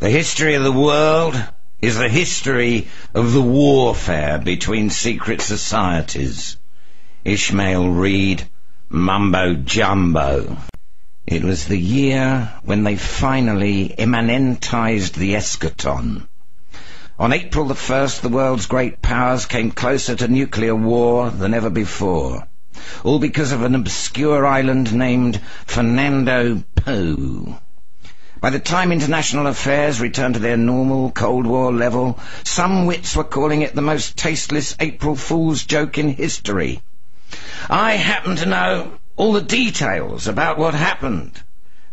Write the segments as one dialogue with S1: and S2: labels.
S1: The history of the world is the history of the warfare between secret societies. Ishmael Reed, Mumbo Jumbo. It was the year when they finally immanentized the eschaton. On April the 1st, the world's great powers came closer to nuclear war than ever before. All because of an obscure island named Fernando Po. By the time international affairs returned to their normal Cold War level, some wits were calling it the most tasteless April Fool's joke in history. I happen to know all the details about what happened,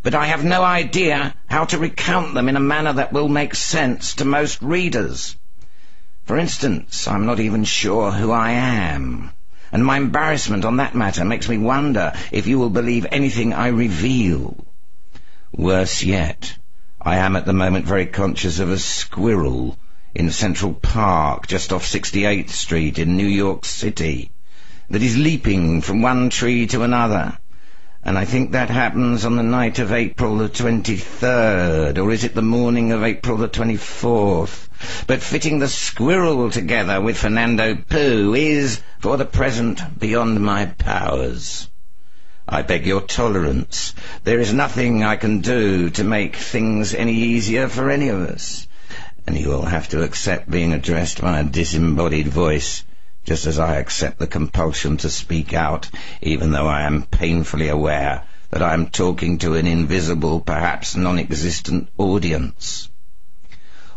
S1: but I have no idea how to recount them in a manner that will make sense to most readers. For instance, I'm not even sure who I am, and my embarrassment on that matter makes me wonder if you will believe anything I reveal. Worse yet, I am at the moment very conscious of a squirrel in Central Park, just off 68th Street in New York City, that is leaping from one tree to another. And I think that happens on the night of April the 23rd, or is it the morning of April the 24th? But fitting the squirrel together with Fernando Po is, for the present, beyond my powers. I beg your tolerance. There is nothing I can do to make things any easier for any of us. And you will have to accept being addressed by a disembodied voice, just as I accept the compulsion to speak out, even though I am painfully aware that I am talking to an invisible, perhaps non-existent audience.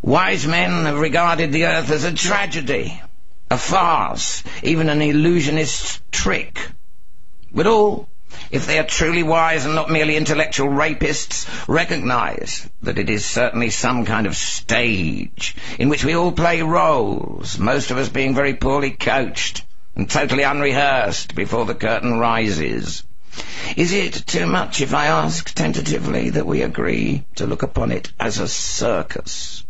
S1: Wise men have regarded the earth as a tragedy, a farce, even an illusionist's trick. But all if they are truly wise and not merely intellectual rapists, recognize that it is certainly some kind of stage in which we all play roles, most of us being very poorly coached and totally unrehearsed before the curtain rises. Is it too much if I ask tentatively that we agree to look upon it as a circus?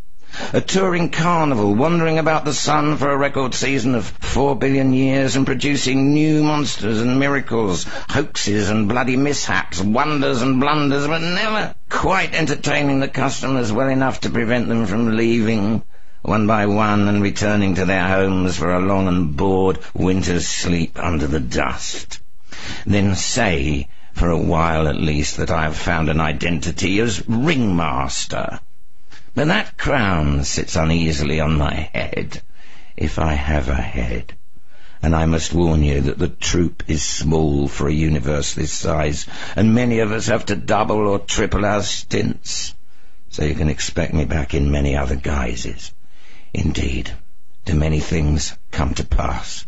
S1: A touring carnival wandering about the sun for a record season of four billion years and producing new monsters and miracles, hoaxes and bloody mishaps, wonders and blunders, but never quite entertaining the customers well enough to prevent them from leaving one by one and returning to their homes for a long and bored winter's sleep under the dust. Then say, for a while at least, that I have found an identity as ringmaster but that crown sits uneasily on my head, if I have a head. And I must warn you that the troop is small for a universe this size, and many of us have to double or triple our stints. So you can expect me back in many other guises. Indeed, do many things come to pass?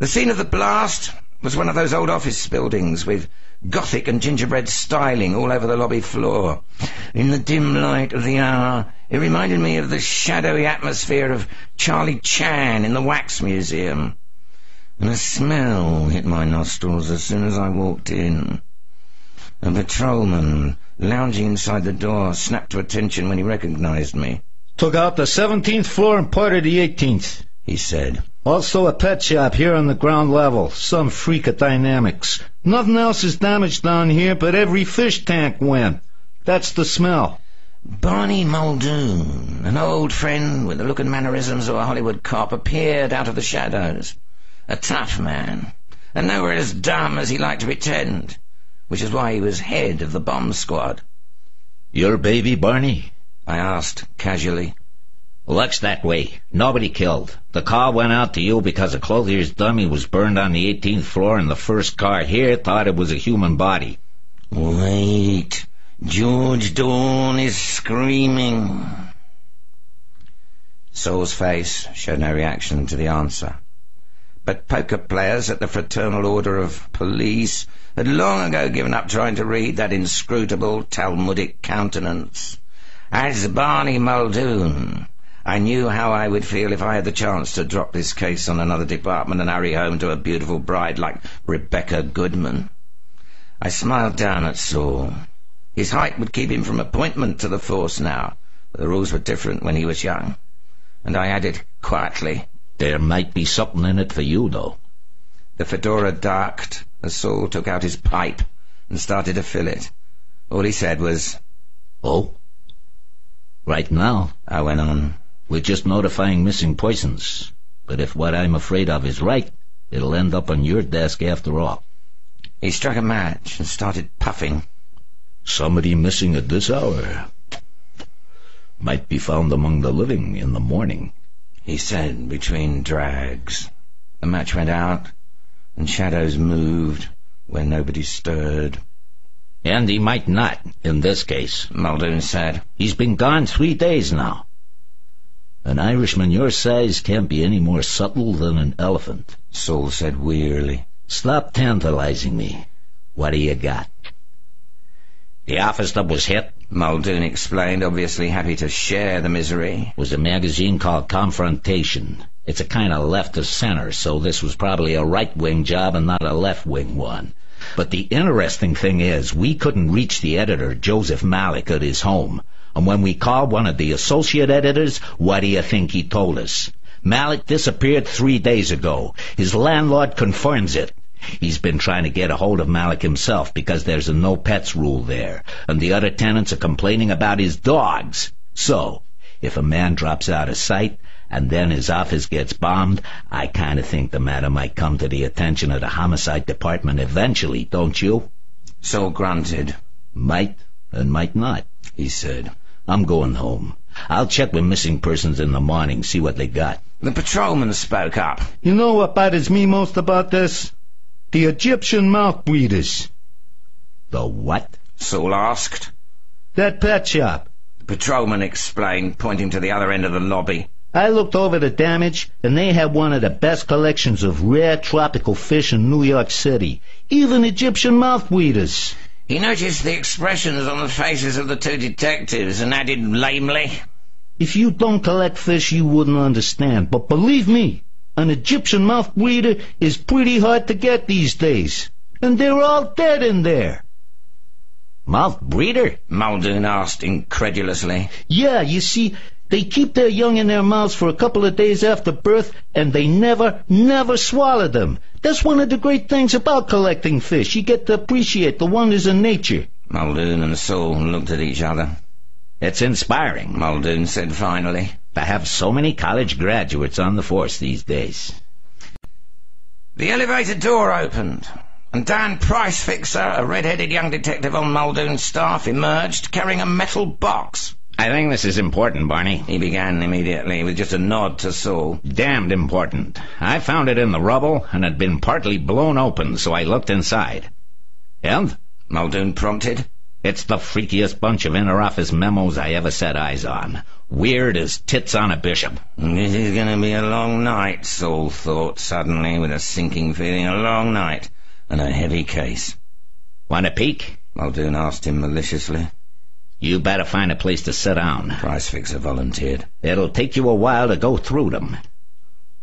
S1: The scene of the blast was one of those old office buildings with Gothic and gingerbread styling all over the lobby floor. In the dim light of the hour, it reminded me of the shadowy atmosphere of Charlie Chan in the Wax Museum. And a smell hit my nostrils as soon as I walked in. A patrolman, lounging inside the door, snapped to attention when he recognized me.
S2: Took out the 17th floor and of the 18th,
S1: he said.
S2: Also a pet shop here on the ground level. Some freak of dynamics. Nothing else is damaged down here, but every fish tank went. That's the smell.
S1: Barney Muldoon, an old friend with the look and mannerisms of a Hollywood cop, appeared out of the shadows. A tough man, and nowhere as dumb as he liked to pretend, which is why he was head of the bomb squad.
S3: Your baby, Barney?
S1: I asked, casually.
S3: Looks that way. Nobody killed. The call went out to you because a clothier's dummy was burned on the 18th floor and the first car here thought it was a human body.
S1: Wait. George Dorn is screaming. Saul's face showed no reaction to the answer. But poker players at the Fraternal Order of Police had long ago given up trying to read that inscrutable Talmudic countenance. As Barney Muldoon, I knew how I would feel if I had the chance to drop this case on another department and hurry home to a beautiful bride like Rebecca Goodman. I smiled down at Saul. His height would keep him from appointment to the force now, but the rules were different when he was young. And I added quietly,
S3: There might be something in it for you, though.
S1: The fedora darked as Saul took out his pipe and started to fill it. All he said was,
S3: Oh? Right now,
S1: I went on,
S3: we're just notifying missing persons. But if what I'm afraid of is right, it'll end up on your desk after all.
S1: He struck a match and started puffing.
S3: Somebody missing at this hour. Might be found among the living in the morning.
S1: He said between drags. The match went out, and shadows moved where nobody stirred.
S3: And he might not, in this case.
S1: Muldoon said.
S3: He's been gone three days now. An Irishman your size can't be any more subtle than an elephant.
S1: Saul said wearily.
S3: Stop tantalizing me. What do you got? The office that was hit
S1: Muldoon explained, obviously happy to share the misery.
S3: was a magazine called Confrontation. It's a kind of left of center, so this was probably a right-wing job and not a left-wing one. But the interesting thing is, we couldn't reach the editor, Joseph Malik, at his home. And when we called one of the associate editors, what do you think he told us? Malik disappeared three days ago. His landlord confirms it. He's been trying to get a hold of Malik himself because there's a no pets rule there, and the other tenants are complaining about his dogs. So, if a man drops out of sight, and then his office gets bombed, I kind of think the matter might come to the attention of the homicide department eventually, don't you?
S1: Saul grunted.
S3: Might and might not.
S1: He said.
S3: I'm going home. I'll check with missing persons in the morning, see what they got.
S1: The patrolman spoke up.
S2: You know what bothers me most about this? The Egyptian mouth breeders.
S3: The what?
S1: Saul asked.
S2: That pet shop.
S1: The patrolman explained, pointing to the other end of the lobby.
S2: I looked over the damage, and they had one of the best collections of rare tropical fish in New York City. Even Egyptian mouth breeders.
S1: He noticed the expressions on the faces of the two detectives and added lamely,
S2: If you don't collect fish, you wouldn't understand. But believe me, an Egyptian mouth breeder is pretty hard to get these days. And they're all dead in there.
S3: Mouth breeder?
S1: Muldoon asked incredulously.
S2: Yeah, you see, they keep their young in their mouths for a couple of days after birth, and they never, never swallow them. That's one of the great things about collecting fish. You get to appreciate the wonders of nature.
S1: Muldoon and Saul looked at each other.
S3: It's inspiring
S1: Muldoon said finally.
S3: to have so many college graduates on the force these days.
S1: The elevator door opened, and Dan Pricefixer, a red-headed young detective on Muldoon's staff, emerged carrying a metal box.
S3: I think this is important, Barney.
S1: He began immediately with just a nod to Saul.
S3: Damned important. I found it in the rubble and had been partly blown open, so I looked inside. And
S1: Muldoon prompted.
S3: it's the freakiest bunch of inter-office memos I ever set eyes on. Weird as tits on a bishop.
S1: This is going to be a long night, Saul thought suddenly with a sinking feeling. A long night and a heavy case.
S3: Want a peek?
S1: Muldoon asked him maliciously.
S3: You better find a place to sit down.
S1: Pricefixer volunteered.
S3: It'll take you a while to go through them.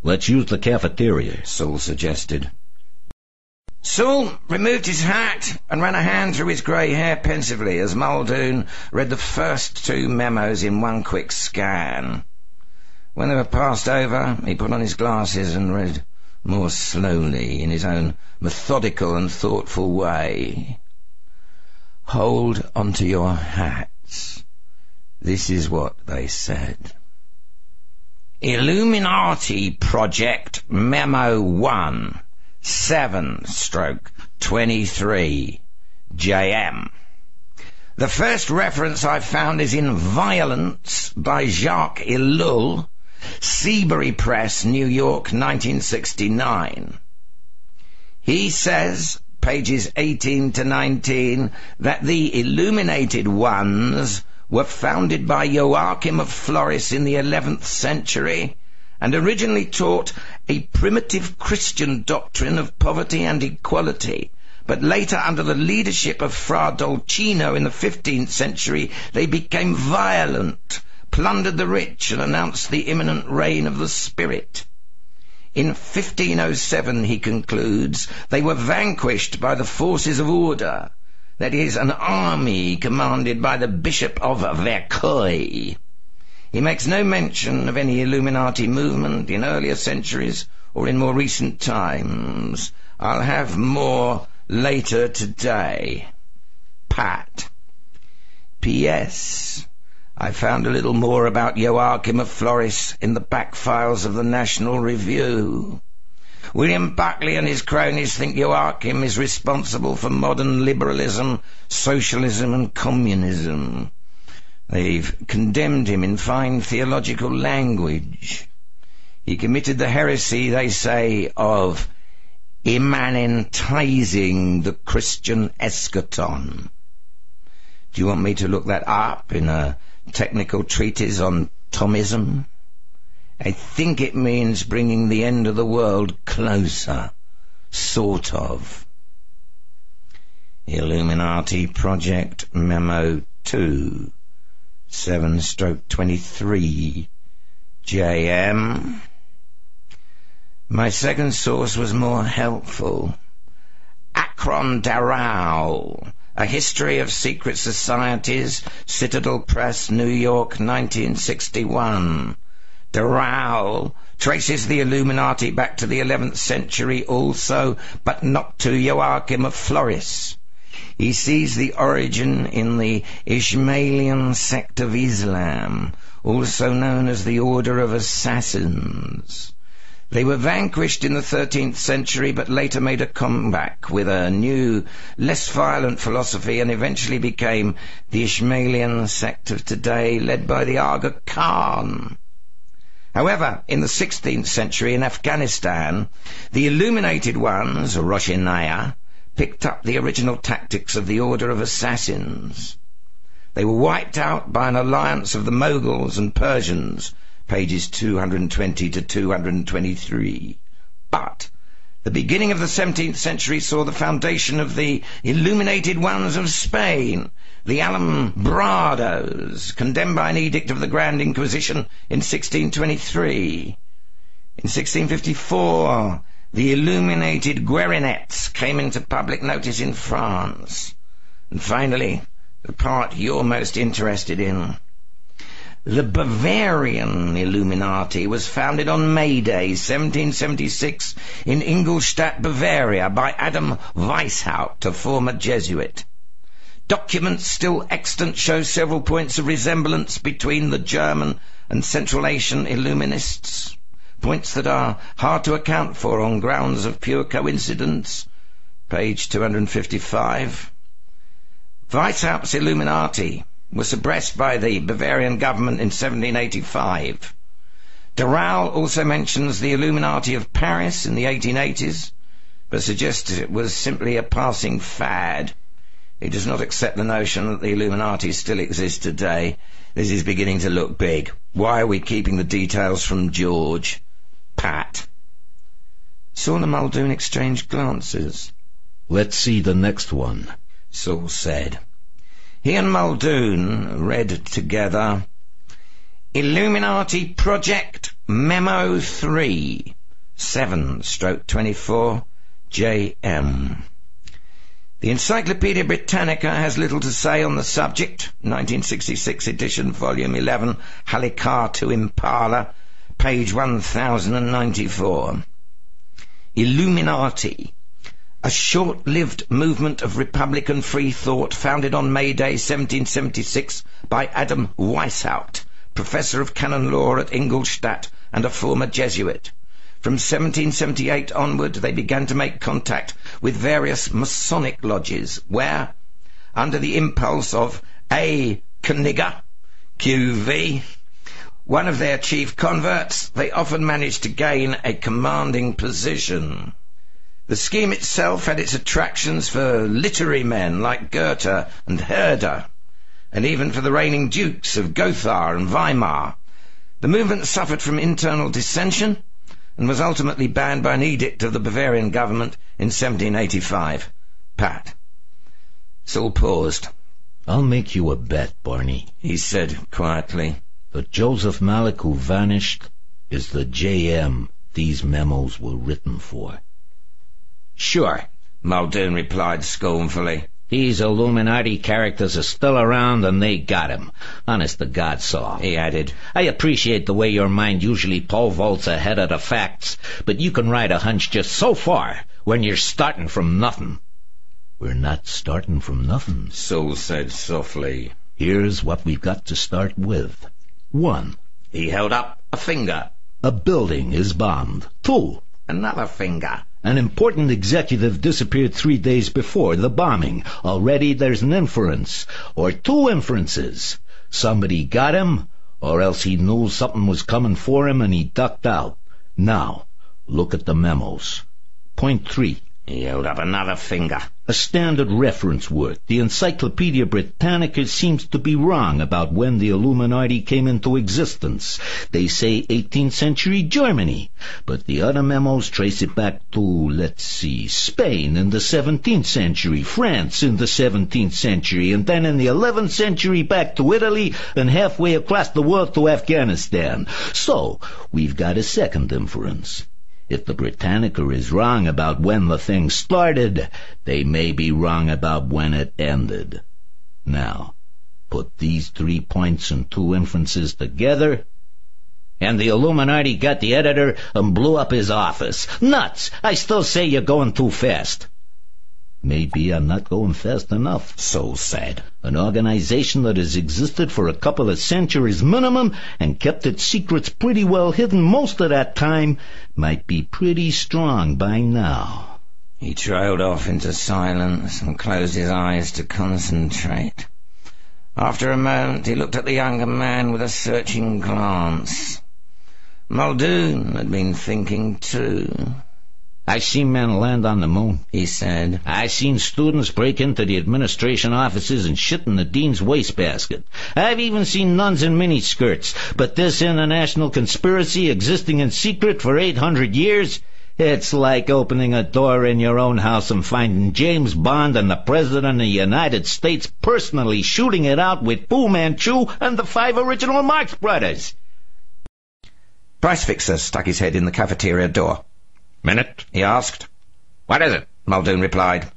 S3: Let's use the cafeteria.
S1: Saul suggested. Saul removed his hat and ran a hand through his grey hair pensively as Muldoon read the first two memos in one quick scan. When they were passed over, he put on his glasses and read more slowly in his own methodical and thoughtful way. Hold onto your hats. This is what they said. Illuminati Project Memo 1 7 stroke 23 JM. The first reference I've found is in Violence by Jacques Ellul, Seabury Press, New York, 1969. He says, pages 18 to 19, that the illuminated ones were founded by Joachim of Floris in the 11th century and originally taught a primitive Christian doctrine of poverty and equality, but later under the leadership of Fra Dolcino in the 15th century, they became violent, plundered the rich, and announced the imminent reign of the spirit. In 1507, he concludes, they were vanquished by the forces of order, that is, an army commanded by the Bishop of Vercoy. He makes no mention of any Illuminati movement in earlier centuries or in more recent times. I'll have more later today. Pat. P.S. I found a little more about Joachim of Floris in the back files of the National Review. William Buckley and his cronies think Joachim is responsible for modern liberalism, socialism and communism. They've condemned him in fine theological language. He committed the heresy, they say, of immanentizing the Christian eschaton. Do you want me to look that up in a technical treatise on Thomism? I think it means bringing the end of the world closer. Sort of. Illuminati Project Memo 2 7 stroke 23 JM. My second source was more helpful. Akron Daraul, A History of Secret Societies, Citadel Press, New York, 1961. Daraul traces the Illuminati back to the 11th century also, but not to Joachim of Floris. He sees the origin in the Ismailian sect of Islam, also known as the Order of Assassins. They were vanquished in the 13th century, but later made a comeback with a new, less violent philosophy and eventually became the Ismailian sect of today, led by the Aga Khan. However, in the 16th century in Afghanistan, the illuminated ones, Roshinaya, picked up the original tactics of the Order of Assassins. They were wiped out by an alliance of the Moguls and Persians, pages 220 to 223. But the beginning of the 17th century saw the foundation of the illuminated ones of Spain, the Alumbrados, condemned by an edict of the Grand Inquisition in 1623. In 1654, the illuminated Guerinettes came into public notice in France. And finally, the part you're most interested in. The Bavarian Illuminati was founded on May Day, 1776, in Ingolstadt, Bavaria, by Adam Weishaupt, a former Jesuit. Documents still extant show several points of resemblance between the German and Central Asian Illuminists, points that are hard to account for on grounds of pure coincidence. Page 255. Weishaupt's Illuminati was suppressed by the Bavarian government in 1785. Daraul also mentions the Illuminati of Paris in the 1880s, but suggests it was simply a passing fad. He does not accept the notion that the Illuminati still exist today. This is beginning to look big. Why are we keeping the details from George? Pat. Saul and Muldoon exchanged glances.
S3: Let's see the next one.
S1: Saul said. He and Muldoon read together Illuminati Project Memo 3, 7 stroke 24, JM. The Encyclopaedia Britannica has little to say on the subject, 1966 edition, volume 11, Halikatu Impala, page 1094. Illuminati, a short-lived movement of Republican free thought founded on May Day 1776 by Adam Weishaupt, professor of canon law at Ingolstadt and a former Jesuit. From 1778 onward, they began to make contact with various Masonic lodges, where, under the impulse of A. Knigge, QV, one of their chief converts, they often managed to gain a commanding position. The scheme itself had its attractions for literary men like Goethe and Herder, and even for the reigning dukes of Gotha and Weimar. The movement suffered from internal dissension, and was ultimately banned by an edict of the Bavarian government in 1785. pat. Saul paused.
S3: I'll make you a bet, Barney.
S1: He said quietly.
S3: The Joseph Malik who vanished is the JM these memos were written for.
S1: Sure, Muldoon replied scornfully.
S4: These Illuminati characters are still around and they got him. Honest to God, Saul.
S1: He added.
S4: I appreciate the way your mind usually pole vaults ahead of the facts, but you can ride a hunch just so far when you're starting from nothing.
S3: We're not starting from nothing,
S1: Saul said softly.
S3: Here's what we've got to start with. One.
S1: He held up a finger.
S3: A building is bombed. Two.
S1: Another finger.
S3: An important executive disappeared three days before the bombing. Already there's an inference, or two inferences. Somebody got him, or else he knew something was coming for him and he ducked out. Now, look at the memos. Point three.
S1: He held up another finger.
S3: A standard reference work. The Encyclopedia Britannica seems to be wrong about when the Illuminati came into existence. They say 18th century Germany, but the other memos trace it back to, let's see, Spain in the 17th century, France in the 17th century, and then in the 11th century back to Italy, and halfway across the world to Afghanistan. So, we've got a second inference. If the Britannica is wrong about when the thing started, they may be wrong about when it ended. Now, put these three points and two inferences together, and the Illuminati got the editor and blew up his office. Nuts! I still say you're going too fast. Maybe I'm not going fast enough,
S1: so sad.
S3: An organization that has existed for a couple of centuries minimum and kept its secrets pretty well hidden most of that time might be pretty strong by now.
S1: He trailed off into silence and closed his eyes to concentrate. After a moment he looked at the younger man with a searching glance. Muldoon had been thinking too.
S4: I seen men land on the moon,
S1: he said.
S4: I seen students break into the administration offices and shit in the dean's wastebasket. I've even seen nuns in miniskirts. But this international conspiracy existing in secret for 800 years, it's like opening a door in your own house and finding James Bond and the President of the United States personally shooting it out with Fu Manchu and the five original Marx brothers.
S1: Pricefixer stuck his head in the cafeteria door.
S5: Minute?
S1: He asked.
S5: What is it?
S1: Muldoon replied.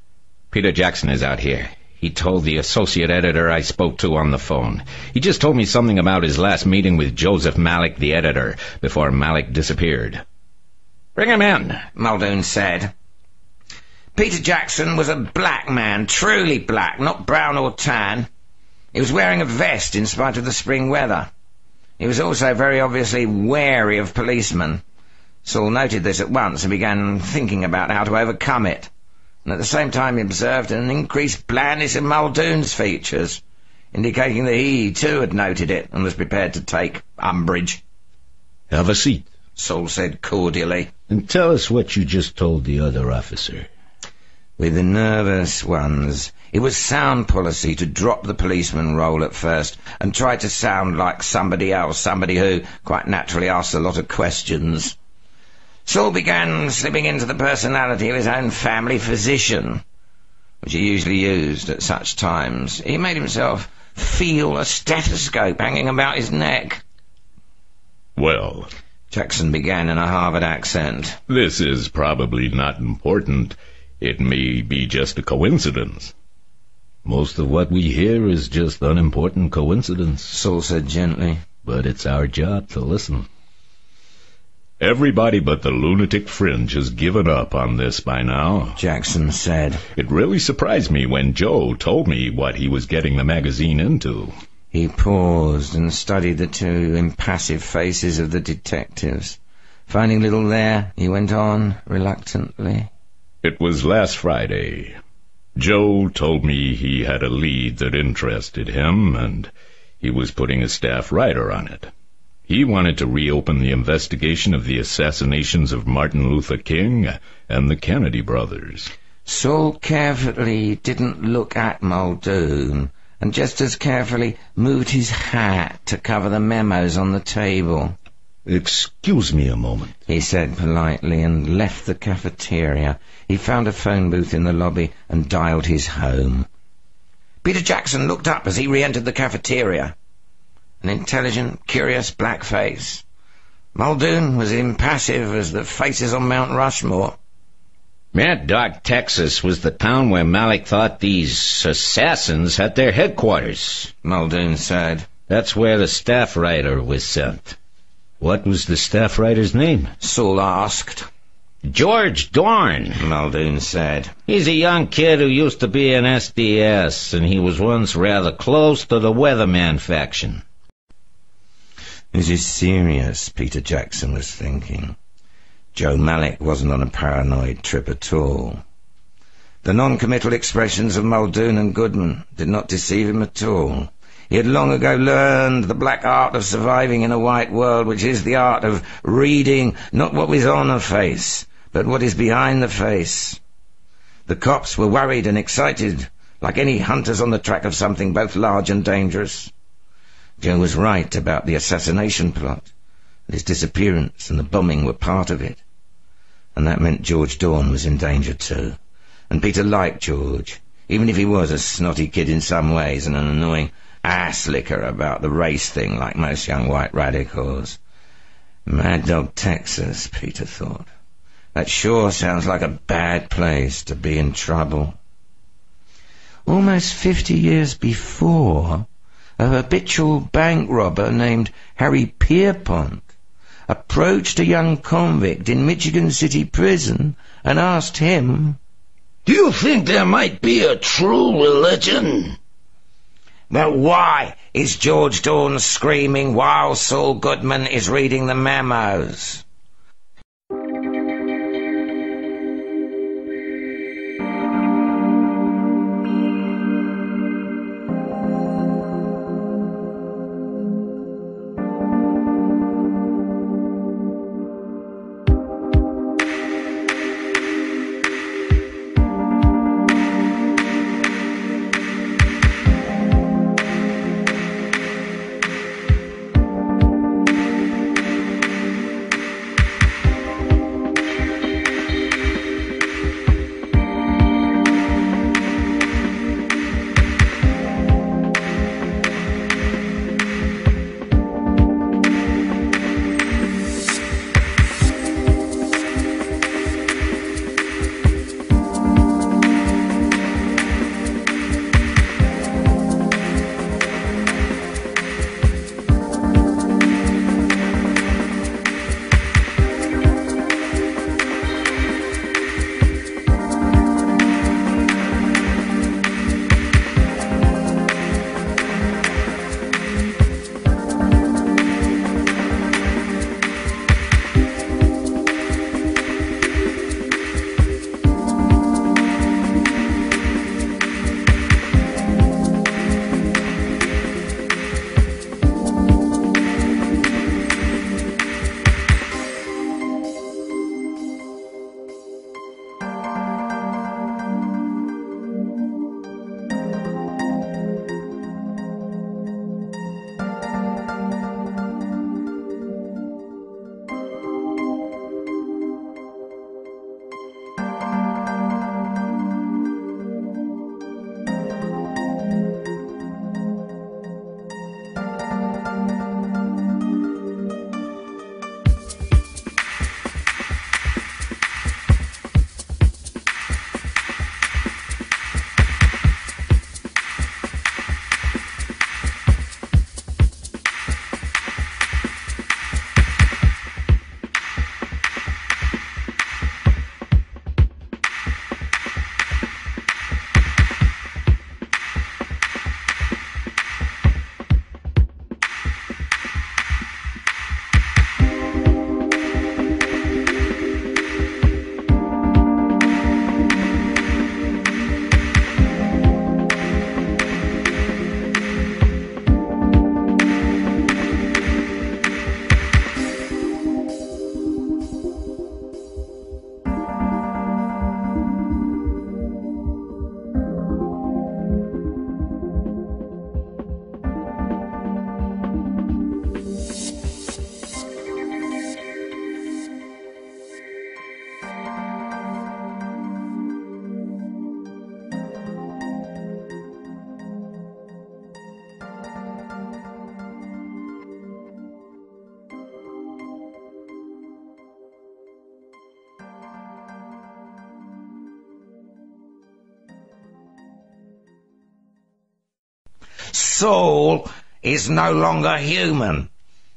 S5: Peter Jackson is out here. He told the associate editor I spoke to on the phone. He just told me something about his last meeting with Joseph Malik, the editor, before Malik disappeared. Bring him in,
S1: Muldoon said. Peter Jackson was a black man, truly black, not brown or tan. He was wearing a vest in spite of the spring weather. He was also very obviously wary of policemen. Saul noted this at once and began thinking about how to overcome it. And at the same time he observed an increased blandness in Muldoon's features, indicating that he, too, had noted it and was prepared to take umbrage.
S3: Have a seat,
S1: Saul said cordially.
S3: And tell us what you just told the other officer.
S1: With the nervous ones, it was sound policy to drop the policeman role at first and try to sound like somebody else, somebody who, quite naturally, asked a lot of questions. Saul began slipping into the personality of his own family physician, which he usually used at such times. He made himself feel a stethoscope hanging about his neck.
S6: Well,
S1: Jackson began in a Harvard accent.
S6: this is probably not important. It may be just a coincidence.
S3: Most of what we hear is just unimportant coincidence,
S1: Saul said gently.
S3: but it's our job to listen.
S6: Everybody but the lunatic fringe has given up on this by now.
S1: Jackson said.
S6: It really surprised me when Joe told me what he was getting the magazine into.
S1: He paused and studied the two impassive faces of the detectives. Finding little there, he went on reluctantly.
S6: It was last Friday. Joe told me he had a lead that interested him, and he was putting a staff writer on it. He wanted to reopen the investigation of the assassinations of Martin Luther King and the Kennedy brothers.
S1: Saul carefully didn't look at Muldoon, and just as carefully moved his hat to cover the memos on the table.
S2: Excuse me a moment,
S1: he said politely, and left the cafeteria. He found a phone booth in the lobby and dialed his home. Peter Jackson looked up as he re-entered the cafeteria. An intelligent, curious black face. Muldoon was impassive as the faces on Mount Rushmore.
S7: Mad Dog, Texas was the town where Malik thought these assassins had their headquarters,
S1: Muldoon said.
S7: That's where the staff writer was sent.
S3: What was the staff writer's name?
S1: Saul asked.
S7: George Dorn,
S1: Muldoon said.
S7: He's a young kid who used to be in SDS, and he was once rather close to the Weatherman faction.
S1: This is serious, Peter Jackson was thinking. Joe Malik wasn't on a paranoid trip at all. The non-committal expressions of Muldoon and Goodman did not deceive him at all. He had long ago learned the black art of surviving in a white world, which is the art of reading not what is on a face, but what is behind the face. The cops were worried and excited, like any hunters on the track of something both large and dangerous. Joe was right about the assassination plot. His disappearance and the bombing were part of it. And that meant George Dorn was in danger too. And Peter liked George, even if he was a snotty kid in some ways and an annoying ass licker about the race thing like most young white radicals. Mad Dog, Texas, Peter thought. That sure sounds like a bad place to be in trouble. Almost fifty years before, a habitual bank robber named Harry Pierpont approached a young convict in Michigan City Prison and asked him,
S8: Do you think there might be a true religion?
S1: But why is George Dorn screaming while Saul Goodman is reading the memos? Saul is no longer human.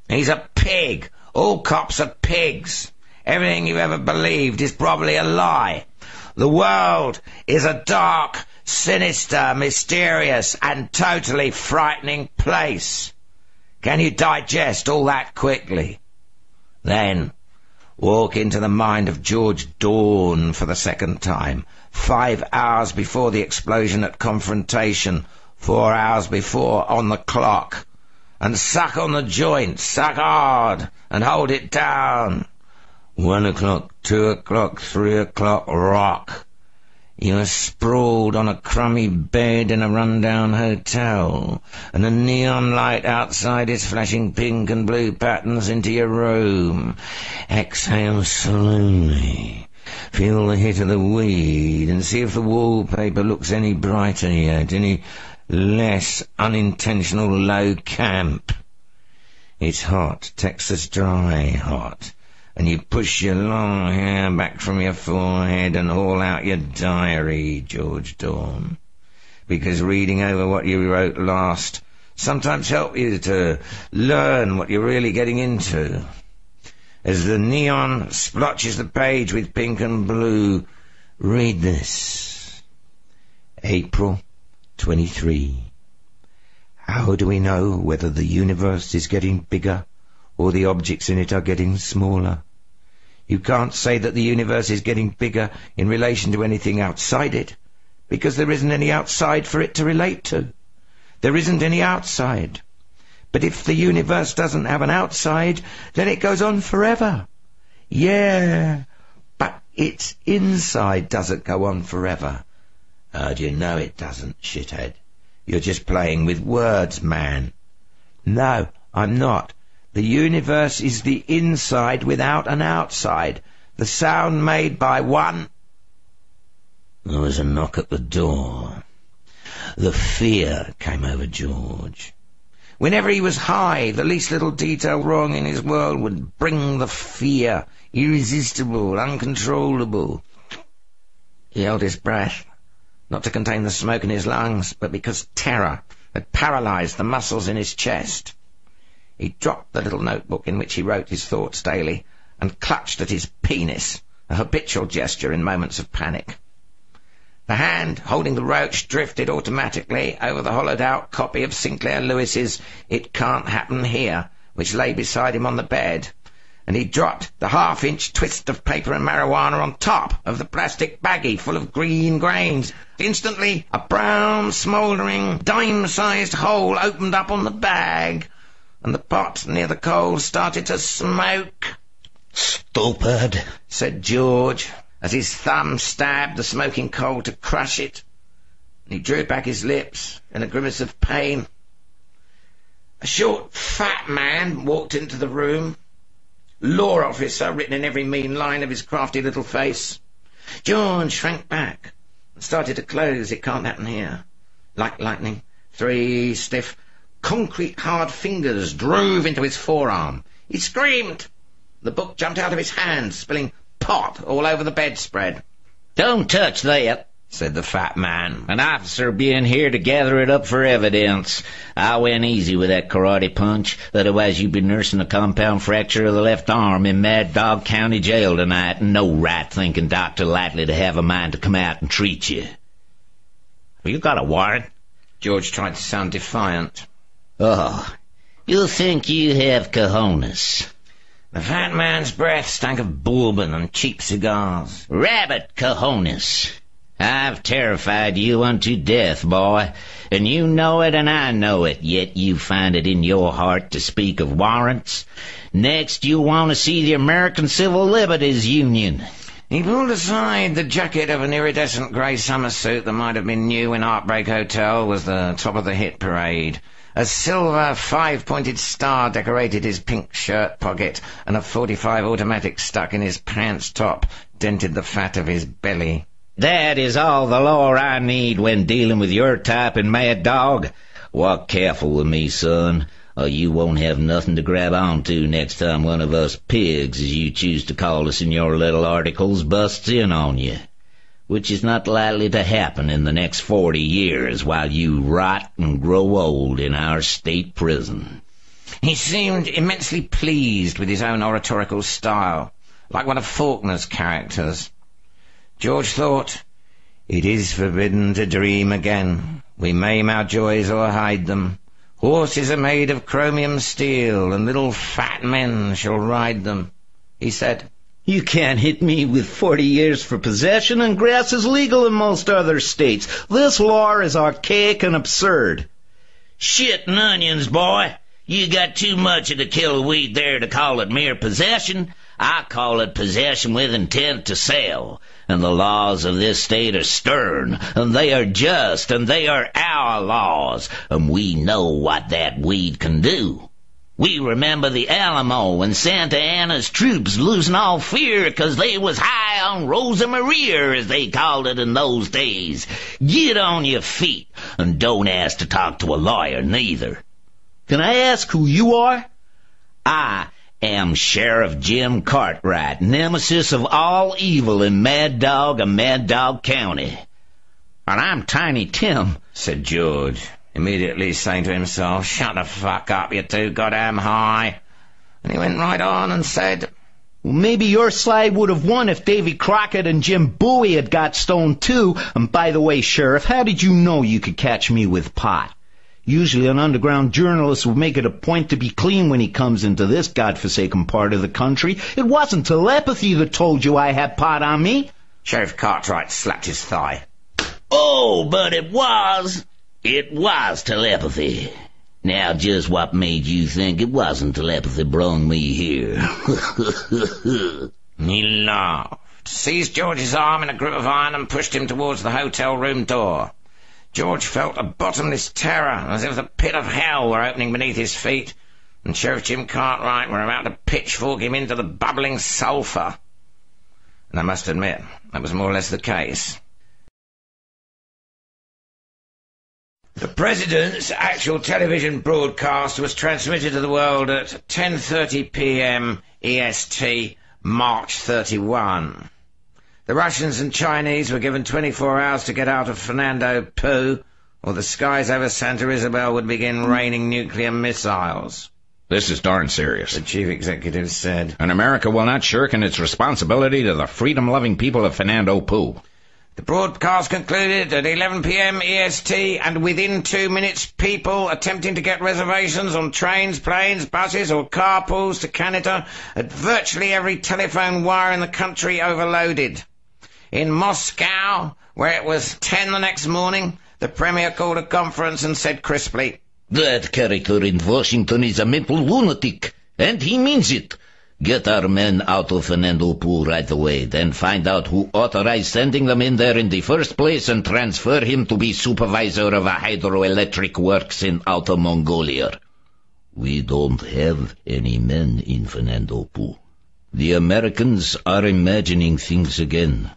S1: He's a pig. All cops are pigs. Everything you've ever believed is probably a lie. The world is a dark, sinister, mysterious, and totally frightening place. Can you digest all that quickly? Then, walk into the mind of George Dorn for the second time, five hours before the explosion at confrontation, four hours before on the clock, and suck on the joint, suck hard, and hold it down. One o'clock, two o'clock, three o'clock, rock. You are sprawled on a crummy bed in a rundown hotel, and the neon light outside is flashing pink and blue patterns into your room. Exhale slowly. Feel the hit of the weed and see if the wallpaper looks any brighter yet, any less unintentional low camp. It's hot, Texas dry hot and you push your long hair back from your forehead and haul out your diary, George Dorn. Because reading over what you wrote last sometimes help you to learn what you're really getting into. As the neon splotches the page with pink and blue, read this. April 23. How do we know whether the universe is getting bigger or the objects in it are getting smaller. You can't say that the universe is getting bigger in relation to anything outside it, because there isn't any outside for it to relate to. There isn't any outside. But if the universe doesn't have an outside, then it goes on forever. Yeah, but its inside doesn't go on forever. How do you know it doesn't, shithead? You're just playing with words, man. No, I'm not. The universe is the inside without an outside, the sound made by one. There was a knock at the door. The fear came over George. Whenever he was high, the least little detail wrong in his world would bring the fear, irresistible, uncontrollable. He held his breath, not to contain the smoke in his lungs, but because terror had paralyzed the muscles in his chest. He dropped the little notebook in which he wrote his thoughts daily and clutched at his penis, a habitual gesture in moments of panic. The hand holding the roach drifted automatically over the hollowed-out copy of Sinclair Lewis's It Can't Happen Here, which lay beside him on the bed, and he dropped the half-inch twist of paper and marijuana on top of the plastic baggie full of green grains. Instantly, a brown, smouldering, dime-sized hole opened up on the bag, and the pot near the coal started to smoke.
S2: Stupid,
S1: said George, as his thumb stabbed the smoking coal to crush it. And he drew back his lips in a grimace of pain. A short, fat man walked into the room, law officer written in every mean line of his crafty little face. John shrank back and started to close It Can't Happen Here. Like lightning, three stiff, concrete hard fingers drove into his forearm. He screamed. The book jumped out of his hand, spilling pot all over the bedspread.
S3: Don't touch that, said the fat man. An officer being here to gather it up for evidence. I went easy with that karate punch, otherwise you'd be nursing a compound fracture of the left arm in Mad Dog County Jail tonight, and no right-thinking doctor likely to have a mind to come out and treat you. Have you got a warrant?
S1: George tried to sound defiant.
S3: Oh, you think you have cojones.
S1: The fat man's breath stank of bourbon and cheap cigars.
S3: Rabbit cojones. I've terrified you unto death, boy, and you know it and I know it, yet you find it in your heart to speak of warrants. Next you want to see the American Civil Liberties Union.
S1: He pulled aside the jacket of an iridescent grey summer suit that might have been new when Heartbreak Hotel was the top of the hit parade. A silver five-pointed star decorated his pink shirt pocket, and a 45 automatic stuck in his pants top dented the fat of his belly.
S3: That is all the law I need when dealing with your type and mad dog. Walk careful with me, son, or you won't have nothing to grab onto next time one of us pigs, as you choose to call us in your little articles, busts in on you.
S9: which is not likely to happen in the next forty years while you rot and grow old in our state prison.
S1: He seemed immensely pleased with his own oratorical style, like one of Faulkner's characters. George thought, It is forbidden to dream again. We maim our joys or hide them. Horses are made of chromium steel, and little fat men shall ride them. He said,
S10: You can't hit me with forty years for possession, and grass is legal in most other states. This law is archaic and absurd.
S3: Shit and onions, boy. You got too much of the killer weed there to call it mere possession. I call it possession with intent to sell. And the laws of this state are stern, and they are just, and they are our laws, and we know what that weed can do. We remember the Alamo when Santa Anna's troops losing all fear 'cause they was high on Rosa Maria, as they called it in those days. Get on your feet, and don't ask to talk to a lawyer neither.
S10: Can I ask who you are?
S3: I am Sheriff Jim Cartwright, nemesis of all evil in Mad Dog and Mad Dog County.
S9: And I'm Tiny Tim.
S1: said George, immediately saying to himself, Shut the fuck up, you two goddamn high. And he went right on and said,
S10: Well, maybe your side would have won if Davy Crockett and Jim Bowie had got stoned too. And by the way, Sheriff, how did you know you could catch me with pot? Usually an underground journalist would make it a point to be clean when he comes into this godforsaken part of the country. It wasn't telepathy that told you I had pot on me.
S1: Sheriff Cartwright slapped his thigh.
S3: Oh, but it was. It was telepathy. Now, just what made you think it wasn't telepathy brung me here?
S1: He laughed, seized George's arm in a grip of iron and pushed him towards the hotel room door. George felt a bottomless terror, as if the pit of hell were opening beneath his feet, and Sheriff Jim Cartwright were about to pitchfork him into the bubbling sulphur. And I must admit, that was more or less the case. The President's actual television broadcast was transmitted to the world at 10.30 p.m. EST, March 31. The Russians and Chinese were given 24 hours to get out of Fernando Po, or the skies over Santa Isabel would begin raining nuclear missiles,
S6: This is darn serious.
S1: the chief executive said.
S6: And America will not shirk in its responsibility to the freedom-loving people of Fernando Po.
S1: The broadcast concluded at 11 p.m. EST, and within two minutes, people attempting to get reservations on trains, planes, buses, or carpools to Canada had virtually every telephone wire in the country overloaded. In Moscow, where it was 10 the next morning, the Premier called a conference and said crisply,
S3: that character in Washington is a mental lunatic, and he means it. Get our men out of Fernando Poo right away, then find out who authorized sending them in there in the first place and transfer him to be supervisor of a hydroelectric works in Outer Mongolia. We don't have any men in Fernando Poo. The Americans are imagining things again.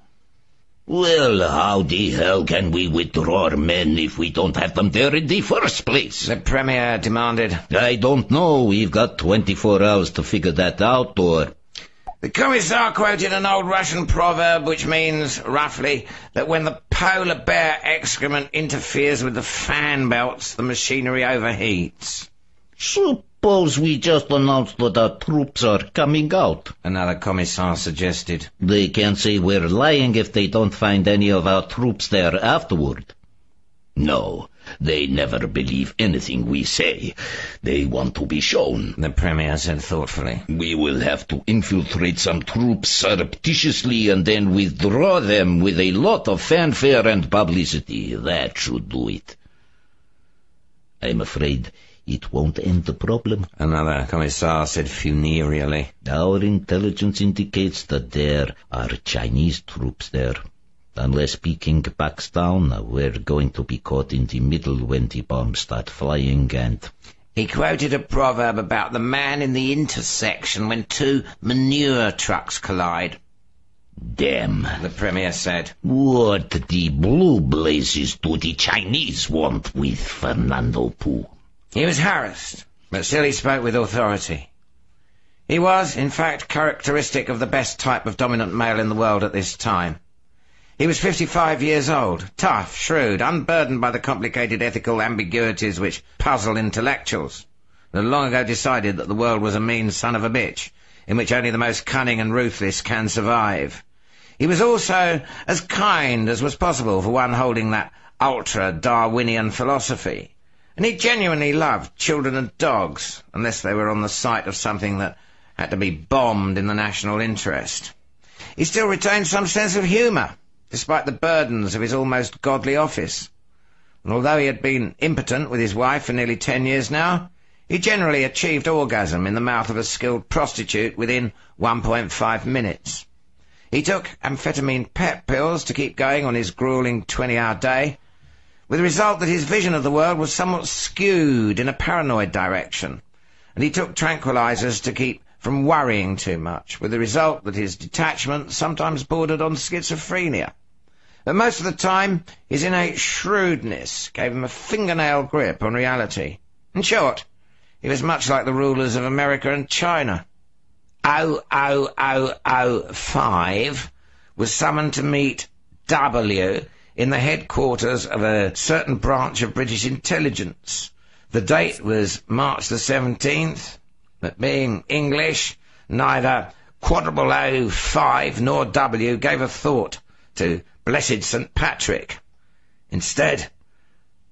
S3: Well, how the hell can we withdraw our men if we don't have them there in the first place?
S1: the Premier demanded.
S3: I don't know. We've got 24 hours to figure that out, or...
S1: The Commissar quoted an old Russian proverb which means, roughly, that when the polar bear excrement interferes with the fan belts, the machinery overheats.
S9: Suppose we just announce that our troops are coming out.
S1: Another Commissar suggested.
S9: They can't say we're lying if they don't find any of our troops there afterward.
S3: No, they never believe anything we say. They want to be shown.
S1: The Premier said thoughtfully.
S3: We will have to infiltrate some troops surreptitiously and then withdraw them with a lot of fanfare and publicity. That should do it. I'm afraid it won't end the problem.
S1: Another Commissar said funereally.
S3: Our intelligence indicates that there are Chinese troops there. Unless Peking backs down, we're going to be caught in the middle when the bombs start flying and...
S1: He quoted a proverb about the man in the intersection when two manure trucks collide.
S3: Damn.
S1: The Premier said.
S3: What the blue blazes do the Chinese want with Fernando Poo?
S1: He was harassed, but still he spoke with authority. He was, in fact, characteristic of the best type of dominant male in the world at this time. He was 55 years old, tough, shrewd, unburdened by the complicated ethical ambiguities which puzzle intellectuals, had long ago decided that the world was a mean son of a bitch, in which only the most cunning and ruthless can survive. He was also as kind as was possible for one holding that ultra-Darwinian philosophy, and he genuinely loved children and dogs, unless they were on the site of something that had to be bombed in the national interest. He still retained some sense of humour, despite the burdens of his almost godly office. And although he had been impotent with his wife for nearly ten years now, he generally achieved orgasm in the mouth of a skilled prostitute within 1.5 minutes. He took amphetamine pep pills to keep going on his grueling 20-hour day, with the result that his vision of the world was somewhat skewed in a paranoid direction, and he took tranquilizers to keep from worrying too much, with the result that his detachment sometimes bordered on schizophrenia. But most of the time, his innate shrewdness gave him a fingernail grip on reality. In short, he was much like the rulers of America and China. 00005 was summoned to meet W in the headquarters of a certain branch of British intelligence. The date was March the 17th, but being English, neither quadruple O five nor W gave a thought to blessed St. Patrick. Instead,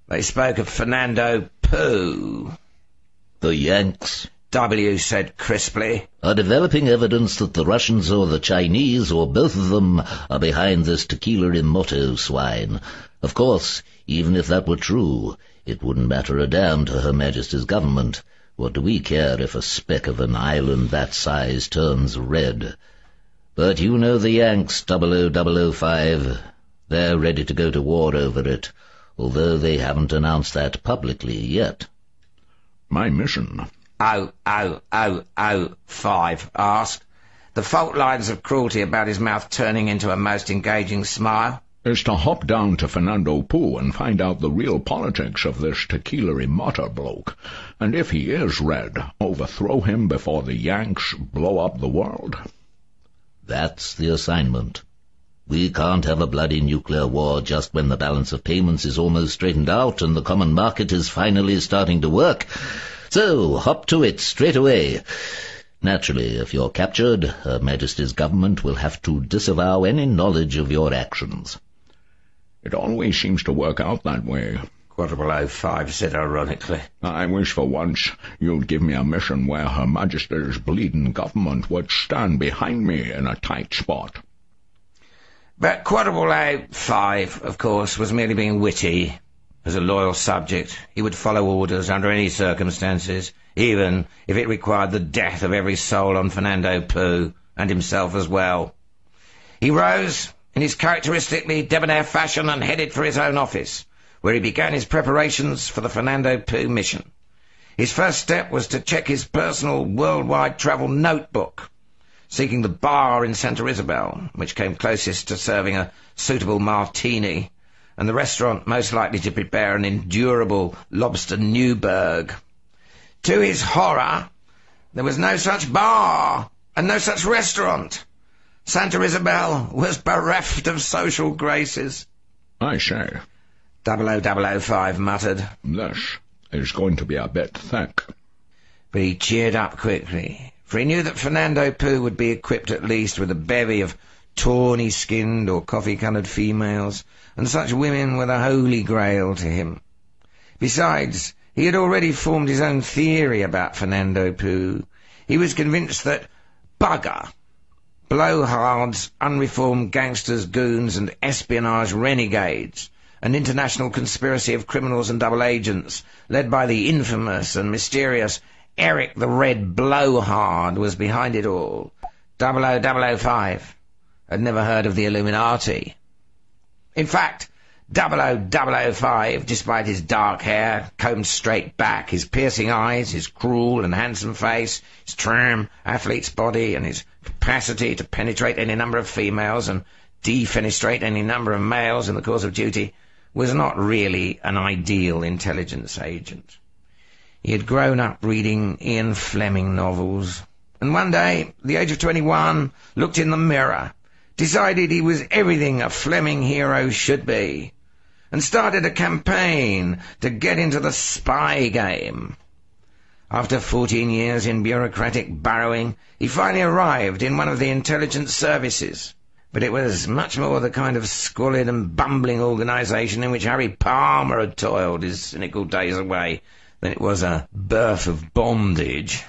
S1: they spoke of Fernando Poo.
S3: The Yanks
S1: W said crisply.
S3: are developing evidence that the Russians or the Chinese or both of them are behind this Tequila-y-Mota swine. Of course, even if that were true, it wouldn't matter a damn to Her Majesty's government. What do we care if a speck of an island that size turns red? But you know the Yanks, 00005. They're ready to go to war over it, although they haven't announced that publicly yet.
S11: My mission
S1: 00005 asked, the fault lines of cruelty about his mouth turning into a most engaging smile.
S11: is to hop down to Fernando Poo and find out the real politics of this Tequila-y-Mota bloke, and if he is red, overthrow him before the Yanks blow up the world.
S3: That's the assignment. We can't have a bloody nuclear war just when the balance of payments is almost straightened out and the common market is finally starting to work. So, hop to it straight away. Naturally, if you're captured, Her Majesty's government will have to disavow any knowledge of your actions.
S11: It always seems to work out that way.
S1: Quadruple O five said ironically.
S11: I wish for once you'd give me a mission where Her Majesty's bleeding government would stand behind me in a tight spot.
S1: But Quadruple O five, of course, was merely being witty. As a loyal subject, he would follow orders under any circumstances, even if it required the death of every soul on Fernando Poo, and himself as well. He rose in his characteristically debonair fashion and headed for his own office, where he began his preparations for the Fernando Poo mission. His first step was to check his personal worldwide travel notebook, seeking the bar in Santa Isabel, which came closest to serving a suitable martini, and the restaurant most likely to prepare an endurable lobster Newburg. To his horror, there was no such bar and no such restaurant. Santa Isabel was bereft of social graces.
S11: I say,
S1: 00005 muttered,
S11: this is going to be a bit thick.
S1: but he cheered up quickly, for he knew that Fernando Poo would be equipped at least with a bevy of tawny-skinned or coffee-coloured females, and such women were the holy grail to him. Besides, he had already formed his own theory about Fernando Poo. He was convinced that bugger, blowhards, unreformed gangsters, goons, and espionage renegades, an international conspiracy of criminals and double agents, led by the infamous and mysterious Eric the Red Blowhard, was behind it all. 00005 had never heard of the Illuminati. In fact, 00005, despite his dark hair, combed straight back, his piercing eyes, his cruel and handsome face, his trim athlete's body, and his capacity to penetrate any number of females and defenestrate any number of males in the course of duty, was not really an ideal intelligence agent. He had grown up reading Ian Fleming novels, and one day, at the age of 21, looked in the mirror decided he was everything a Fleming hero should be, and started a campaign to get into the spy game. After 14 years in bureaucratic burrowing, he finally arrived in one of the intelligence services. But it was much more the kind of squalid and bumbling organisation in which Harry Palmer had toiled his cynical days away than it was a birth of bondage.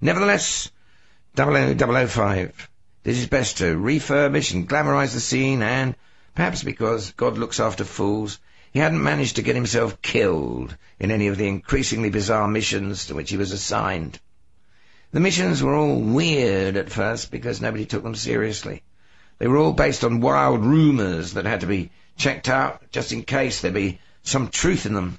S1: Nevertheless, 00005 did his best to refurbish and glamorise the scene, and, perhaps because God looks after fools, he hadn't managed to get himself killed in any of the increasingly bizarre missions to which he was assigned. The missions were all weird at first because nobody took them seriously. They were all based on wild rumours that had to be checked out just in case there be some truth in them.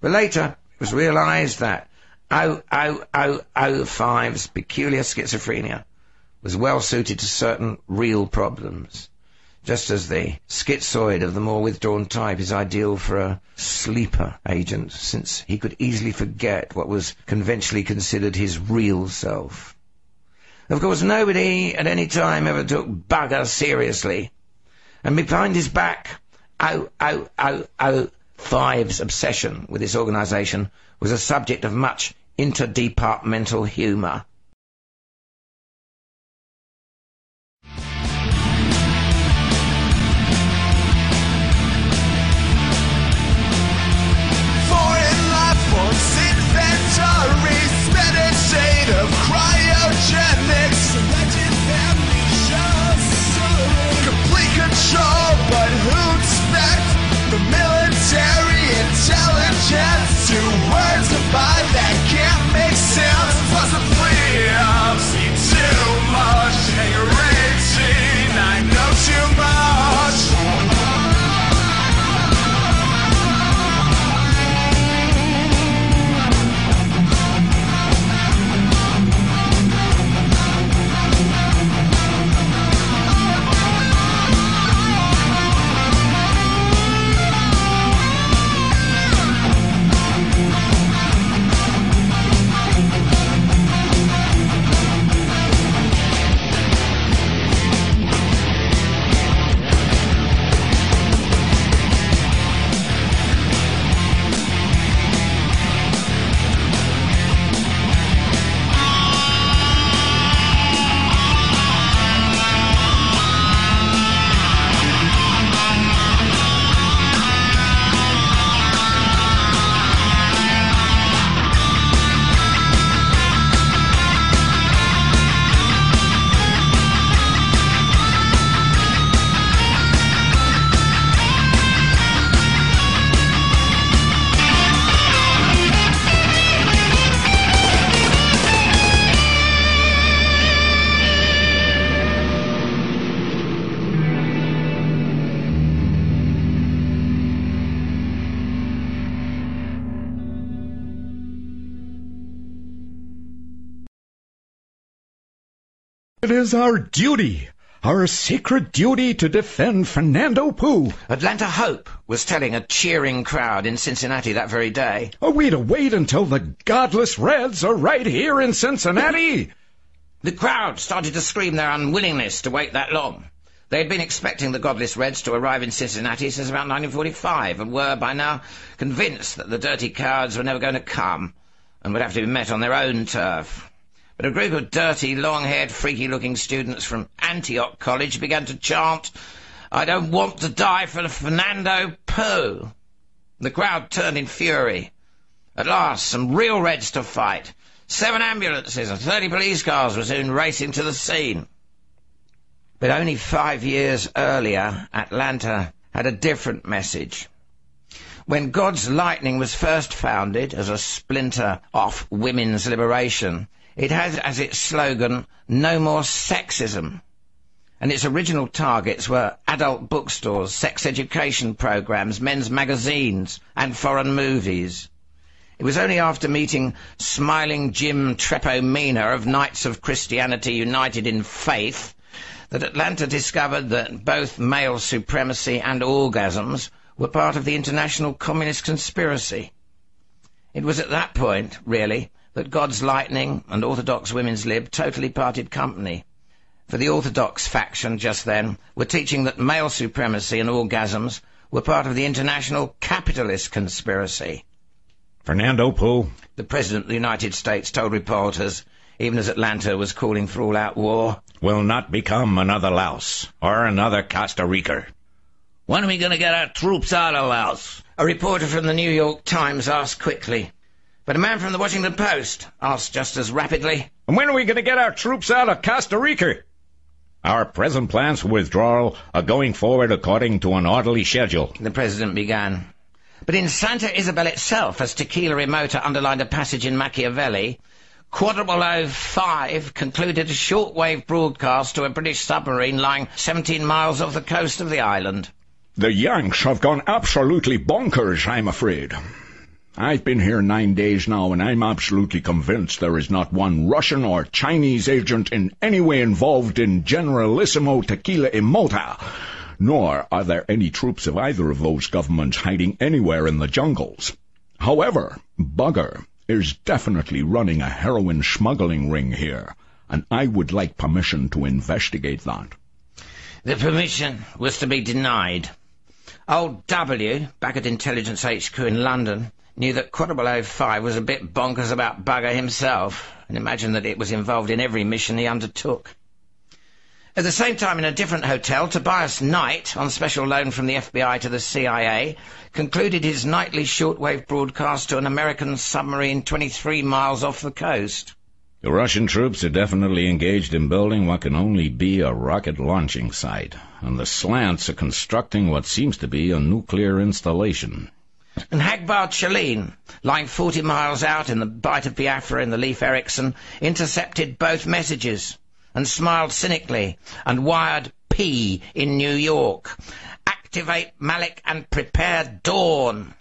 S1: But later it was realised that 00005's peculiar schizophrenia was well suited to certain real problems, just as the schizoid of the more withdrawn type is ideal for a sleeper agent, since he could easily forget what was conventionally considered his real self. Of course, nobody at any time ever took Bugger seriously, and behind his back, 00005's obsession with this organisation was a subject of much interdepartmental humour.
S11: chance to It is our duty, our sacred duty to defend Fernando Poo.
S1: Atlanta Hope was telling a cheering crowd in Cincinnati that very day.
S11: Are we to wait until the godless Reds are right here in Cincinnati?
S1: the crowd started to scream their unwillingness to wait that long. They had been expecting the godless Reds to arrive in Cincinnati since about 1945 and were by now convinced that the dirty cowards were never going to come and would have to be met on their own turf. But a group of dirty, long-haired, freaky-looking students from Antioch College began to chant, I don't want to die for Fernando Poo. The crowd turned in fury. At last, some real Reds to fight. Seven ambulances and thirty police cars were soon racing to the scene. But only five years earlier, Atlanta had a different message. When God's Lightning was first founded as a splinter off women's liberation, it had as its slogan, No More Sexism. And its original targets were adult bookstores, sex education programs, men's magazines, and foreign movies. It was only after meeting smiling Jim Trepomena of Knights of Christianity United in Faith that Atlanta discovered that both male supremacy and orgasms were part of the international communist conspiracy. It was at that point, really, that God's Lightning and Orthodox Women's Lib totally parted company. for the orthodox faction just then were teaching that male supremacy and orgasms were part of the international capitalist conspiracy.
S12: Fernando Poo?
S1: The President of the United States told reporters, even as Atlanta was calling for all-out war.
S12: Will not become another Laos or another Costa Rica.
S3: When are we going to get our troops out of Laos?
S1: A reporter from the New York Times asked quickly. But a man from the Washington Post asked just as rapidly.
S12: And when are we going to get our troops out of Costa Rica? Our present plans for withdrawal are going forward according to an orderly schedule.
S1: The President began. But in Santa Isabel itself, as Tequila-y-Mota underlined a passage in Machiavelli, Quadruple 05 concluded a shortwave broadcast to a British submarine lying 17 miles off the coast of the island.
S13: The Yanks have gone absolutely bonkers, I'm afraid. I've been here nine days now, and I'm absolutely convinced there is not one Russian or Chinese agent in any way involved in Generalissimo Tequila-y-Mota, nor are there any troops of either of those governments hiding anywhere in the jungles. However, Bugger is definitely running a heroin smuggling ring here, and I would like permission to investigate that.
S1: The permission was to be denied. Old W, back at Intelligence HQ in London, knew that Quadruple 05 was a bit bonkers about Bugger himself, and imagined that it was involved in every mission he undertook. At the same time, in a different hotel, Tobias Knight, on special loan from the FBI to the CIA, concluded his nightly shortwave broadcast to an American submarine 23 miles off the coast.
S14: The Russian troops are definitely engaged in building what can only be a rocket launching site, and the slants are constructing what seems to be a nuclear installation
S1: and Hagbard Celine, lying 40 miles out in the Bight of Biafra in the Leif Erikson, intercepted both messages and smiled cynically and wired P in New York. Activate Malik and prepare Dorn.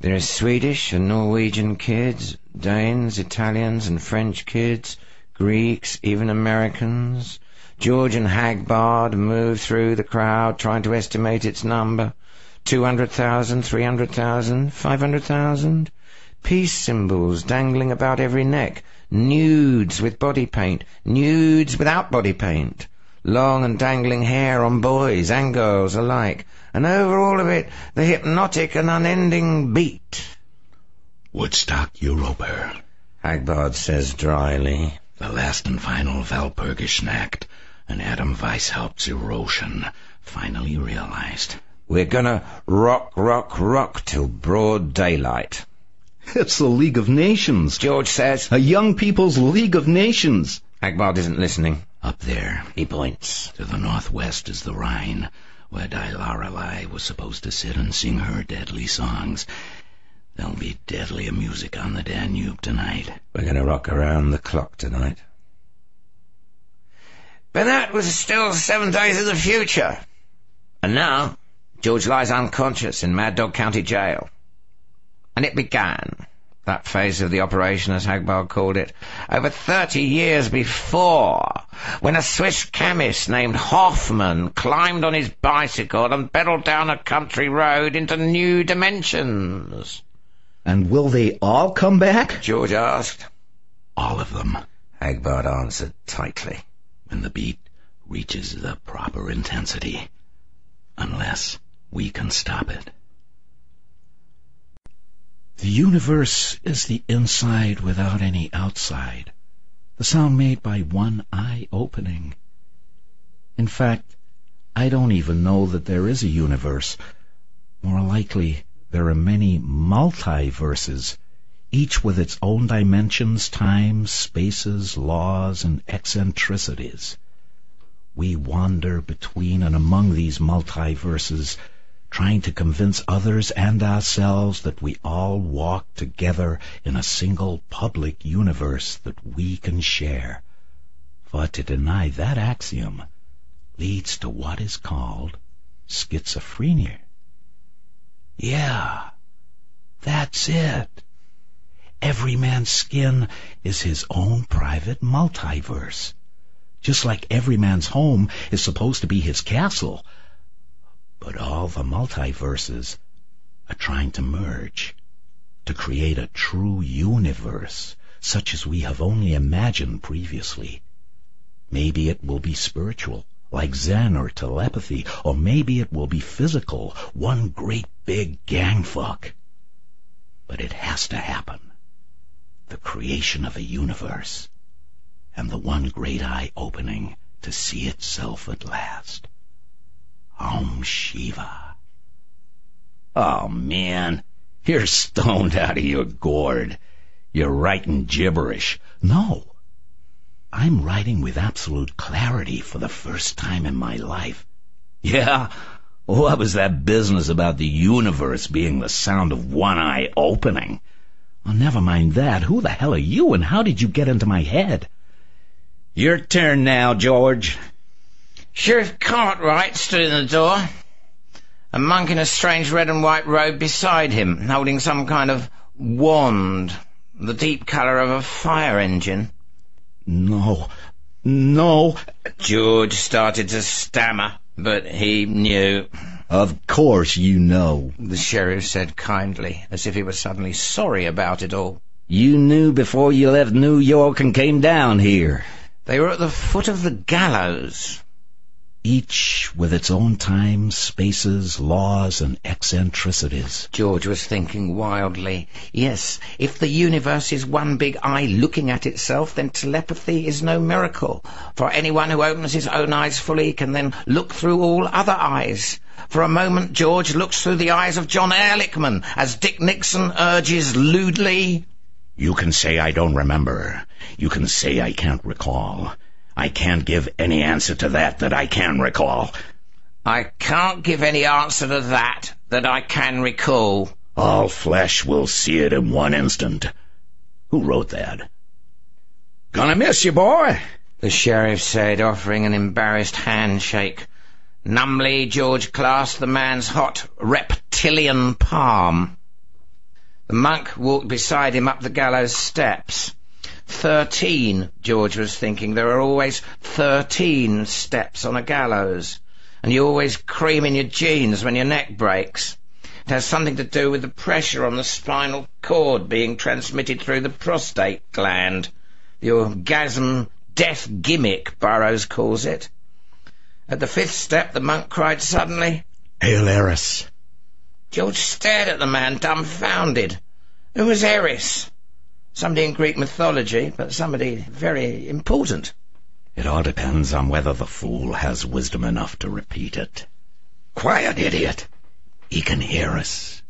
S1: There are Swedish and Norwegian kids, Danes, Italians and French kids, Greeks, even Americans. George and Hagbard moved through the crowd trying to estimate its number. Two hundred thousand, three hundred thousand, five hundred thousand. Peace symbols dangling about every neck. Nudes with body paint. Nudes without body paint. Long and dangling hair on boys and girls alike. And over all of it, the hypnotic and unending beat.
S13: Woodstock Europa,
S1: Hagbard says dryly.
S13: The last and final Walpurgis Nacht and Adam Weishaupt's erosion finally realized.
S1: We're gonna rock, rock, rock till broad daylight.
S15: It's the League of Nations.
S1: George says.
S15: A young people's League of Nations.
S1: Hagbard isn't listening.
S13: Up there,
S1: he points.
S13: To the northwest is the Rhine, where Dailaralai was supposed to sit and sing her deadly songs. There'll be deadlier music on the Danube tonight.
S1: We're gonna rock around the clock tonight. But that was still seven days in the future. And now, George lies unconscious in Mad Dog County Jail. And it began, that phase of the operation, as Hagbard called it, over thirty years before, when a Swiss chemist named Hoffman climbed on his bicycle and pedaled down a country road into new dimensions.
S15: And will they all come back?
S1: George asked.
S13: All of them,
S1: Hagbard answered tightly
S13: when the beat reaches the proper intensity, unless we can stop it.
S6: The universe is the inside without any outside, the sound made by one eye opening. In fact, I don't even know that there is a universe. More likely, there are many multiverses each with its own dimensions, times, spaces, laws, and eccentricities. We wander between and among these multiverses, trying to convince others and ourselves that we all walk together in a single public universe that we can share. For to deny that axiom leads to what is called schizophrenia. Yeah, that's it. Every man's skin is his own private multiverse. Just like every man's home is supposed to be his castle. But all the multiverses are trying to merge to create a true universe such as we have only imagined previously. Maybe it will be spiritual, like Zen or telepathy, or maybe it will be physical, one great big gang fuck. But it has to happen. The creation of a universe, and the one great eye opening to see itself at last. Om Shiva.
S16: Oh, man, you're stoned out of your gourd. You're writing gibberish.
S6: No, I'm writing with absolute clarity for the first time in my life.
S16: Yeah? What was that business about the universe being the sound of one eye opening?
S6: Oh, never mind that. Who the hell are you, and how did you get into my head?
S16: Your turn now, George.
S1: Sheriff Cartwright stood in the door, a monk in a strange red and white robe beside him, holding some kind of wand, the deep colour of a fire engine.
S6: No, no.
S1: George started to stammer, but he knew.
S6: Of course you know.
S1: The sheriff said kindly, as if he were suddenly sorry about it all.
S16: You knew before you left New York and came down here.
S1: They were at the foot of the gallows.
S6: Each with its own times, spaces, laws, and eccentricities.
S1: George was thinking wildly. Yes, if the universe is one big eye looking at itself, then telepathy is no miracle. For anyone who opens his own eyes fully can then look through all other eyes. For a moment, George looks through the eyes of John Ehrlichman as Dick Nixon urges lewdly.
S6: You can say I don't remember. You can say I can't recall. I can't give any answer to that that I can recall.
S1: I can't give any answer to that that I can recall.
S6: All flesh will see it in one instant. Who wrote that?
S16: Gonna miss you, boy,
S1: the sheriff said, offering an embarrassed handshake. Numbly, George clasped the man's hot, reptilian palm. The monk walked beside him up the gallows steps. Thirteen, George was thinking. There are always thirteen steps on a gallows. And you always cream in your jeans when your neck breaks. It has something to do with the pressure on the spinal cord being transmitted through the prostate gland. The orgasm death gimmick, Burroughs calls it. At the fifth step, the monk cried suddenly,
S6: Hail Eris!
S1: George stared at the man, dumbfounded. Who was Eris? Somebody in Greek mythology, but somebody very important.
S6: It all depends on whether the fool has wisdom enough to repeat it. Quiet, idiot! He can hear us.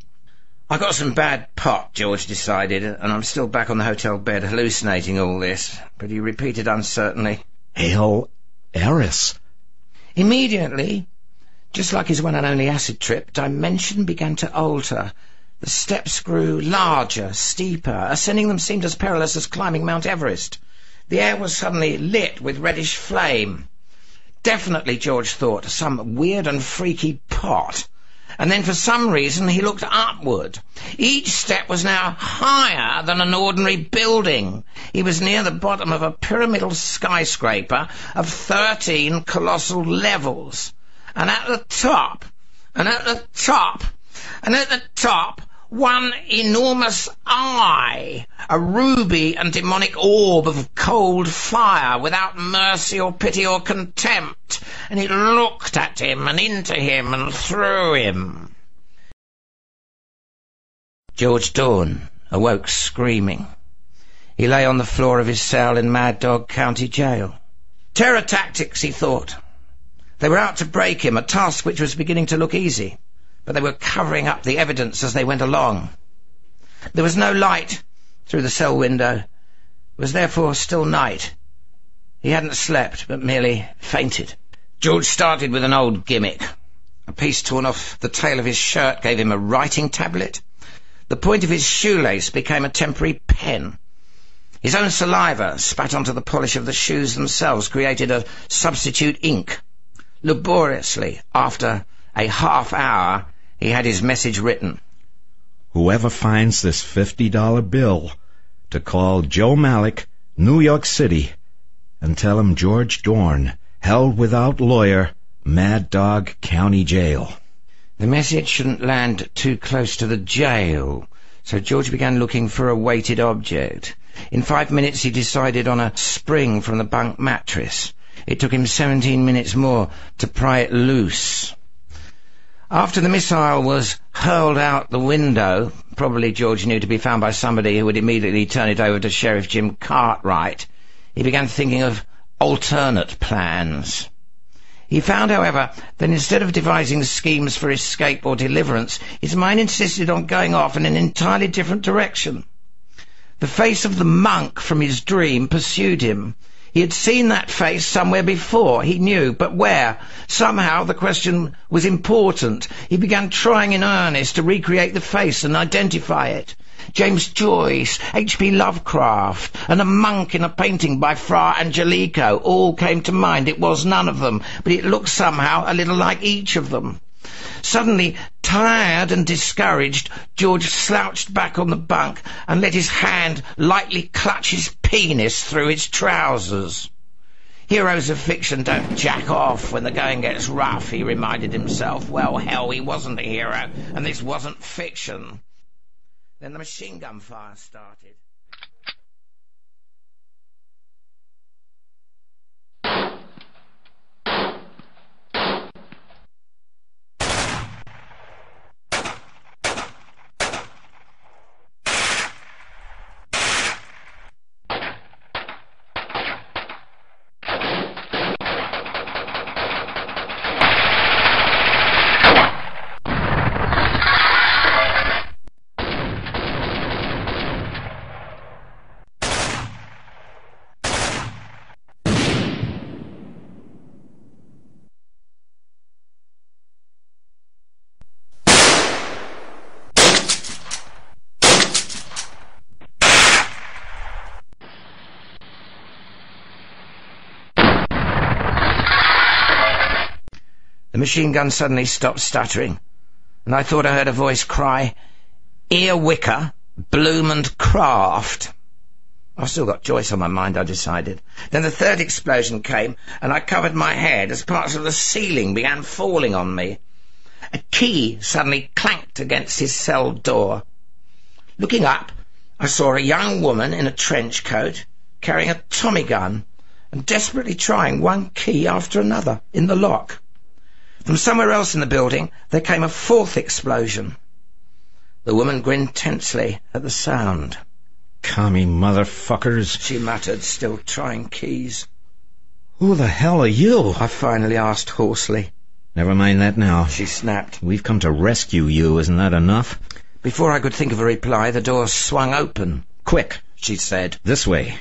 S1: I got some bad pot, George decided, and I'm still back on the hotel bed hallucinating all this. But he repeated uncertainly,
S6: Hail Eris!
S1: Immediately, just like his one and only acid trip, dimension began to alter. The steps grew larger, steeper. Ascending them seemed as perilous as climbing Mount Everest. The air was suddenly lit with reddish flame. Definitely, George thought, some weird and freaky pot. And then for some reason he looked upward. Each step was now higher than an ordinary building. He was near the bottom of a pyramidal skyscraper of thirteen colossal levels. And at the top, and at the top, and at the top, one enormous eye, a ruby and demonic orb of cold fire without mercy or pity or contempt, and it looked at him and into him and through him. George Dorn awoke screaming. He lay on the floor of his cell in Mad Dog County Jail. Terror tactics, he thought. They were out to break him, a task which was beginning to look easy but they were covering up the evidence as they went along. There was no light through the cell window. It was therefore still night. He hadn't slept, but merely fainted. George started with an old gimmick. A piece torn off the tail of his shirt gave him a writing tablet. The point of his shoelace became a temporary pen. His own saliva, spat onto the polish of the shoes themselves, created a substitute ink. Laboriously, after a half hour, he had his message written.
S6: Whoever finds this $50 bill to call Joe Malik, New York City, and tell him George Dorn, held without lawyer, Mad Dog County Jail.
S1: The message shouldn't land too close to the jail, so George began looking for a weighted object. In five minutes he decided on a spring from the bunk mattress. It took him 17 minutes more to pry it loose. After the missile was hurled out the window, probably George knew to be found by somebody who would immediately turn it over to Sheriff Jim Cartwright, he began thinking of alternate plans. He found, however, that instead of devising schemes for escape or deliverance, his mind insisted on going off in an entirely different direction. The face of the monk from his dream pursued him. He had seen that face somewhere before, he knew, but where? Somehow the question was important. He began trying in earnest to recreate the face and identify it. James Joyce, H.P. Lovecraft, and a monk in a painting by Fra Angelico all came to mind. It was none of them, but it looked somehow a little like each of them. Suddenly, tired and discouraged, George slouched back on the bunk and let his hand lightly clutch his penis through his trousers. Heroes of fiction don't jack off when the going gets rough, he reminded himself. Well, hell, he wasn't a hero, and this wasn't fiction. Then the machine gun fire started. The machine gun suddenly stopped stuttering, and I thought I heard a voice cry, Earwicker, Bloom and Craft. I've still got Joyce on my mind, I decided. Then the third explosion came, and I covered my head as parts of the ceiling began falling on me. A key suddenly clanked against his cell door. Looking up, I saw a young woman in a trench coat, carrying a Tommy gun, and desperately trying one key after another in the lock. From somewhere else in the building there came a fourth explosion. The woman grinned tensely at the sound.
S3: Commie motherfuckers.
S1: She muttered, still trying keys.
S3: Who the hell are you?
S1: I finally asked hoarsely.
S3: Never mind that now.
S1: She snapped.
S3: We've come to rescue you, isn't that enough?
S1: Before I could think of a reply, the door swung open.
S3: Quick,
S1: she said.
S3: This way.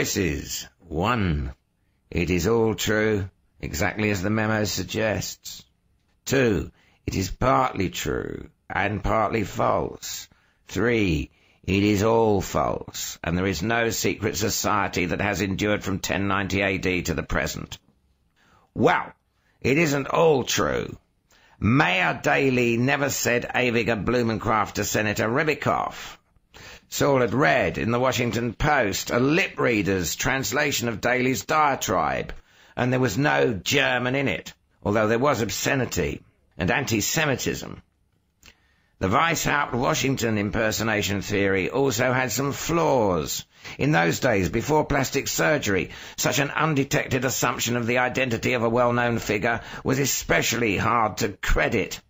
S1: Choices. One. It is all true, exactly as the memo suggests. Two. It is partly true and partly false. Three. It is all false, and there is no secret society that has endured from 1090 AD to the present. Well, it isn't all true. Mayor Daley never said Ewige Blumenkraft to Senator Ribicoff. Saul had read in the Washington Post a lip reader's translation of Daley's diatribe, and there was no German in it, although there was obscenity and anti-Semitism. The Weishaupt Washington impersonation theory also had some flaws. In those days, before plastic surgery, such an undetected assumption of the identity of a well-known figure was especially hard to credit,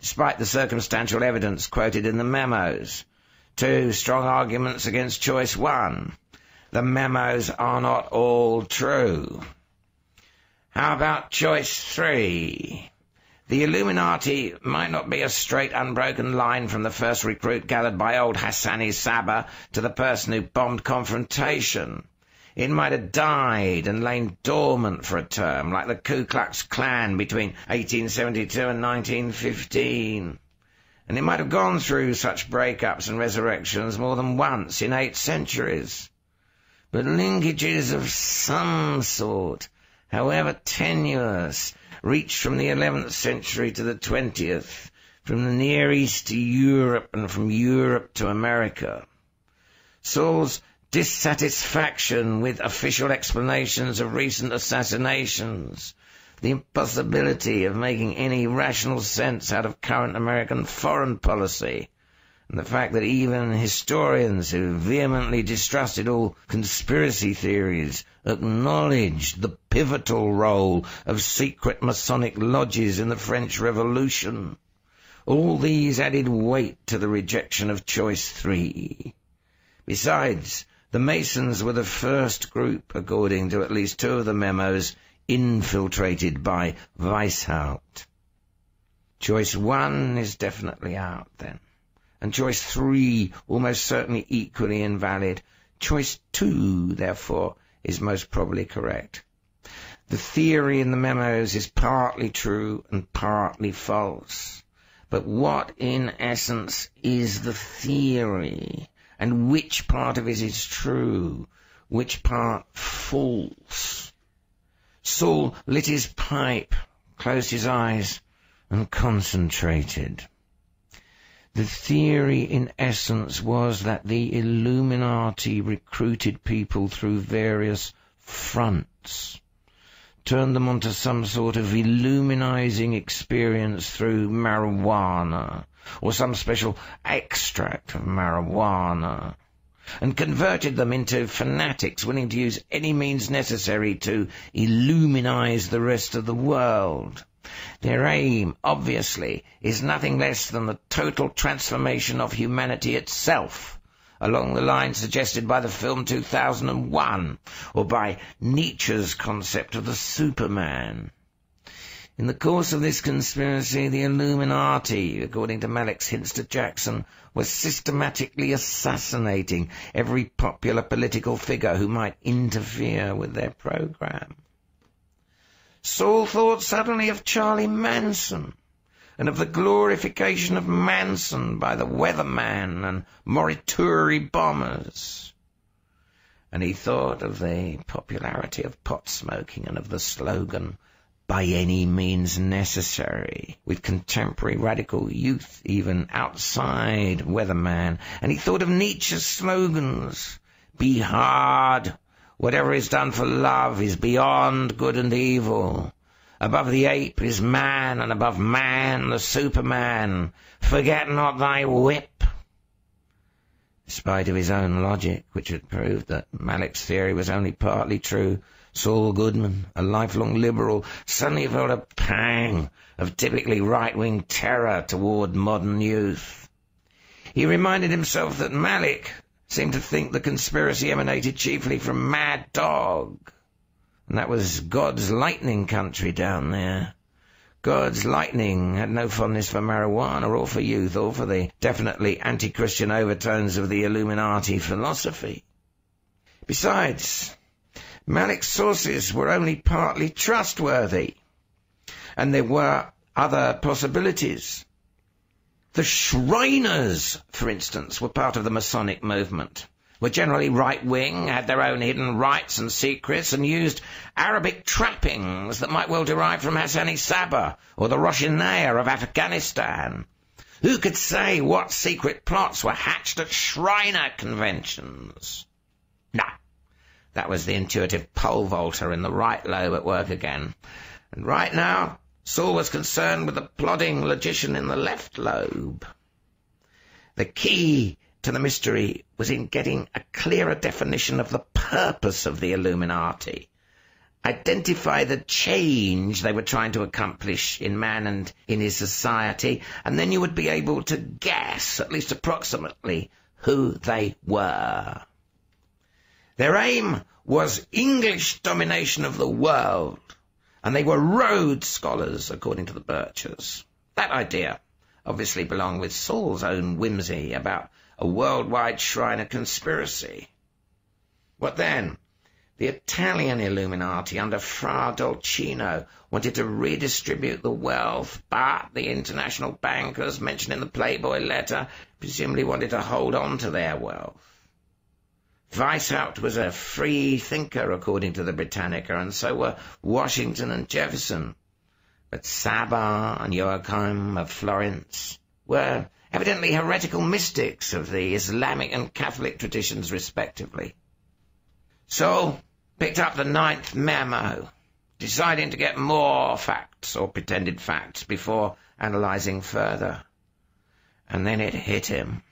S1: despite the circumstantial evidence quoted in the memos. Two strong arguments against choice one. The memos are not all true. How about choice three? The Illuminati might not be a straight, unbroken line from the first recruit gathered by old Hassan i Sabbah to the person who bombed confrontation. It might have died and lain dormant for a term, like the Ku Klux Klan between 1872 and 1915. And it might have gone through such breakups and resurrections more than once in eight centuries. But linkages of some sort, however tenuous, reached from the 11th century to the 20th, from the Near East to Europe and from Europe to America. Saul's dissatisfaction with official explanations of recent assassinations, the impossibility of making any rational sense out of current American foreign policy, and the fact that even historians who vehemently distrusted all conspiracy theories acknowledged the pivotal role of secret Masonic lodges in the French Revolution. All these added weight to the rejection of choice three. Besides, the Masons were the first group, according to at least two of the memos, infiltrated by Weishaupt. Choice one is definitely out then and choice three almost certainly equally invalid. Choice two, therefore, is most probably correct. The theory in the memos is partly true and partly false. But what, in essence, is the theory? And which part of it is true? Which part false? Saul lit his pipe, closed his eyes, and concentrated. The theory, in essence, was that the Illuminati recruited people through various fronts, turned them onto some sort of illuminizing experience through marijuana, or some special extract of marijuana, and converted them into fanatics willing to use any means necessary to illuminize the rest of the world. Their aim, obviously, is nothing less than the total transformation of humanity itself, along the lines suggested by the film 2001, or by Nietzsche's concept of the Superman. In the course of this conspiracy, the Illuminati, according to Malik's hints to Jackson, was systematically assassinating every popular political figure who might interfere with their program. Saul thought suddenly of Charlie Manson and of the glorification of Manson by the Weatherman and Morituri bombers. And he thought of the popularity of pot smoking and of the slogan, by any means necessary, with contemporary radical youth even outside Weatherman. And he thought of Nietzsche's slogans, be hard, Whatever is done for love is beyond good and evil. Above the ape is man, and above man the Superman. Forget not thy whip. In spite of his own logic, which had proved that Malik's theory was only partly true, Saul Goodman, a lifelong liberal, suddenly felt a pang of typically right-wing terror toward modern youth. He reminded himself that Malik, seemed to think the conspiracy emanated chiefly from Mad Dog. And that was God's lightning country down there. God's lightning had no fondness for marijuana or for youth or for the definitely anti-Christian overtones of the Illuminati philosophy. Besides, Malik's sources were only partly trustworthy, and there were other possibilities. The Shriners, for instance, were part of the Masonic movement, were generally right-wing, had their own hidden rites and secrets, and used Arabic trappings that might well derive from Hassan i Sabbah or the Roshinaya of Afghanistan. Who could say what secret plots were hatched at Shriner conventions? That was the intuitive pole vaulter in the right lobe at work again. And right now, Saul was concerned with the plodding logician in the left lobe. The key to the mystery was in getting a clearer definition of the purpose of the Illuminati. Identify the change they were trying to accomplish in man and in his society, and then you would be able to guess, at least approximately, who they were. Their aim was English domination of the world, and they were Rhodes scholars, according to the Birchers. That idea obviously belonged with Saul's own whimsy about a worldwide Shriner conspiracy. What then? The Italian Illuminati under Fra Dolcino wanted to redistribute the wealth, but the international bankers mentioned in the Playboy letter presumably wanted to hold on to their wealth. Weishaupt was a free thinker, according to the Britannica, and so were Washington and Jefferson. But Sabbah and Joachim of Florence were evidently heretical mystics of the Islamic and Catholic traditions, respectively. So, picked up the ninth memo, deciding to get more facts or pretended facts before analyzing further. And then it hit him.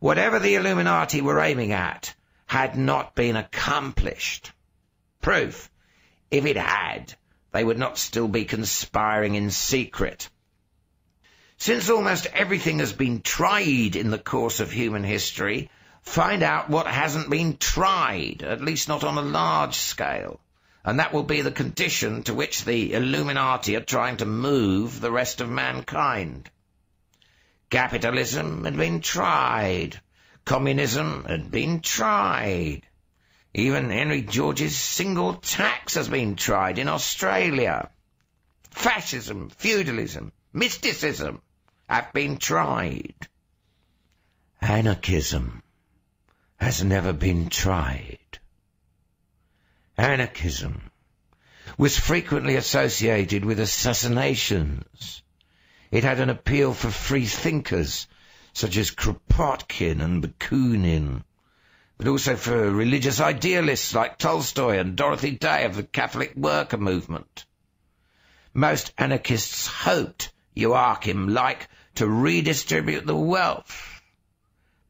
S1: Whatever the Illuminati were aiming at had not been accomplished. Proof, if it had, they would not still be conspiring in secret. Since almost everything has been tried in the course of human history, find out what hasn't been tried, at least not on a large scale. And that will be the condition to which the Illuminati are trying to move the rest of mankind. Capitalism had been tried. Communism had been tried. Even Henry George's single tax has been tried in Australia. Fascism, feudalism, mysticism have been tried. Anarchism has never been tried. Anarchism was frequently associated with assassinations it had an appeal for free thinkers, such as Kropotkin and Bakunin, but also for religious idealists like Tolstoy and Dorothy Day of the Catholic worker movement. Most anarchists hoped Joachim-like to redistribute the wealth.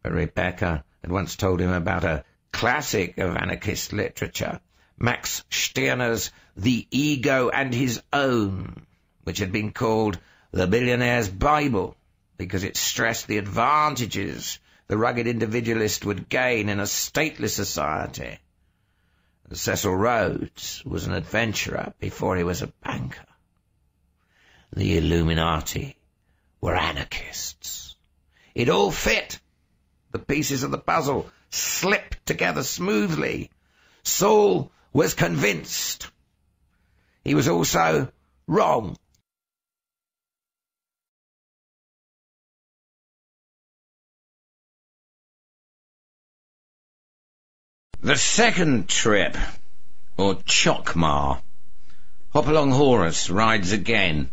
S1: But Rebecca had once told him about a classic of anarchist literature, Max Stirner's The Ego and His Own, which had been called the billionaire's Bible, because it stressed the advantages the rugged individualist would gain in a stateless society. And Cecil Rhodes was an adventurer before he was a banker. The Illuminati were anarchists. It all fit. The pieces of the puzzle slipped together smoothly. Saul was convinced. He was also wrong. The second trip, or Chokmah, Hopalong Horus rides again.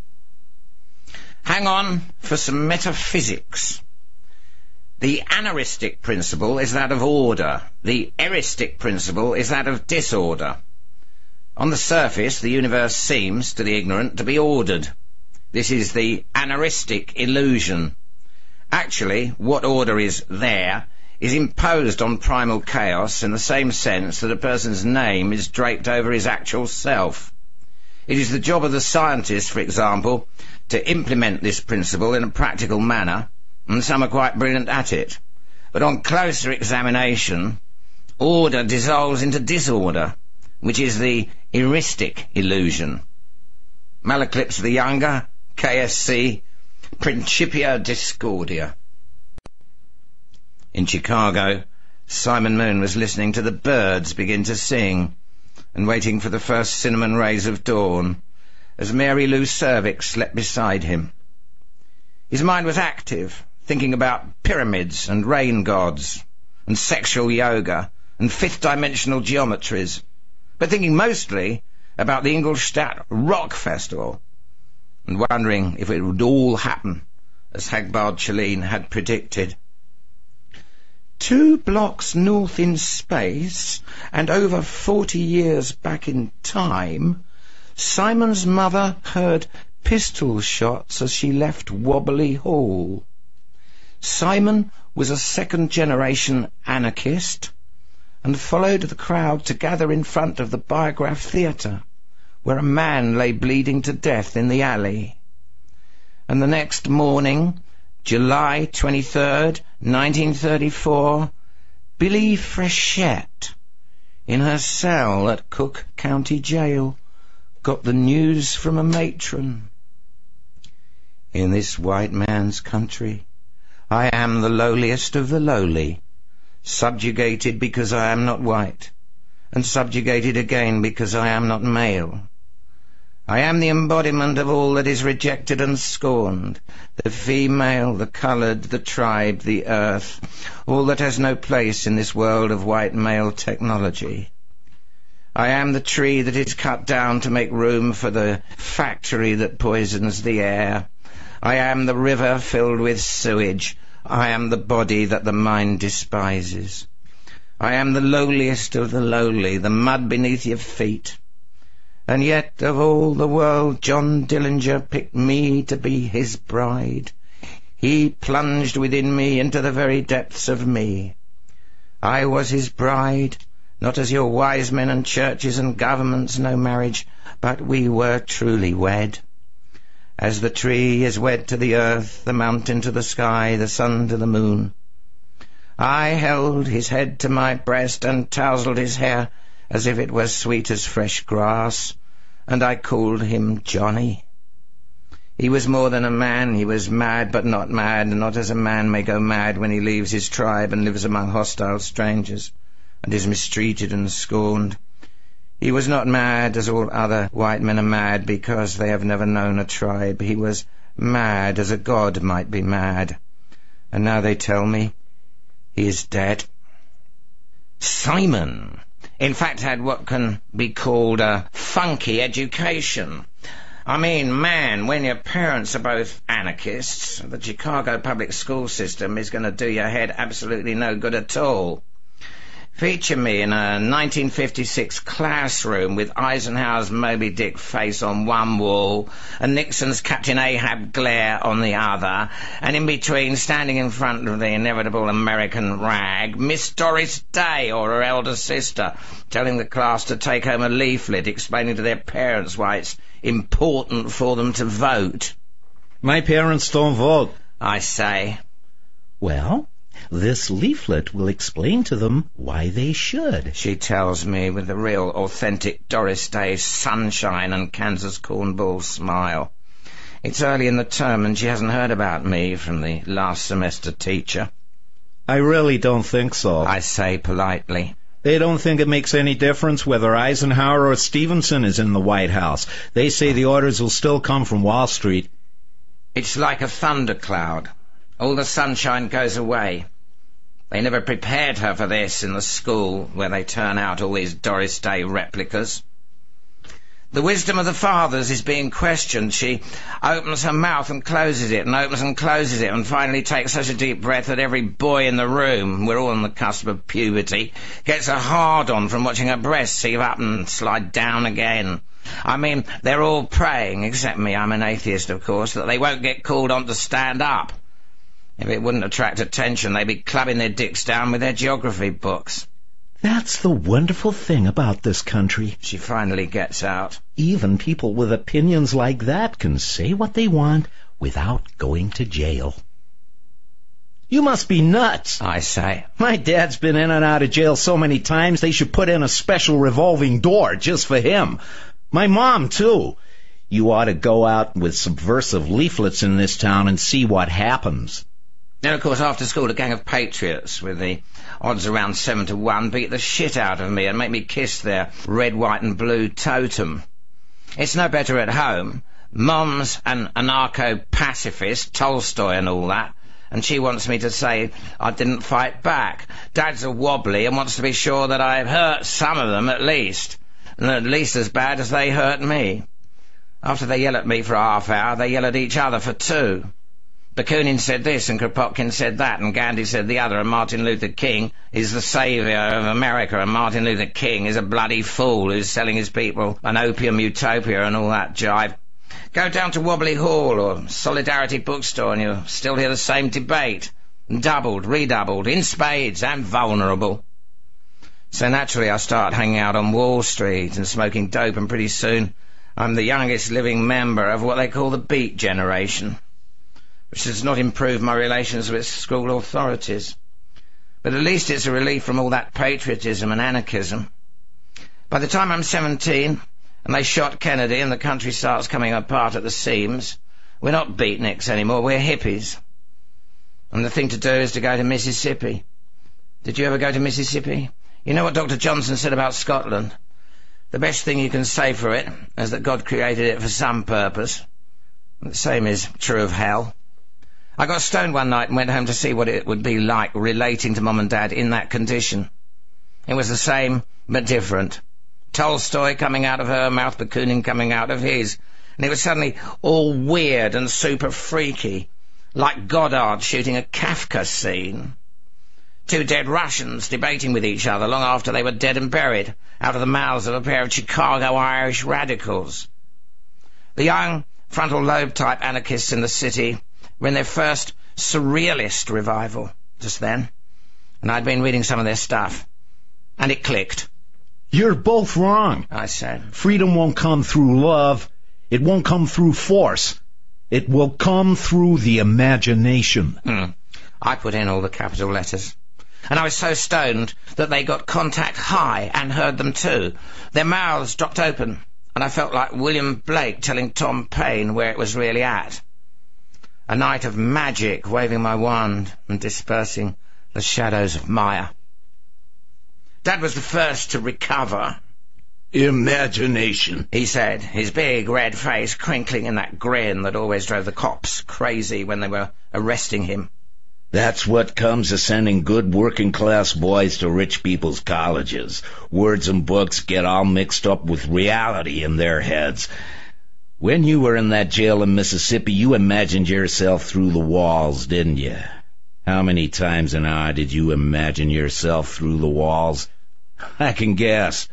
S1: Hang on for some metaphysics. The aneristic principle is that of order. The eristic principle is that of disorder. On the surface, the universe seems, to the ignorant, to be ordered. This is the aneristic illusion. Actually, what order is there is imposed on primal chaos in the same sense that a person's name is draped over his actual self. It is the job of the scientist, for example, to implement this principle in a practical manner, and some are quite brilliant at it. But on closer examination, order dissolves into disorder, which is the eristic illusion. Malaclypse the Younger, KSC, Principia Discordia. In Chicago, Simon Moon was listening to the birds begin to sing and waiting for the first cinnamon rays of dawn as Mary Lou Servix slept beside him. His mind was active, thinking about pyramids and rain gods and sexual yoga and fifth-dimensional geometries, but thinking mostly about the Ingolstadt Rock Festival and wondering if it would all happen as Hagbard Celine had predicted. Two blocks north in space and over forty years back in time, Simon's mother heard pistol shots as she left Wobbly Hall. Simon was a second-generation anarchist and followed the crowd to gather in front of the Biograph Theatre, where a man lay bleeding to death in the alley. And the next morning, July 23rd, 1934, Billie Frechette, in her cell at Cook County Jail, got the news from a matron. In this white man's country, I am the lowliest of the lowly, subjugated because I am not white, and subjugated again because I am not male. I am the embodiment of all that is rejected and scorned, the female, the coloured, the tribe, the earth, all that has no place in this world of white male technology. I am the tree that is cut down to make room for the factory that poisons the air. I am the river filled with sewage. I am the body that the mind despises. I am the lowliest of the lowly, the mud beneath your feet. And yet of all the world John Dillinger picked me to be his bride. He plunged within me into the very depths of me. I was his bride, not as your wise men and churches and governments know marriage, but we were truly wed. As the tree is wed to the earth, the mountain to the sky, the sun to the moon. I held his head to my breast and tousled his hair as if it were sweet as fresh grass, and I called him Johnny. He was more than a man, he was mad but not mad, not as a man may go mad when he leaves his tribe and lives among hostile strangers, and is mistreated and scorned. He was not mad as all other white men are mad because they have never known a tribe. He was mad as a god might be mad. And now they tell me he is dead. Simon! In fact had what can be called a funky education. I mean, man, when your parents are both anarchists, the Chicago public school system is going to do your head absolutely no good at all. Feature me in a 1956 classroom with Eisenhower's Moby Dick face on one wall and Nixon's Captain Ahab glare on the other, and in between, standing in front of the inevitable American rag, Miss Doris Day or her elder sister, telling the class to take home a leaflet explaining to their parents why it's important for them to vote.
S2: My parents don't vote.
S1: I say.
S2: Well, this leaflet will explain to them why they should.
S1: She tells me with the real authentic Doris Day sunshine and Kansas cornball smile. It's early in the term and she hasn't heard about me from the last semester teacher.
S2: I really don't think so.
S1: I say politely.
S2: They don't think it makes any difference whether Eisenhower or Stevenson is in the White House. They say the orders will still come from Wall Street.
S1: It's like a thundercloud. All the sunshine goes away. They never prepared her for this in the school where they turn out all these Doris Day replicas. The wisdom of the fathers is being questioned. She opens her mouth and closes it, and opens and closes it, and finally takes such a deep breath that every boy in the room, we're all on the cusp of puberty, gets a hard on from watching her breasts heave up and slide down again. I mean, they're all praying, except me, I'm an atheist, of course, that they won't get called on to stand up. If it wouldn't attract attention, they'd be clubbing their dicks down with their geography books.
S2: That's the wonderful thing about this country.
S1: She finally gets out.
S2: Even people with opinions like that can say what they want without going to jail. You must be nuts.
S1: I say.
S2: My dad's been in and out of jail so many times they should put in a special revolving door just for him. My mom, too. You ought to go out with subversive leaflets in this town and see what happens.
S1: Then, of course, after school, a gang of patriots with the odds around seven to one beat the shit out of me and make me kiss their red, white and blue totem. It's no better at home. Mom's an anarcho-pacifist, Tolstoy and all that, and she wants me to say I didn't fight back. Dad's a wobbly and wants to be sure that I've hurt some of them at least, and at least as bad as they hurt me. After they yell at me for a half hour, they yell at each other for two. Bakunin said this, and Kropotkin said that, and Gandhi said the other, and Martin Luther King is the saviour of America, and Martin Luther King is a bloody fool who's selling his people an opium utopia and all that jive. Go down to Wobbly Hall or Solidarity Bookstore and you'll still hear the same debate. Doubled, redoubled, in spades, and vulnerable. So naturally I start hanging out on Wall Street and smoking dope, and pretty soon I'm the youngest living member of what they call the Beat Generation which does not improve my relations with school authorities. But at least it's a relief from all that patriotism and anarchism. By the time I'm 17 and they shot Kennedy and the country starts coming apart at the seams, we're not beatniks anymore, we're hippies. And the thing to do is to go to Mississippi. Did you ever go to Mississippi? You know what Dr. Johnson said about Scotland? The best thing you can say for it is that God created it for some purpose. The same is true of hell. I got stoned one night and went home to see what it would be like relating to Mum and Dad in that condition. It was the same, but different. Tolstoy coming out of her mouth, Bakunin coming out of his. And it was suddenly all weird and super freaky, like Godard shooting a Kafka scene. Two dead Russians debating with each other long after they were dead and buried, out of the mouths of a pair of Chicago Irish radicals. The young frontal lobe type anarchists in the city were in their first surrealist revival just then, and I'd been reading some of their stuff, and it clicked.
S17: You're both wrong,
S1: I said.
S17: Freedom won't come through love. It won't come through force. It will come through the imagination.
S1: Hmm. I put in all the capital letters. And I was so stoned that they got contact high and heard them too. Their mouths dropped open, and I felt like William Blake telling Tom Paine where it was really at a night of magic, waving my wand and dispersing the shadows of Maya. Dad was the first to recover.
S17: Imagination,
S1: he said, his big red face crinkling in that grin that always drove the cops crazy when they were arresting him.
S6: That's what comes of sending good working class boys to rich people's colleges. Words and books get all mixed up with reality in their heads, when you were in that jail in Mississippi, you imagined yourself through the walls, didn't you? How many times an hour did you imagine yourself through the walls? I can guess.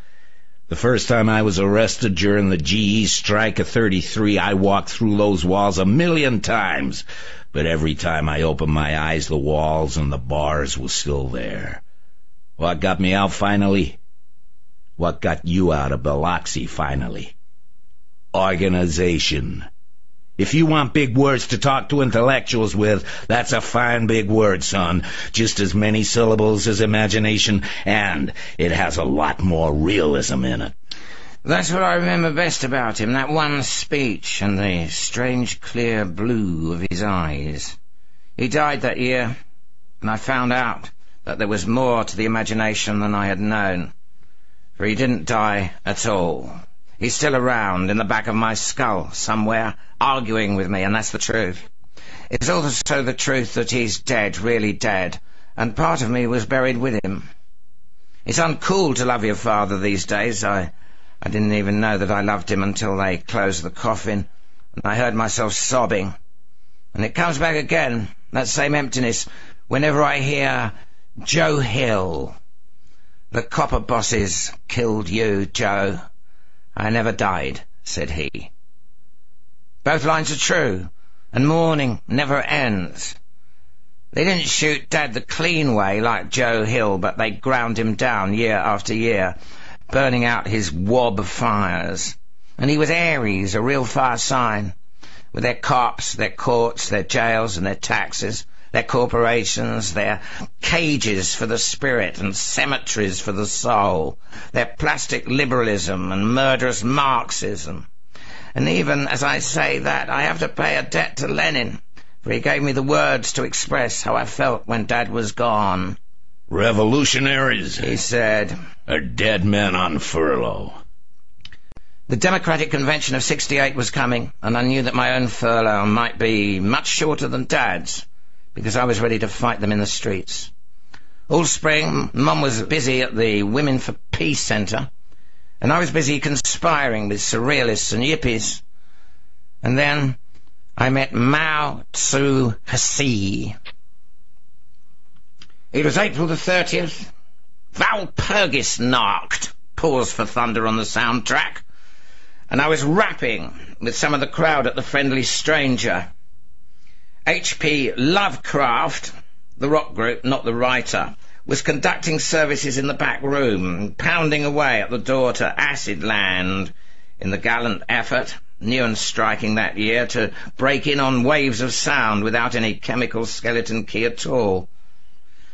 S6: The first time I was arrested during the GE strike of 33, I walked through those walls a million times. But every time I opened my eyes, the walls and the bars were still there. What got me out finally? What got you out of Biloxi finally? Organization. If you want big words to talk to intellectuals with, that's a fine big word, son. Just as many syllables as imagination, and it has a lot more realism in it.
S1: That's what I remember best about him, that one speech and the strange clear blue of his eyes. He died that year, and I found out that there was more to the imagination than I had known. For he didn't die at all. He's still around in the back of my skull somewhere, arguing with me, and that's the truth. It's also the truth that he's dead, really dead, and part of me was buried with him. It's uncool to love your father these days. I, I didn't even know that I loved him until they closed the coffin, and I heard myself sobbing. And it comes back again, that same emptiness, whenever I hear Joe Hill. The copper bosses killed you, Joe. I never died, said he. Both lines are true, and mourning never ends. They didn't shoot Dad the clean way like Joe Hill, but they ground him down year after year, burning out his wob fires. And he was Aries, a real fire sign, with their cops, their courts, their jails, and their taxes, their corporations, their cages for the spirit and cemeteries for the soul, their plastic liberalism and murderous Marxism. And even as I say that, I have to pay a debt to Lenin for he gave me the words to express how I felt when Dad was gone.
S18: Revolutionaries
S1: He said,
S18: are dead men on furlough.
S1: The Democratic Convention of 68 was coming, and I knew that my own furlough might be much shorter than Dad's, because I was ready to fight them in the streets. All spring, Mum was busy at the Women for Peace Centre, and I was busy conspiring with surrealists and yippies. And then I met Mao Tzu Hsi. It was April the 30th. Walpurgis Nacht. Pause for thunder on the soundtrack. And I was rapping with some of the crowd at the Friendly Stranger. H.P. Lovecraft, the rock group, not the writer, was conducting services in the back room, pounding away at the door to Acid Land in the gallant effort, new and striking that year, to break in on waves of sound without any chemical skeleton key at all.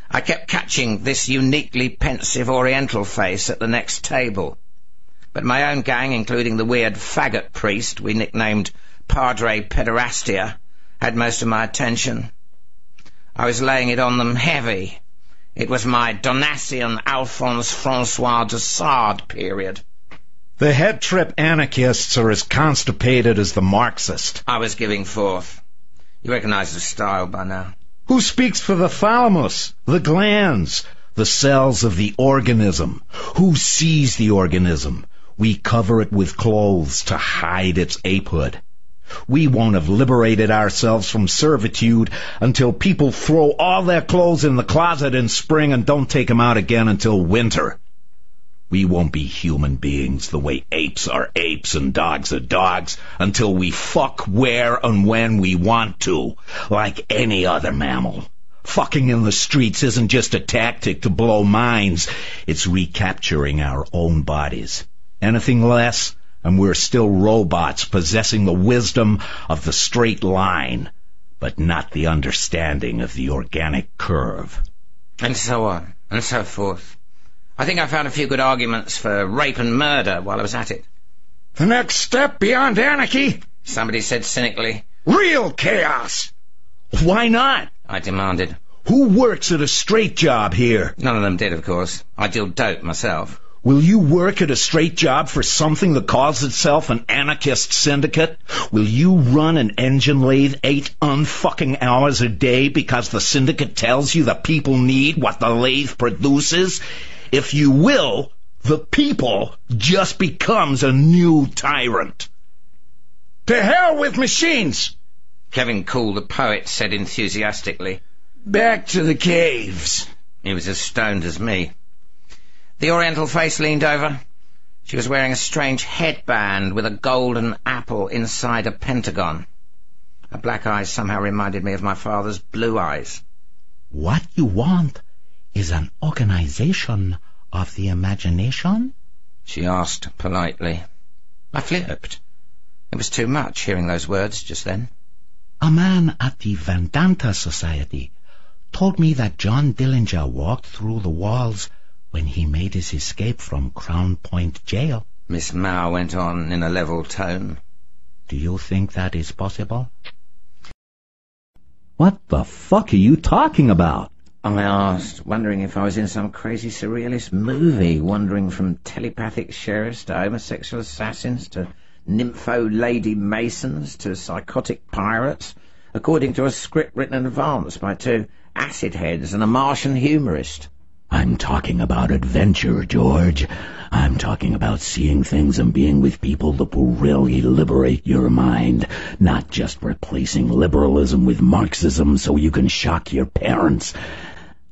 S1: I kept catching this uniquely pensive oriental face at the next table. But my own gang, including the weird faggot priest we nicknamed Padre Pederastia, had most of my attention. I was laying it on them heavy. It was my Donatien Alphonse Francois de Sade period.
S6: The head trip anarchists are as constipated as the Marxist.
S1: I was giving forth. You recognize the style by now.
S6: Who speaks for the thalamus, the glands, the cells of the organism? Who sees the organism? We cover it with clothes to hide its apehood. We won't have liberated ourselves from servitude until people throw all their clothes in the closet in spring and don't take 'em out again until winter. We won't be human beings the way apes are apes and dogs are dogs until we fuck where and when we want to, like any other mammal. Fucking in the streets isn't just a tactic to blow minds, it's recapturing our own bodies. Anything less, and we're still robots possessing the wisdom of the straight line, but not the understanding of the organic curve.
S1: And so on, and so forth. I think I found a few good arguments for rape and murder while I was at it.
S19: The next step beyond anarchy?
S1: Somebody said cynically.
S19: Real chaos!
S6: Why not?
S1: I demanded.
S6: Who works at a straight job here?
S1: None of them did, of course. I deal dope myself.
S6: Will you work at a straight job for something that calls itself an anarchist syndicate? Will you run an engine lathe eight unfucking hours a day because the syndicate tells you the people need what the lathe produces? If you will, the people just becomes a new tyrant.
S19: To hell with machines!
S1: Kevin Cool, the poet, said enthusiastically.
S19: Back to the caves.
S1: He was as stoned as me. The Oriental face leaned over. She was wearing a strange headband with a golden apple inside a pentagon. Her black eyes somehow reminded me of my father's blue eyes.
S20: What you want is an organization of the imagination?
S1: She asked politely. I flipped. It was too much hearing those words just then.
S20: A man at the Vedanta Society told me that John Dillinger walked through the walls when he made his escape from Crown Point Jail.
S1: Miss Mao went on in a level tone.
S20: Do you think that is possible?
S6: What the fuck are you talking about?
S1: I asked, wondering if I was in some crazy surrealist movie, wandering from telepathic sheriffs to homosexual assassins to nympho lady masons to psychotic pirates, according to a script written in advance by two acid heads and a Martian humorist.
S20: I'm talking about adventure, George. I'm talking about seeing things and being with people that will really liberate your mind, not just replacing liberalism with Marxism so you can shock your parents.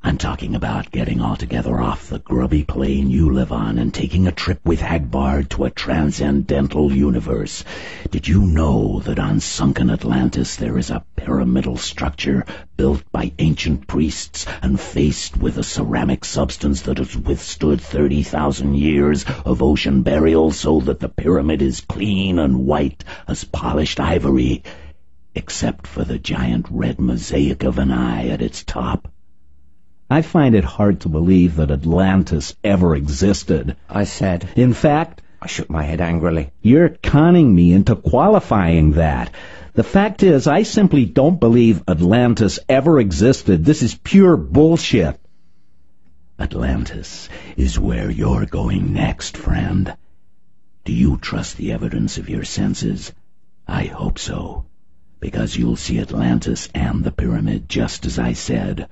S20: I'm talking about getting altogether off the grubby plane you live on and taking a trip with Hagbard to a transcendental universe. Did you know that on sunken Atlantis there is a pyramidal structure built by ancient priests and faced with a ceramic substance that has withstood 30,000 years of ocean burial so that the pyramid is clean and white as polished ivory, except for the giant red mosaic of an eye at its top?
S6: I find it hard to believe that Atlantis ever existed.
S1: I said.
S6: In fact,
S1: I shook my head angrily.
S6: you're conning me into qualifying that.
S21: The fact is, I simply don't believe Atlantis ever existed. This is pure bullshit.
S6: Atlantis is where you're going next, friend. Do you trust the evidence of your senses? I hope so, because you'll see Atlantis and the pyramid just as I said.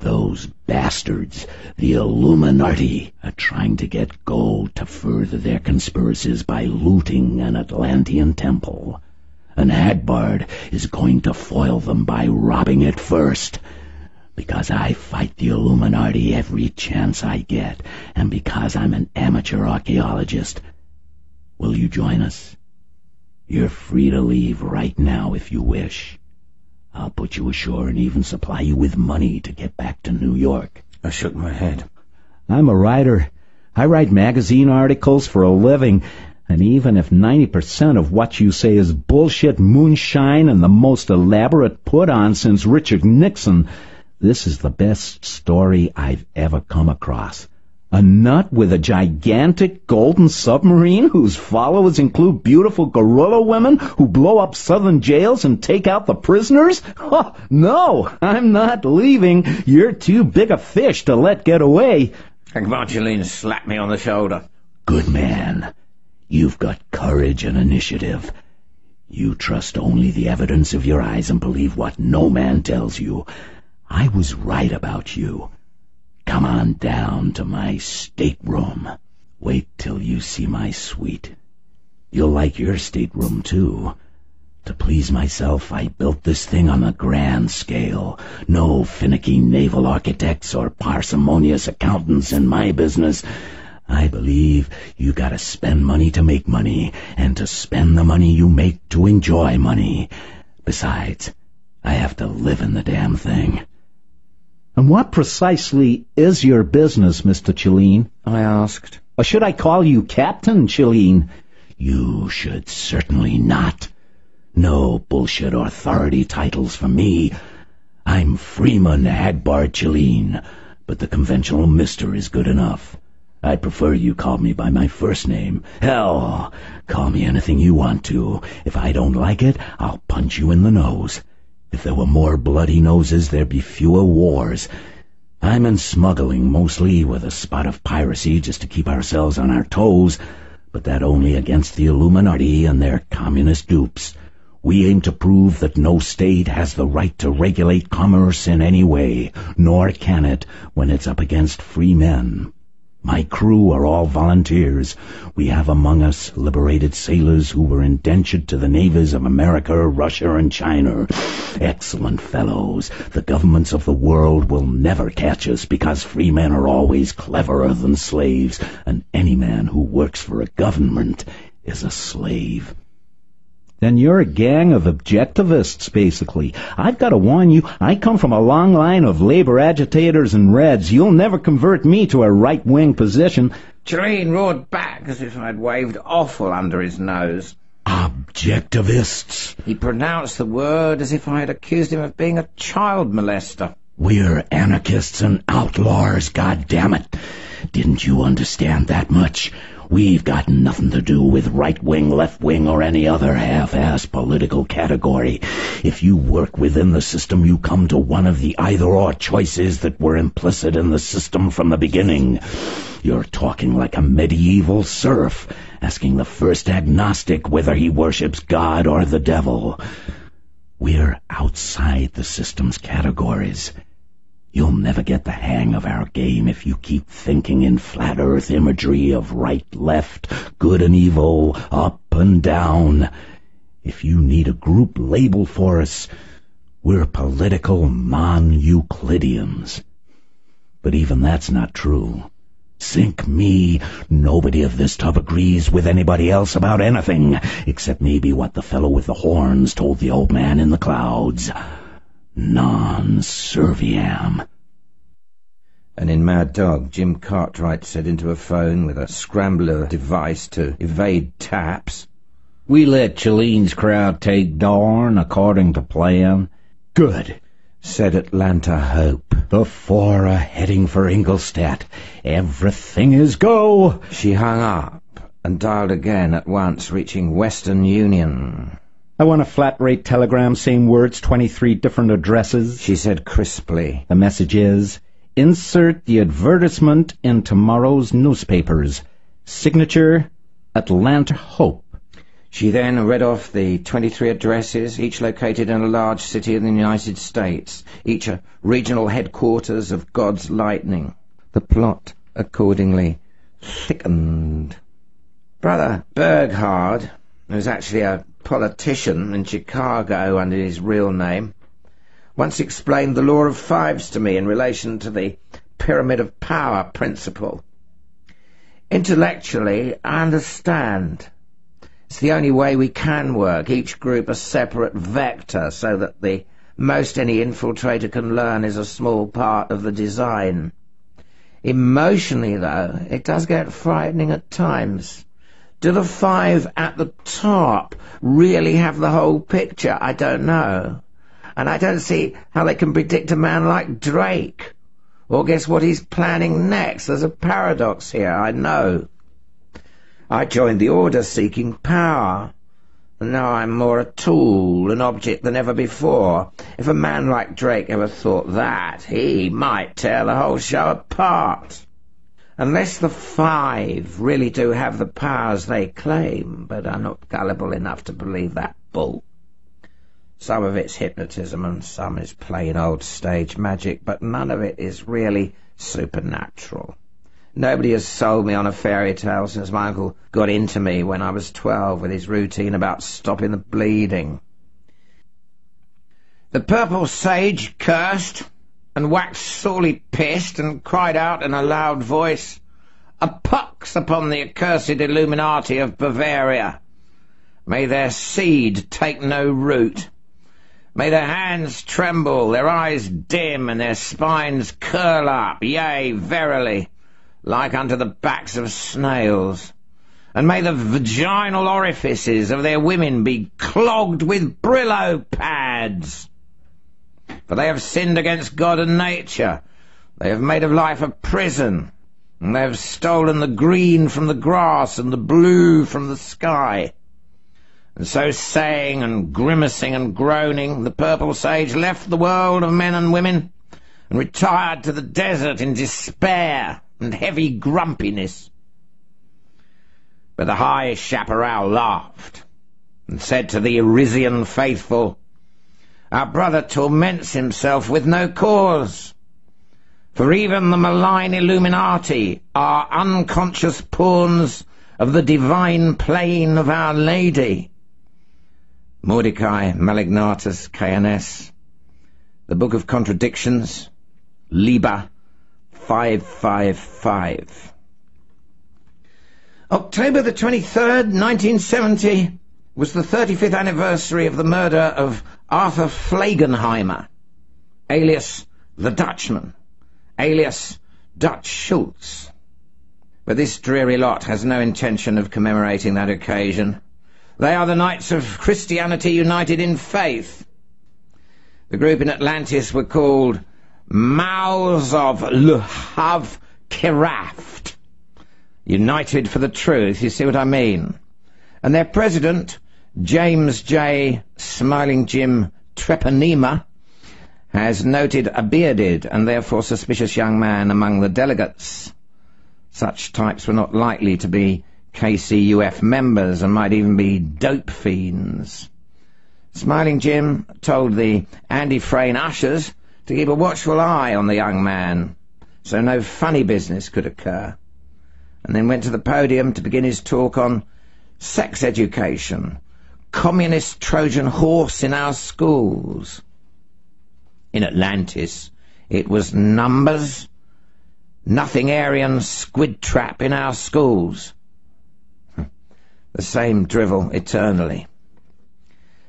S6: Those bastards, the Illuminati, are trying to get gold to further their conspiracies by looting an Atlantean temple. And Hagbard is going to foil them by robbing it first because I fight the Illuminati every chance I get, and because I'm an amateur archaeologist. Will you join us? You're free to leave right now if you wish. Uh, I'll put you ashore and even supply you with money to get back to New York.
S1: I shook my head.
S21: I'm a writer. I write magazine articles for a living, and even if 90% of what you say is bullshit moonshine and the most elaborate put-on since Richard Nixon, this is the best story I've ever come across. A nut with a gigantic golden submarine whose followers include beautiful guerrilla women who blow up southern jails and take out the prisoners? Oh, no, I'm not leaving. You're too big a fish to let get away.
S1: Evangeline slapped me on the shoulder.
S6: Good man. You've got courage and initiative. You trust only the evidence of your eyes and believe what no man tells you. I was right about you. Come on down to my stateroom. Wait till you see my suite. You'll like your stateroom, too. To please myself, I built this thing on a grand scale. No finicky naval architects or parsimonious accountants in my business. I believe you gotta spend money to make money, and to spend the money you make to enjoy money. Besides, I have to live in the damn thing.
S21: And what precisely is your business, Mr. Celine?
S1: I asked.
S21: Or should I call you Captain Celine?
S6: You should certainly not. No bullshit authority titles for me. I'm Freeman Hagbard Celine, but the conventional mister is good enough. I prefer you call me by my first name. Hell, call me anything you want to. If I don't like it, I'll punch you in the nose. If there were more bloody noses, there'd be fewer wars. I'm in smuggling, mostly with a spot of piracy just to keep ourselves on our toes, but that only against the Illuminati and their communist dupes. We aim to prove that no state has the right to regulate commerce in any way, nor can it when it's up against free men. My crew are all volunteers. We have among us liberated sailors who were indentured to the navies of America, Russia, and China. Excellent fellows. The governments of the world will never catch us because free men are always cleverer than slaves, and any man who works for a government is a slave.
S21: Then you're a gang of objectivists, basically. I've got to warn you, I come from a long line of labor agitators and Reds. You'll never convert me to a right-wing position.
S1: Celine roared back as if I'd waved offal under his nose.
S6: Objectivists.
S1: He pronounced the word as if I had accused him of being a child molester.
S6: We're anarchists and outlaws, goddammit. Didn't you understand that much? We've got nothing to do with right wing, left wing, or any other half-ass political category. If you work within the system, you come to one of the either-or choices that were implicit in the system from the beginning. You're talking like a medieval serf, asking the first agnostic whether he worships God or the devil. We're outside the system's categories. You'll never get the hang of our game if you keep thinking in flat earth imagery of right, left, good and evil, up and down. If you need a group label for us, we're political non-Euclideans. But even that's not true. Sink me, nobody of this tub agrees with anybody else about anything, except maybe what the fellow with the horns told the old man in the clouds non serviam.
S1: And in Mad Dog, Jim Cartwright said into a phone with a scrambler device to evade taps.
S21: We let Celine's crowd take Dorn according to plan.
S6: Good,
S1: said Atlanta Hope.
S6: The four are heading for Ingolstadt. Everything is go.
S1: She hung up and dialed again at once, reaching Western Union.
S6: I want a flat rate telegram, same words, 23 different addresses.
S1: She said crisply.
S6: The message is, insert the advertisement in tomorrow's newspapers. Signature, Atlanta Hope.
S1: She then read off the 23 addresses, each located in a large city in the United States, each a regional headquarters of God's lightning. The plot, accordingly, thickened. Brother Burghard, who's actually a politician in Chicago under his real name, once explained the law of fives to me in relation to the pyramid of power principle. Intellectually, I understand. It's the only way we can work, each group a separate vector, so that the most any infiltrator can learn is a small part of the design. Emotionally, though, it does get frightening at times. Do the five at the top really have the whole picture? I don't know. And I don't see how they can predict a man like Drake. Or guess what he's planning next? There's a paradox here, I know. I joined the Order seeking power. And now I'm more a tool, an object than ever before. If a man like Drake ever thought that, he might tear the whole show apart. Unless the five really do have the powers they claim, but I'm not gullible enough to believe that bull. Some of it's hypnotism and some is plain old stage magic, but none of it is really supernatural. Nobody has sold me on a fairy tale since my uncle got into me when I was twelve with his routine about stopping the bleeding. The purple sage cursed and waxed sorely pissed, and cried out in a loud voice, A pox upon the accursed Illuminati of Bavaria! May their seed take no root. May their hands tremble, their eyes dim, and their spines curl up, yea, verily, like unto the backs of snails. And may the vaginal orifices of their women be clogged with Brillo pads for they have sinned against God and nature. They have made of life a prison, and they have stolen the green from the grass and the blue from the sky. And so saying and grimacing and groaning, the purple sage left the world of men and women and retired to the desert in despair and heavy grumpiness. But the high chaparral laughed and said to the Erisian faithful, our brother torments himself with no cause. For even the malign Illuminati are unconscious pawns of the divine plane of Our Lady. Mordecai Malignatus KNS, The Book of Contradictions, Liber 555. October the 23rd, 1970, was the 35th anniversary of the murder of Arthur Flegenheimer, alias the Dutchman, alias Dutch Schultz. But this dreary lot has no intention of commemorating that occasion. They are the Knights of Christianity United in Faith. The group in Atlantis were called Mouths of Le Have Keraft. United for the truth, you see what I mean? And their president, James J. Smiling Jim Treponema has noted a bearded and therefore suspicious young man among the delegates. Such types were not likely to be KCUF members and might even be dope fiends. Smiling Jim told the Andy Frain ushers to keep a watchful eye on the young man, so no funny business could occur, and then went to the podium to begin his talk on sex education communist Trojan horse in our schools. In Atlantis, it was numbers, nothing Aryan squid trap in our schools. the same drivel eternally.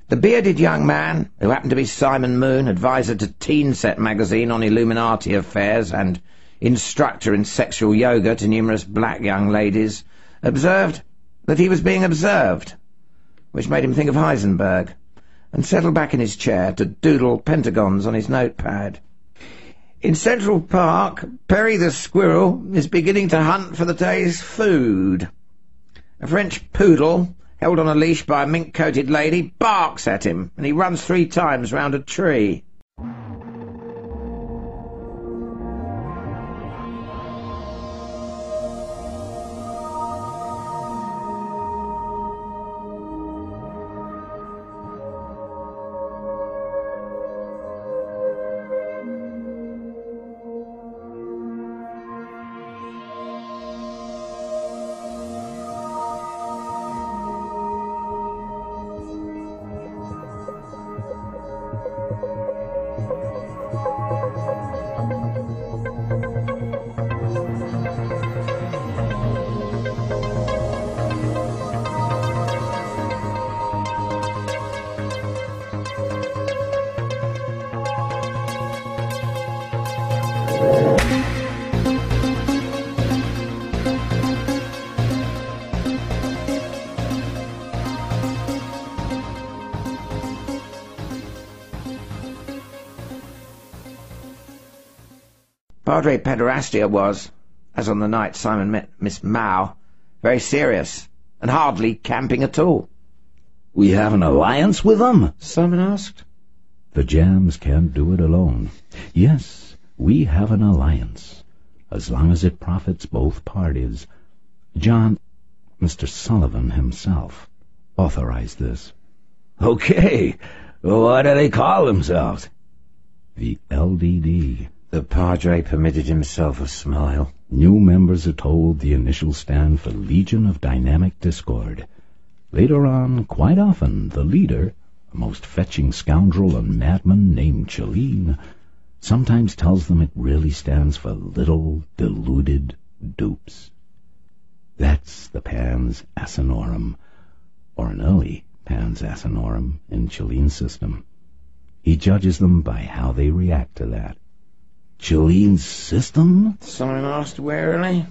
S1: The bearded young man, who happened to be Simon Moon, advisor to Teen Set magazine on Illuminati affairs and instructor in sexual yoga to numerous black young ladies, observed that he was being observed which made him think of Heisenberg, and settled back in his chair to doodle pentagons on his notepad. In Central Park, Perry the squirrel is beginning to hunt for the day's food. A French poodle held on a leash by a mink-coated lady, barks at him, and he runs three times round a tree. Padre Pederastia was, as on the night Simon met Miss Mao, very serious, and hardly camping at all.
S3: We have an alliance with them?
S1: Simon asked.
S6: The Jams can't do it alone. Yes, we have an alliance, as long as it profits both parties. John, Mr. Sullivan himself, authorized this.
S3: Okay. What do they call themselves?
S6: The LDD.
S1: The Padre permitted himself a smile.
S6: New members are told the initials stand for Legion of Dynamic Discord. Later on, quite often, the leader, a most fetching scoundrel and madman named Celine, sometimes tells them it really stands for Little Deluded Dupes. That's the Pons Asinorum, or an early Pons Asinorum in Celine's system. He judges them by how they react to that. Celine's system?
S1: Simon asked warily.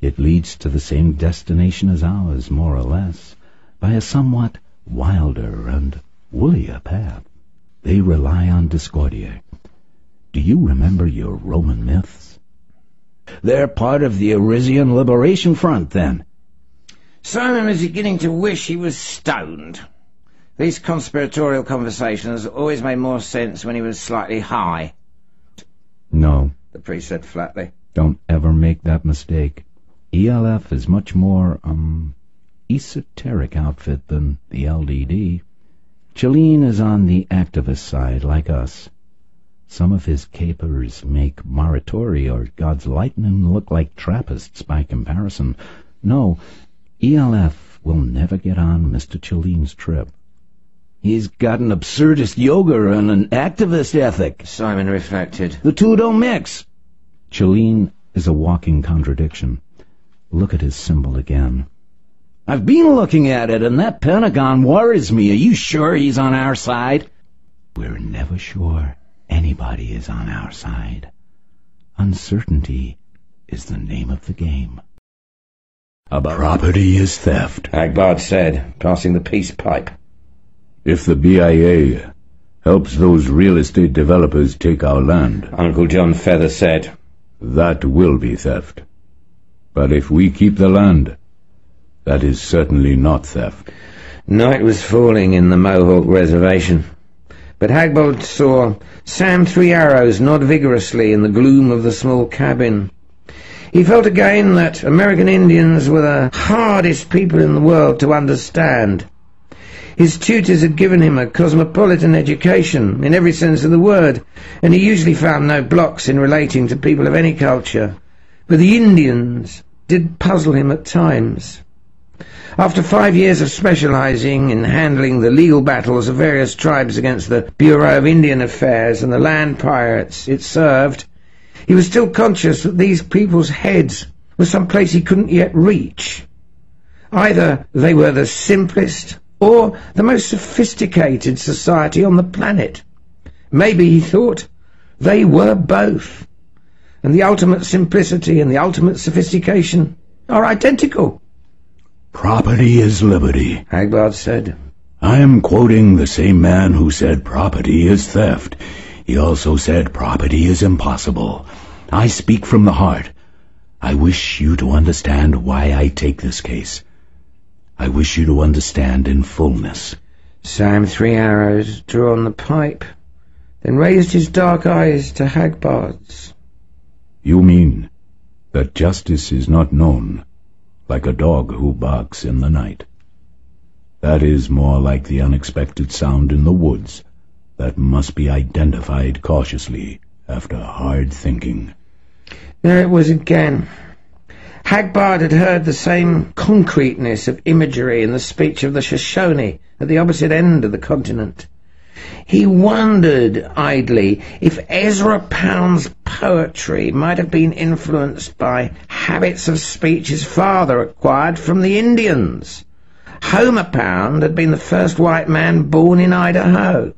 S6: It leads to the same destination as ours, more or less, by a somewhat wilder and woollier path. They rely on Discordia. Do you remember your Roman myths?
S3: They're part of the Erisian Liberation Front, then.
S1: Simon was beginning to wish he was stoned. These conspiratorial conversations always made more sense when he was slightly high.
S6: No,
S1: the priest said flatly.
S6: Don't ever make that mistake. ELF is much more, um, esoteric outfit than the LDD. Celine is on the activist side, like us. Some of his capers make Morituri or God's Lightning look like Trappists by comparison. No, ELF will never get on Mr. Celine's trip.
S3: He's got an absurdist yoga and an activist ethic.
S1: Simon reflected.
S3: The two don't mix.
S6: Celine is a walking contradiction. Look at his symbol again.
S3: I've been looking at it, and that pentagon worries me. Are you sure he's on our side?
S6: We're never sure anybody is on our side. Uncertainty is the name of the game.
S11: About Property is theft,
S1: Hagbard said, passing the peace pipe.
S11: If the BIA helps those real estate developers take our land,
S1: Uncle John Feather said,
S11: that will be theft. But if we keep the land, that is certainly not theft.
S1: Night was falling in the Mohawk Reservation, but Hagbard saw Sam Three Arrows nod vigorously in the gloom of the small cabin. He felt again that American Indians were the hardest people in the world to understand. His tutors had given him a cosmopolitan education, in every sense of the word, and he usually found no blocks in relating to people of any culture. But the Indians did puzzle him at times. After five years of specializing in handling the legal battles of various tribes against the Bureau of Indian Affairs and the land pirates it served, he was still conscious that these people's heads were some place he couldn't yet reach. Either they were the simplest or the most sophisticated society on the planet. Maybe, he thought, they were both. And the ultimate simplicity and the ultimate sophistication are identical.
S11: Property is liberty,
S1: Hagbard said.
S11: I am quoting the same man who said property is theft. He also said property is impossible. I speak from the heart. I wish you to understand why I take this case.
S6: I wish you to understand in fullness.
S1: Sam Three Arrows drew on the pipe, then raised his dark eyes to Hagbard's.
S6: You mean that justice is not known, like a dog who barks in the night. That is more like the unexpected sound in the woods that must be identified cautiously after hard thinking.
S1: There it was again. Hagbard had heard the same concreteness of imagery in the speech of the Shoshone at the opposite end of the continent. He wondered idly if Ezra Pound's poetry might have been influenced by habits of speech his father acquired from the Indians. Homer Pound had been the first white man born in Idaho.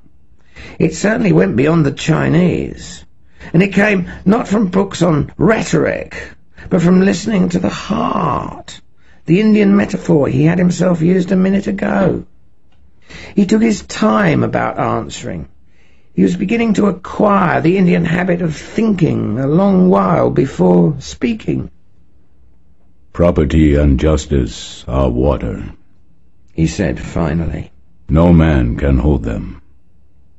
S1: It certainly went beyond the Chinese, and it came not from books on rhetoric, but from listening to the heart, the Indian metaphor he had himself used a minute ago. He took his time about answering. He was beginning to acquire the Indian habit of thinking a long while before speaking.
S6: Property and justice are water,
S1: he said finally.
S6: No man can hold them.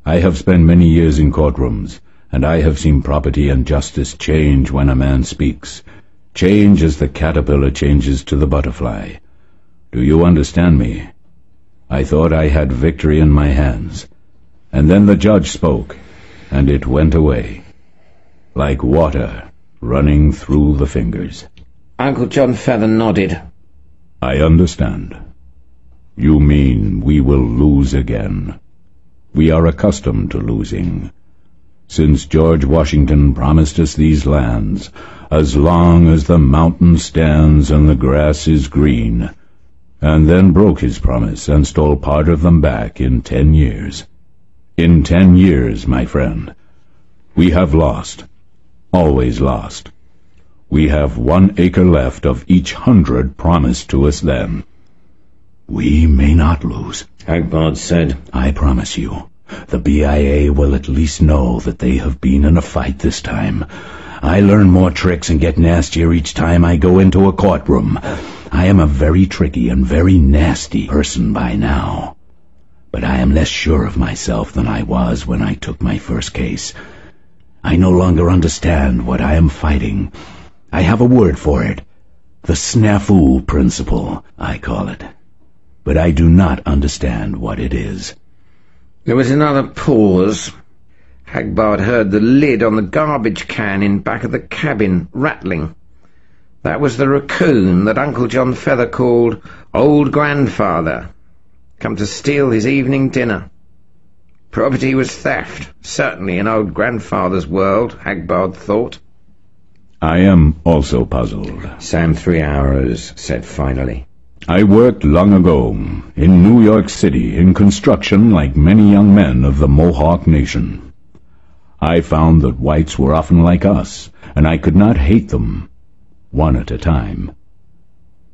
S6: I have spent many years in courtrooms, and I have seen property and justice change when a man speaks, change as the caterpillar changes to the butterfly. Do you understand me? I thought I had victory in my hands. And then the judge spoke, and it went away, like water running through the fingers.
S1: Uncle John Feather nodded.
S6: I understand. You mean we will lose again. We are accustomed to losing. Since George Washington promised us these lands, as long as the mountain stands and the grass is green, and then broke his promise and stole part of them back in ten years. In ten years, my friend, we have lost, always lost. We have one acre left of each hundred promised to us then. We may not lose,
S1: Hagbard said.
S6: I promise you. The BIA will at least know that they have been in a fight this time. I learn more tricks and get nastier each time I go into a courtroom. I am a very tricky and very nasty person by now. But I am less sure of myself than I was when I took my first case. I no longer understand what I am fighting. I have a word for it. The snafu principle, I call it. But I do not understand what it is.
S1: There was another pause. Hagbard heard the lid on the garbage can in back of the cabin rattling. That was the raccoon that Uncle John Feather called Old Grandfather, come to steal his evening dinner. Property was theft, certainly in Old Grandfather's world, Hagbard thought.
S6: I am also puzzled,
S1: Sam Three Arrows said finally.
S6: I worked long ago in New York City in construction like many young men of the Mohawk Nation. I found that whites were often like us, and I could not hate them one at a time.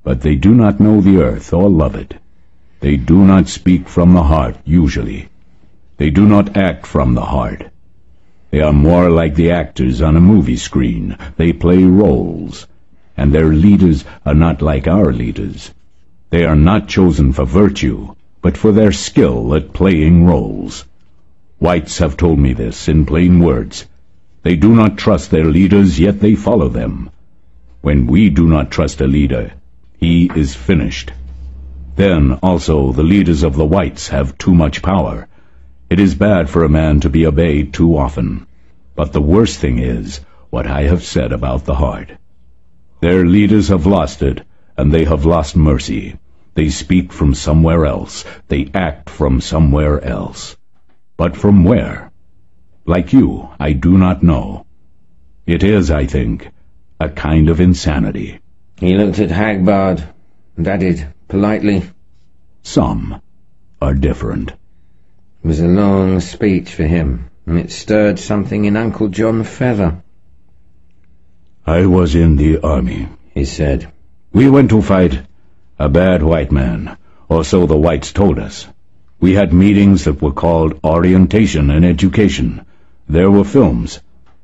S6: But they do not know the earth or love it. They do not speak from the heart, usually. They do not act from the heart. They are more like the actors on a movie screen. They play roles. And their leaders are not like our leaders. They are not chosen for virtue, but for their skill at playing roles. Whites have told me this in plain words. They do not trust their leaders, yet they follow them. When we do not trust a leader, he is finished. Then, also, the leaders of the whites have too much power. It is bad for a man to be obeyed too often. But the worst thing is what I have said about the heart. Their leaders have lost it, and they have lost mercy. They speak from somewhere else. They act from somewhere else. But from where? Like you, I do not know. It is, I think, a kind of insanity.
S1: He looked at Hagbard and added politely,
S6: Some are different.
S1: It was a long speech for him, and it stirred something in Uncle John Feather.
S6: I was in the army,
S1: he said.
S6: We went to fight a bad white man, or so the whites told us. We had meetings that were called orientation and education. There were films.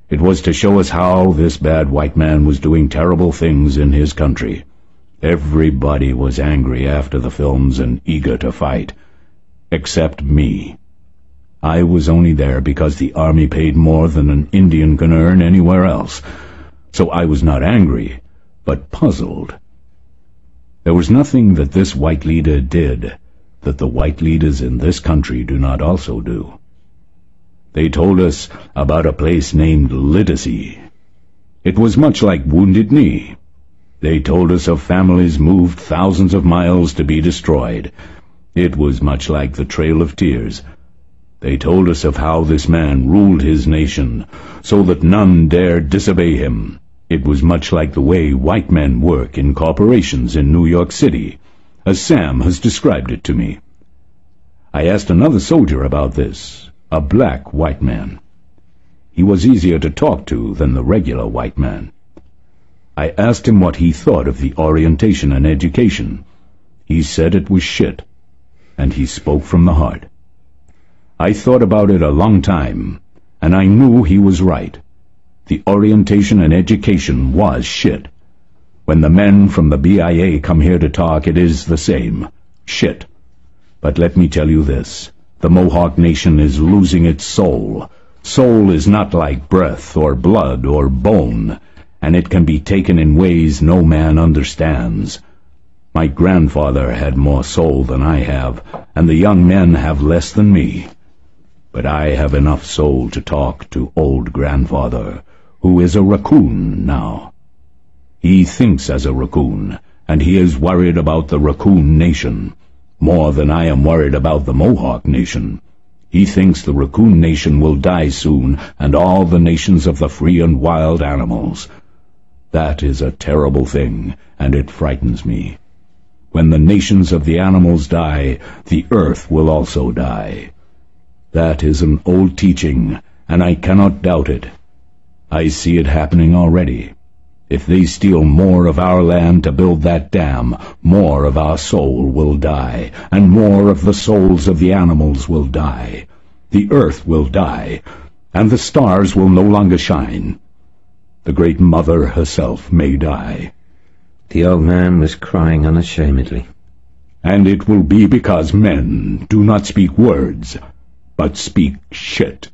S6: It was to show us how this bad white man was doing terrible things in his country. Everybody was angry after the films and eager to fight. Except me. I was only there because the army paid more than an Indian can earn anywhere else. So I was not angry, but puzzled. There was nothing that this white leader did that the white leaders in this country do not also do. They told us about a place named Lidice. It was much like Wounded Knee. They told us of families moved thousands of miles to be destroyed. It was much like the Trail of Tears. They told us of how this man ruled his nation, so that none dared disobey him. It was much like the way white men work in corporations in New York City, as Sam has described it to me. I asked another soldier about this, a black white man. He was easier to talk to than the regular white man. I asked him what he thought of the orientation and education. He said it was shit, and he spoke from the heart. I thought about it a long time, and I knew he was right. The orientation and education was shit. When the men from the BIA come here to talk, it is the same. Shit. But let me tell you this. The Mohawk Nation is losing its soul. Soul is not like breath or blood or bone and it can be taken in ways no man understands. My grandfather had more soul than I have, and the young men have less than me. But I have enough soul to talk to old grandfather, who is a raccoon now. He thinks as a raccoon, and he is worried about the raccoon nation, more than I am worried about the Mohawk nation. He thinks the raccoon nation will die soon, and all the nations of the free and wild animals. That is a terrible thing, and it frightens me. When the nations of the animals die, the earth will also die. That is an old teaching, and I cannot doubt it. I see it happening already. If they steal more of our land to build that dam, more of our soul will die, and more of the souls of the animals will die. The earth will die, and the stars will no longer shine the great mother herself may die.
S22: The old man was crying unashamedly.
S6: And it will be because men do not speak words, but speak shit.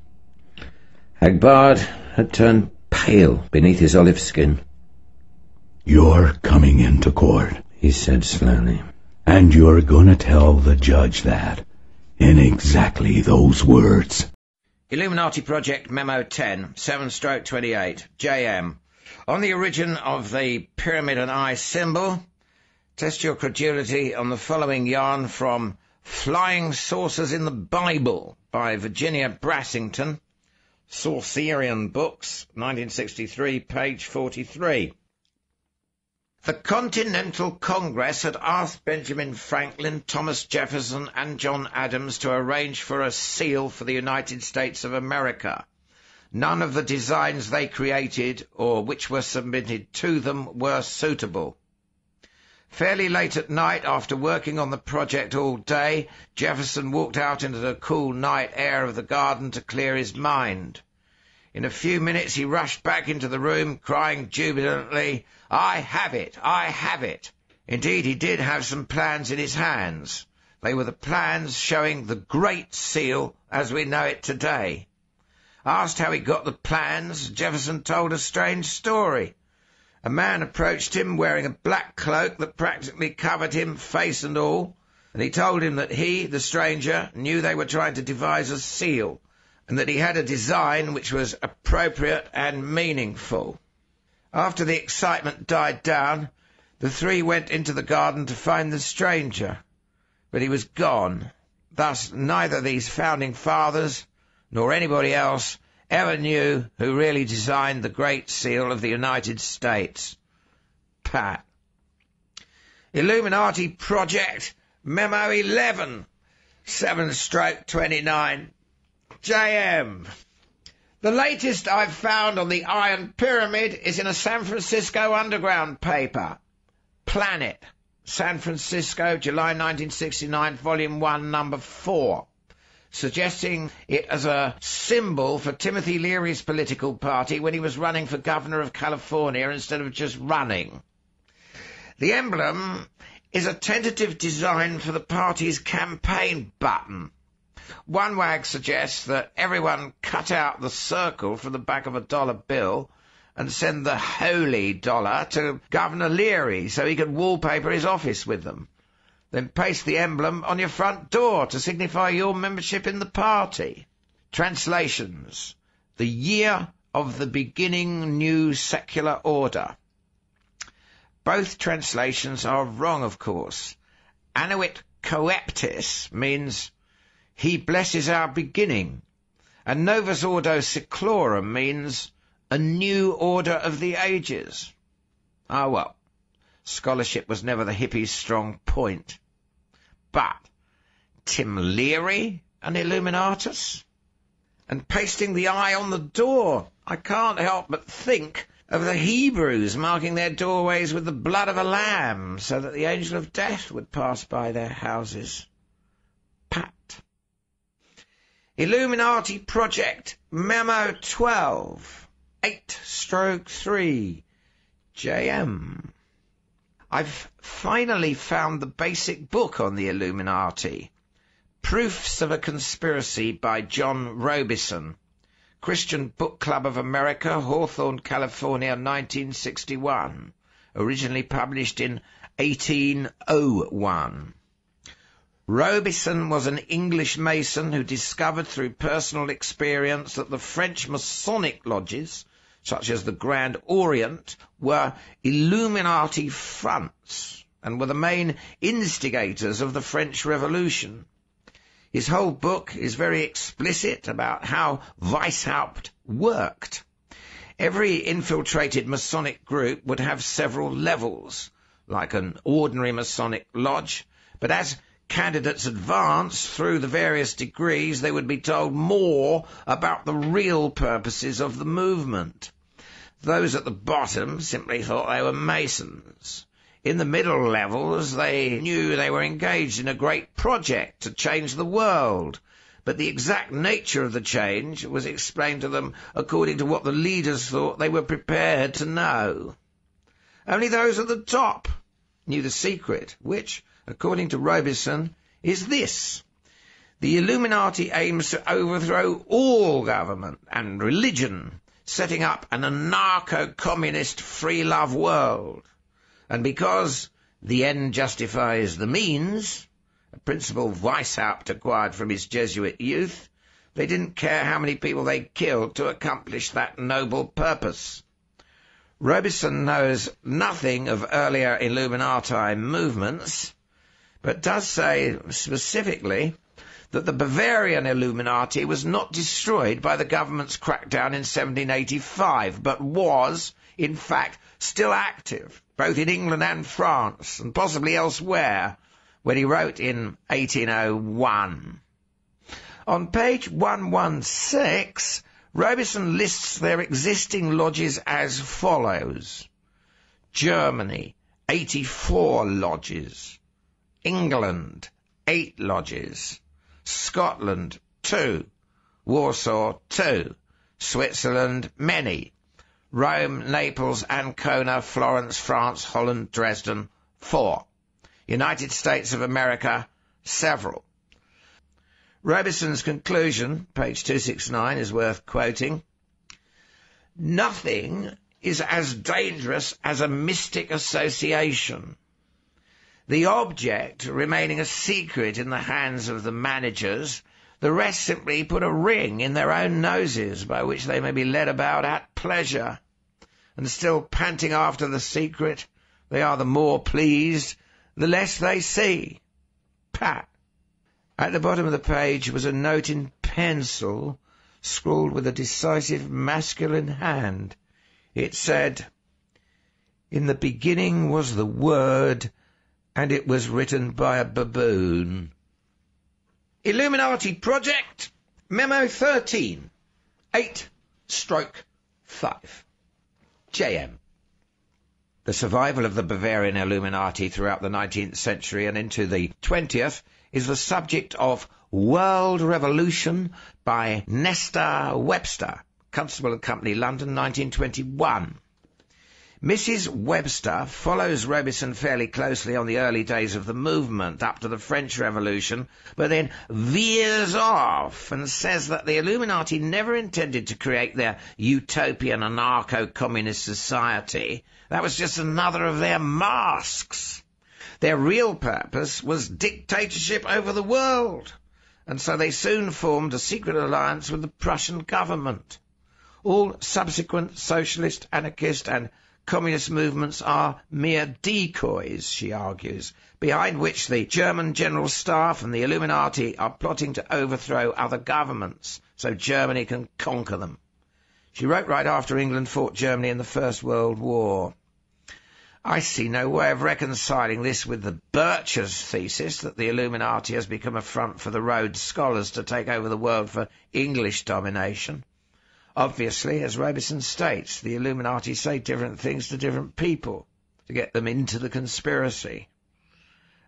S22: Hagbard had turned pale beneath his olive skin.
S6: You're coming into court,
S22: he said slowly.
S6: And you're going to tell the judge that, in exactly those words.
S1: Illuminati Project Memo 10, 7 stroke 28, JM. On the origin of the pyramid and eye symbol, test your credulity on the following yarn from Flying Saucers in the Bible by Virginia Brasington, Saucerian Books, 1963, page 43. The Continental Congress had asked Benjamin Franklin, Thomas Jefferson, and John Adams to arrange for a seal for the United States of America. None of the designs they created or which were submitted to them were suitable. Fairly late at night, after working on the project all day, Jefferson walked out into the cool night air of the garden to clear his mind. In a few minutes he rushed back into the room, crying jubilantly, I have it! I have it! Indeed, he did have some plans in his hands. They were the plans showing the Great Seal as we know it today. Asked how he got the plans, Jefferson told a strange story. A man approached him wearing a black cloak that practically covered him, face and all, and he told him that he, the stranger, knew they were trying to devise a seal and that he had a design which was appropriate and meaningful. After the excitement died down, the three went into the garden to find the stranger, but he was gone. Thus neither these founding fathers nor anybody else ever knew who really designed the Great Seal of the United States. Pat. Illuminati Project Memo 11, 7 stroke 29. JM. The latest I've found on the Iron Pyramid is in a San Francisco Underground paper. Planet. San Francisco, July 1969, Volume 1, Number 4. Suggesting it as a symbol for Timothy Leary's political party when he was running for governor of California instead of just running. The emblem is a tentative design for the party's campaign button. One wag suggests that everyone cut out the circle from the back of a dollar bill and send the holy dollar to Governor Leary so he can wallpaper his office with them. Then paste the emblem on your front door to signify your membership in the party. Translations. The year of the beginning new secular order. Both translations are wrong, of course. Annuit coeptis means he blesses our beginning, and Novus Ordo Seclorum means a new order of the ages. Ah, well, scholarship was never the hippies' strong point. But Tim Leary, an Illuminatus? And pasting the eye on the door, I can't help but think of the Hebrews marking their doorways with the blood of a lamb, so that the angel of death would pass by their houses. Pat. Illuminati Project Memo 12, 8 stroke 3, JM. I've finally found the basic book on the Illuminati. Proofs of a Conspiracy by John Robison. Christian Book Club of America, Hawthorne, California, 1961. Originally published in 1801. Robison was an English Mason who discovered through personal experience that the French Masonic lodges, such as the Grand Orient, were Illuminati fronts and were the main instigators of the French Revolution. His whole book is very explicit about how Weishaupt worked. Every infiltrated Masonic group would have several levels, like an ordinary Masonic lodge, but as candidates advanced through the various degrees, they would be told more about the real purposes of the movement. Those at the bottom simply thought they were Masons. In the middle levels, they knew they were engaged in a great project to change the world, but the exact nature of the change was explained to them according to what the leaders thought they were prepared to know. Only those at the top knew the secret, which, according to Robison, is this. The Illuminati aims to overthrow all government and religion, setting up an anarcho-communist free-love world. And because the end justifies the means, a principle Weishaupt acquired from his Jesuit youth, they didn't care how many people they killed to accomplish that noble purpose. Robison knows nothing of earlier Illuminati movements, but does say specifically that the Bavarian Illuminati was not destroyed by the government's crackdown in 1785, but was, in fact, still active both in England and France, and possibly elsewhere, when he wrote in 1801. On page 116, Robison lists their existing lodges as follows. Germany, 84 lodges. England, 8 lodges. Scotland, 2. Warsaw, 2. Switzerland, many. Rome, Naples, Ancona, Florence, France, Holland, Dresden, four. United States of America, several. Robison's conclusion, page 269, is worth quoting. Nothing is as dangerous as a mystic association. The object remaining a secret in the hands of the managers the rest simply put a ring in their own noses by which they may be led about at pleasure. And still panting after the secret, they are the more pleased the less they see. Pat. At the bottom of the page was a note in pencil, scrawled with a decisive masculine hand. It said, In the beginning was the Word, and it was written by a baboon. Illuminati Project, Memo 13, 8 stroke 5. JM. The survival of the Bavarian Illuminati throughout the 19th century and into the 20th is the subject of World Revolution by Nesta Webster, Constable and Company, London, 1921. Mrs. Webster follows Robison fairly closely on the early days of the movement up to the French Revolution, but then veers off and says that the Illuminati never intended to create their utopian anarcho-communist society. That was just another of their masks. Their real purpose was dictatorship over the world, and so they soon formed a secret alliance with the Prussian government. All subsequent socialist, anarchist, and communist movements are mere decoys, she argues, behind which the German General Staff and the Illuminati are plotting to overthrow other governments so Germany can conquer them. She wrote right after England fought Germany in the First World War. I see no way of reconciling this with the Birchers thesis that the Illuminati has become a front for the Rhodes Scholars to take over the world for English domination. Obviously, as Robison states, the Illuminati say different things to different people to get them into the conspiracy.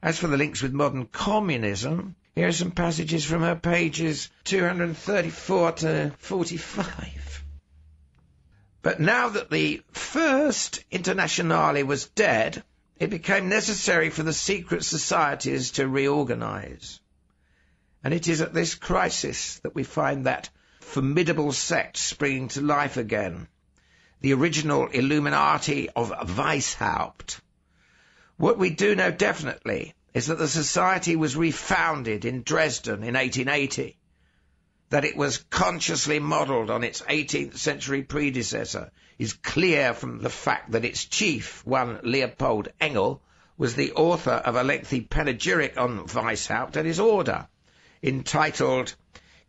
S1: As for the links with modern communism, here are some passages from her pages 234 to 45. But now that the first Internationale was dead, it became necessary for the secret societies to reorganize. And it is at this crisis that we find that formidable sect springing to life again, the original Illuminati of Weishaupt. What we do know definitely is that the society was refounded in Dresden in 1880, that it was consciously modelled on its 18th century predecessor is clear from the fact that its chief, one Leopold Engel, was the author of a lengthy panegyric on Weishaupt and his order, entitled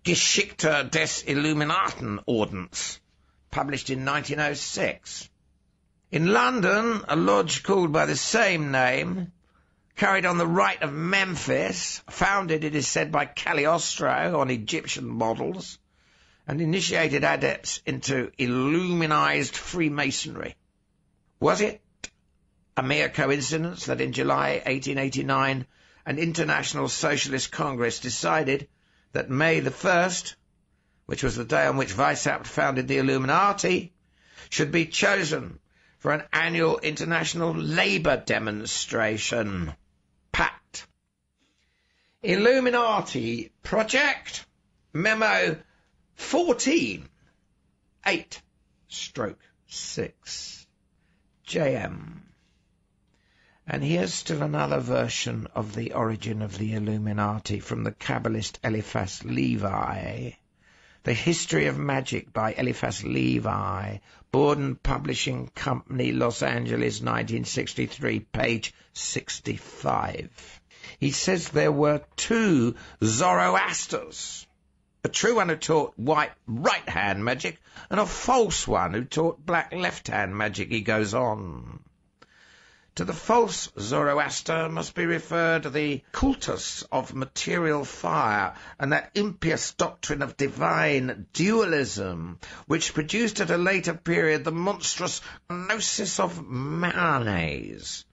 S1: Geschichte des Illuminatenordens, published in 1906. In London, a lodge called by the same name carried on the rite of Memphis, founded, it is said, by Cagliostro on Egyptian models, and initiated adepts into Illuminized Freemasonry. Was it a mere coincidence that in July 1889 an International Socialist Congress decided that May the 1st, which was the day on which Weishaupt founded the Illuminati, should be chosen for an annual international labour demonstration. Pat. Illuminati Project Memo 14 8 stroke 6 JM. And here's still another version of the origin of the Illuminati from the Kabbalist Eliphas Levi. The History of Magic by Eliphas Levi, Borden Publishing Company, Los Angeles, 1963, page 65. He says there were two Zoroasters. A true one who taught white right-hand magic, and a false one who taught black left-hand magic, he goes on. To the false Zoroaster must be referred the cultus of material fire and that impious doctrine of divine dualism, which produced at a later period the monstrous gnosis of Manes,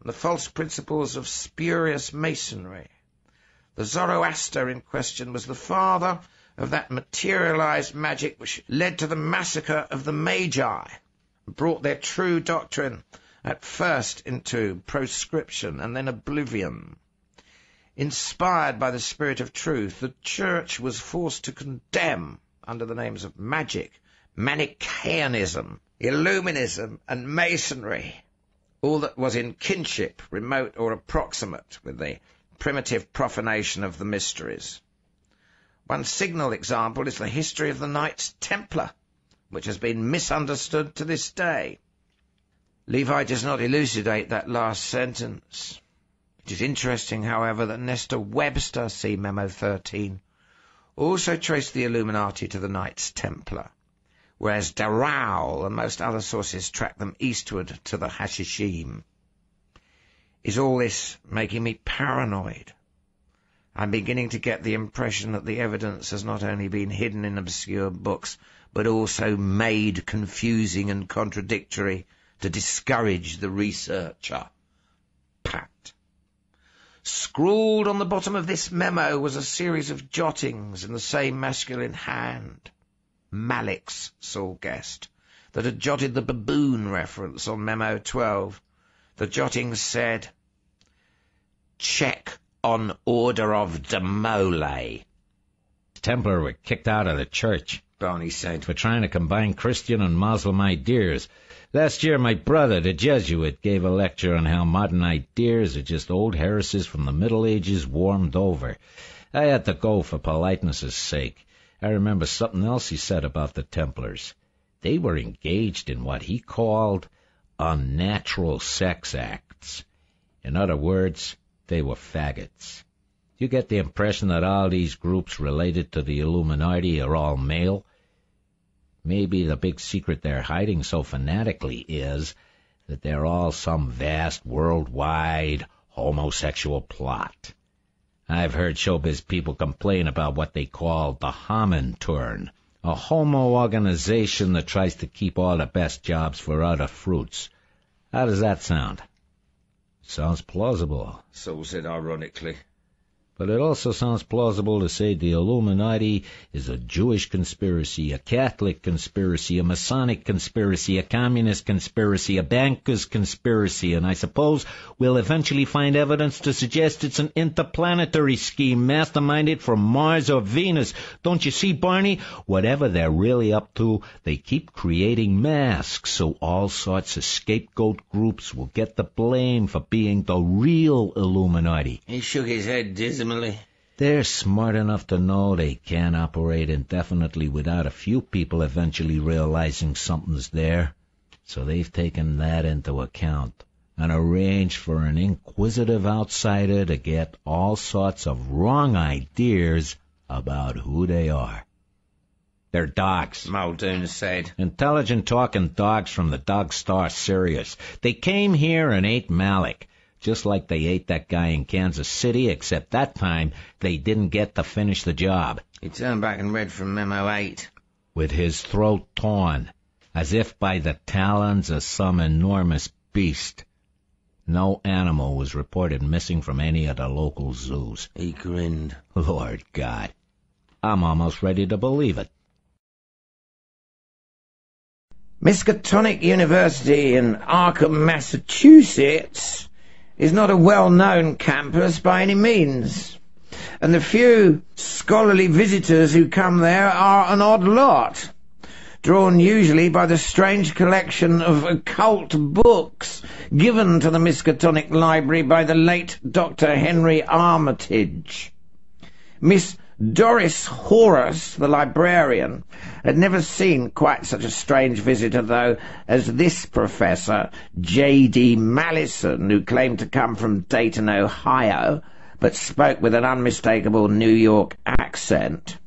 S1: and the false principles of spurious masonry. The Zoroaster in question was the father of that materialized magic which led to the massacre of the Magi, and brought their true doctrine at first into proscription and then oblivion. Inspired by the Spirit of truth, the Church was forced to condemn, under the names of magic, Manichaeanism, Illuminism, and Masonry, all that was in kinship, remote or approximate, with the primitive profanation of the mysteries. One signal example is the history of the Knights Templar, which has been misunderstood to this day. Levi does not elucidate that last sentence. It is interesting, however, that Nesta Webster, see Memo 13, also traced the Illuminati to the Knights Templar, whereas Daraul and most other sources track them eastward to the Hashishim. Is all this making me paranoid? I'm beginning to get the impression that the evidence has not only been hidden in obscure books, but also made confusing and contradictory to discourage the researcher. Pat. Scrawled on the bottom of this memo was a series of jottings in the same masculine hand. Malik's, Saul guessed. that had jotted the baboon reference on Memo 12. The jottings said, Check on order of DeMolay.
S6: Templar were kicked out of the church.
S1: Barney said.
S6: for trying to combine Christian and Muslim ideas. Last year, my brother, the Jesuit, gave a lecture on how modern ideas are just old heresies from the Middle Ages warmed over. I had to go for politeness' sake. I remember something else he said about the Templars. They were engaged in what he called unnatural sex acts. In other words, they were faggots. You get the impression that all these groups related to the Illuminati are all male? Maybe the big secret they're hiding so fanatically is that they're all some vast worldwide homosexual plot. I've heard showbiz people complain about what they call the Turn, a homo organization that tries to keep all the best jobs for other fruits. How does that sound? Sounds plausible.
S1: Saul said ironically.
S6: But it also sounds plausible to say the Illuminati is a Jewish conspiracy, a Catholic conspiracy, a Masonic conspiracy, a communist conspiracy, a bankers conspiracy, and I suppose we'll eventually find evidence to suggest it's an interplanetary scheme masterminded from Mars or Venus. Don't you see, Barney? Whatever they're really up to, they keep creating masks so all sorts of scapegoat groups will get the blame for being the real Illuminati.
S1: He shook his head dismally.
S6: They're smart enough to know they can't operate indefinitely without a few people eventually realizing something's there. So they've taken that into account and arranged for an inquisitive outsider to get all sorts of wrong ideas about who they are. They're dogs.
S1: Muldoon said.
S6: Intelligent talking dogs from the Dog Star Sirius. They came here and ate Malik just like they ate that guy in Kansas City, except that time they didn't get to finish the job.
S1: He turned back and read from Memo 8.
S6: With his throat torn, as if by the talons of some enormous beast. No animal was reported missing from any of the local zoos.
S1: He grinned.
S6: Lord God. I'm almost ready to believe it.
S1: Miskatonic University in Arkham, Massachusetts is not a well-known campus by any means, and the few scholarly visitors who come there are an odd lot, drawn usually by the strange collection of occult books given to the Miskatonic Library by the late Dr. Henry Armitage. Miss Doris Horace, the librarian, had never seen quite such a strange visitor, though, as this professor, J.D. Mallison, who claimed to come from Dayton, Ohio, but spoke with an unmistakable New York accent.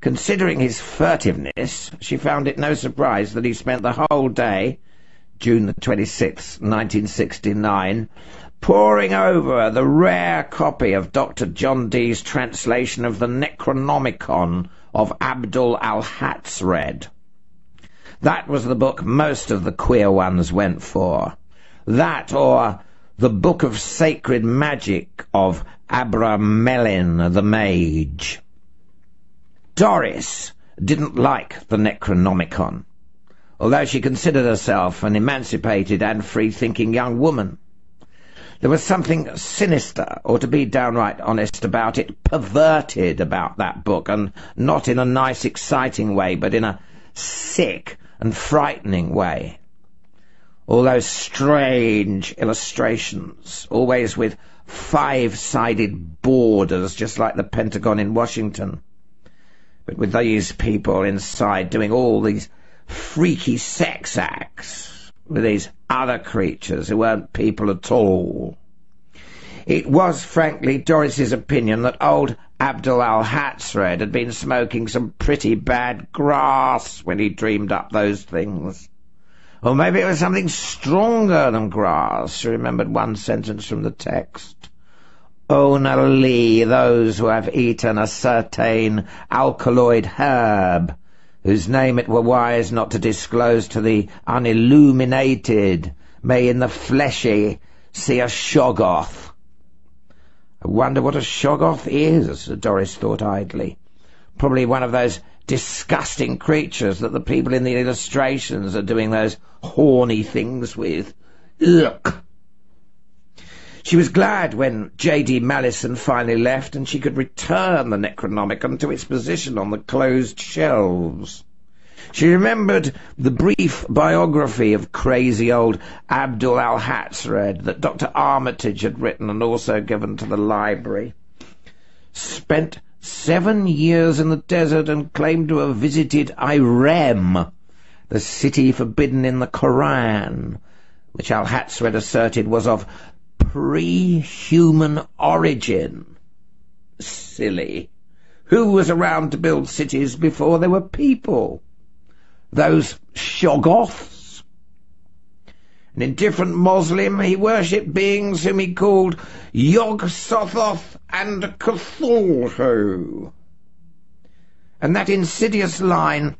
S1: Considering his furtiveness, she found it no surprise that he spent the whole day, June the 26th, 1969, poring over the rare copy of Dr. John Dee's translation of the Necronomicon of Abdul Alhazred. That was the book most of the queer ones went for. That or the Book of Sacred Magic of Abramelin the Mage. Doris didn't like the Necronomicon, although she considered herself an emancipated and free-thinking young woman. There was something sinister, or to be downright honest about it, perverted about that book, and not in a nice, exciting way, but in a sick and frightening way. All those strange illustrations, always with five-sided borders, just like the Pentagon in Washington. But with these people inside doing all these freaky sex acts, with these other creatures who weren't people at all. It was, frankly, Doris's opinion that old Abdul Alhazred had been smoking some pretty bad grass when he dreamed up those things. Or maybe it was something stronger than grass, she remembered one sentence from the text. Only those who have eaten a certain alkaloid herb whose name it were wise not to disclose to the unilluminated, may in the fleshy see a Shoggoth. I wonder what a Shoggoth is, Doris thought idly. Probably one of those disgusting creatures that the people in the illustrations are doing those horny things with. Ugh. She was glad when J.D. Malison finally left and she could return the Necronomicon to its position on the closed shelves. She remembered the brief biography of crazy old Abdul Alhazred that Dr. Armitage had written and also given to the library. Spent seven years in the desert and claimed to have visited Irem, the city forbidden in the Koran, which Alhazred asserted was of pre-human origin. Silly. Who was around to build cities before there were people? Those Shoggoths? An indifferent Moslem, he worshipped beings whom he called Yog-Sothoth and Cthulhu. And that insidious line,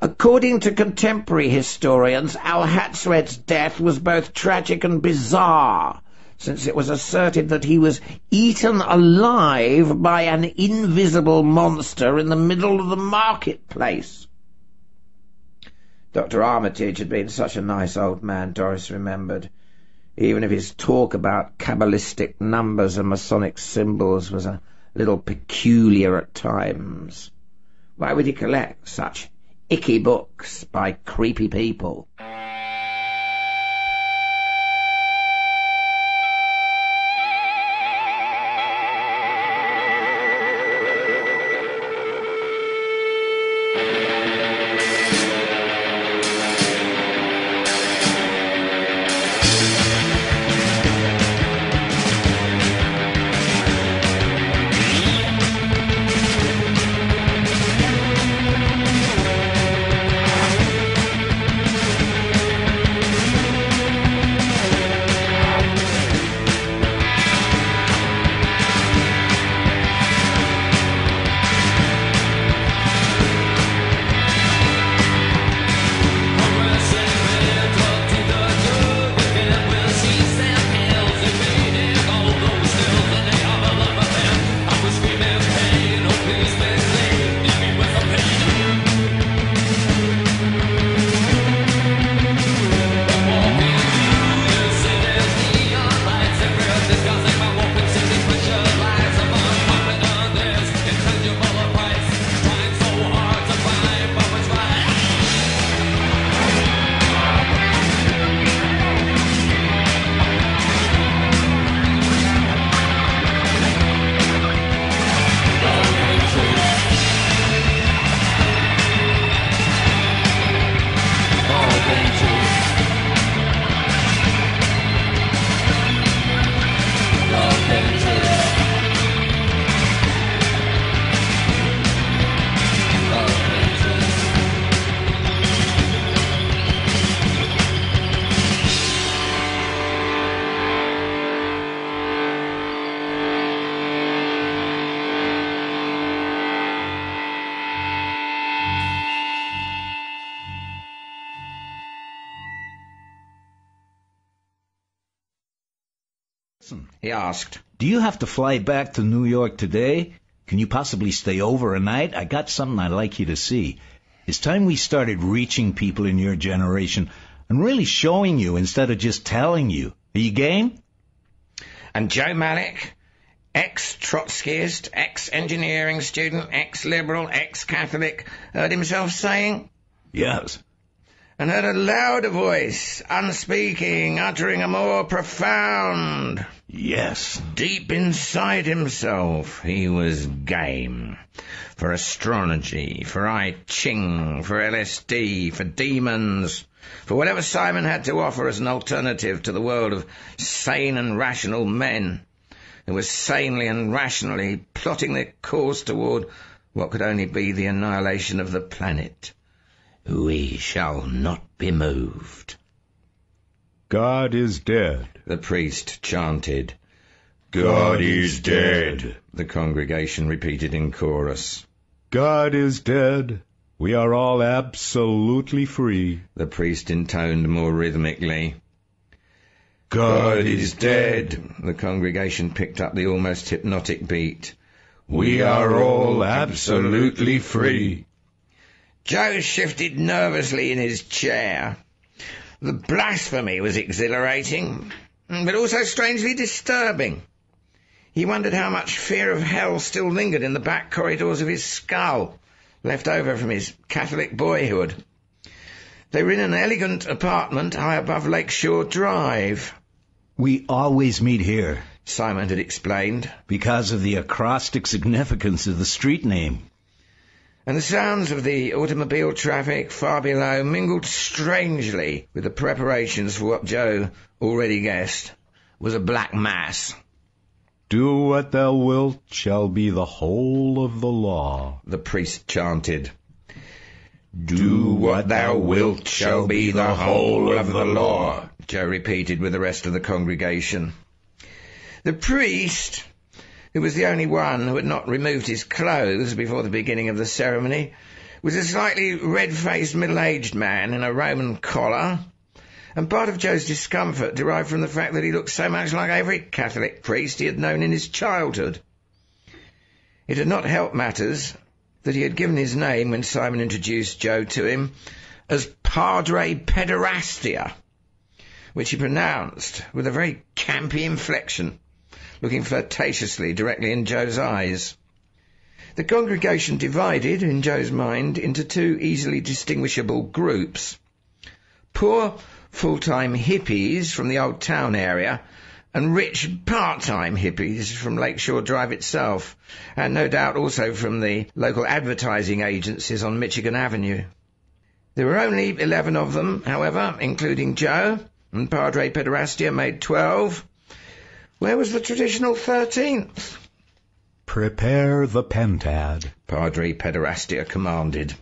S1: according to contemporary historians, Alhazred's death was both tragic and bizarre, since it was asserted that he was eaten alive by an invisible monster in the middle of the marketplace. Dr. Armitage had been such a nice old man, Doris remembered, even if his talk about cabalistic numbers and Masonic symbols was a little peculiar at times. Why would he collect such icky books by creepy people?
S6: To fly back to New York today? Can you possibly stay over a night? I got something I'd like you to see. It's time we started reaching people in your generation and really showing you instead of just telling you. Are you game?
S1: And Joe Malik, ex-Trotskyist, ex-engineering student, ex-liberal, ex-Catholic, heard himself saying,
S6: Yes.
S1: And heard a louder voice, unspeaking, uttering a more profound.
S6: Yes.
S1: Deep inside himself, he was game. For astrology, for I Ching, for LSD, for demons, for whatever Simon had to offer as an alternative to the world of sane and rational men who were sanely and rationally plotting their course toward what could only be the annihilation of the planet. We shall not be moved.
S11: God is dead.
S1: The priest chanted.
S11: God is dead.
S1: The congregation repeated in chorus.
S11: God is dead. We are all absolutely free.
S1: The priest intoned more rhythmically.
S11: God
S1: is dead. The congregation picked up the almost hypnotic beat.
S11: We are all absolutely free.
S1: Joe shifted nervously in his chair. The blasphemy was exhilarating, but also strangely disturbing. He wondered how much fear of hell still lingered in the back corridors of his skull, left over from his Catholic boyhood. They were in an elegant apartment high above Lakeshore Drive.
S6: We always meet here
S1: Simon had explained,
S6: because of the acrostic significance of the street name.
S1: And the sounds of the automobile traffic far below mingled strangely with the preparations for what Joe already guessed was a black mass.
S23: Do what thou wilt shall be the whole of the law.
S1: The priest chanted. Do what thou wilt shall be the whole of the law, Joe repeated with the rest of the congregation. The priest, who was the only one who had not removed his clothes before the beginning of the ceremony, was a slightly red-faced middle-aged man in a Roman collar, and part of Joe's discomfort derived from the fact that he looked so much like every Catholic priest he had known in his childhood. It had not helped matters that he had given his name when Simon introduced Joe to him as Padre Pederastia, which he pronounced with a very campy inflection, looking flirtatiously directly in Joe's eyes. The congregation divided, in Joe's mind, into two easily distinguishable groups. Poor full-time hippies from the old town area and rich part-time hippies from Lakeshore Drive itself, and no doubt also from the local advertising agencies on Michigan Avenue. There were only eleven of them, however, including Joe, and Padre Pederastia made twelve. Where was the traditional thirteenth?
S23: Prepare the pentad.
S1: Padre Pederastia commanded.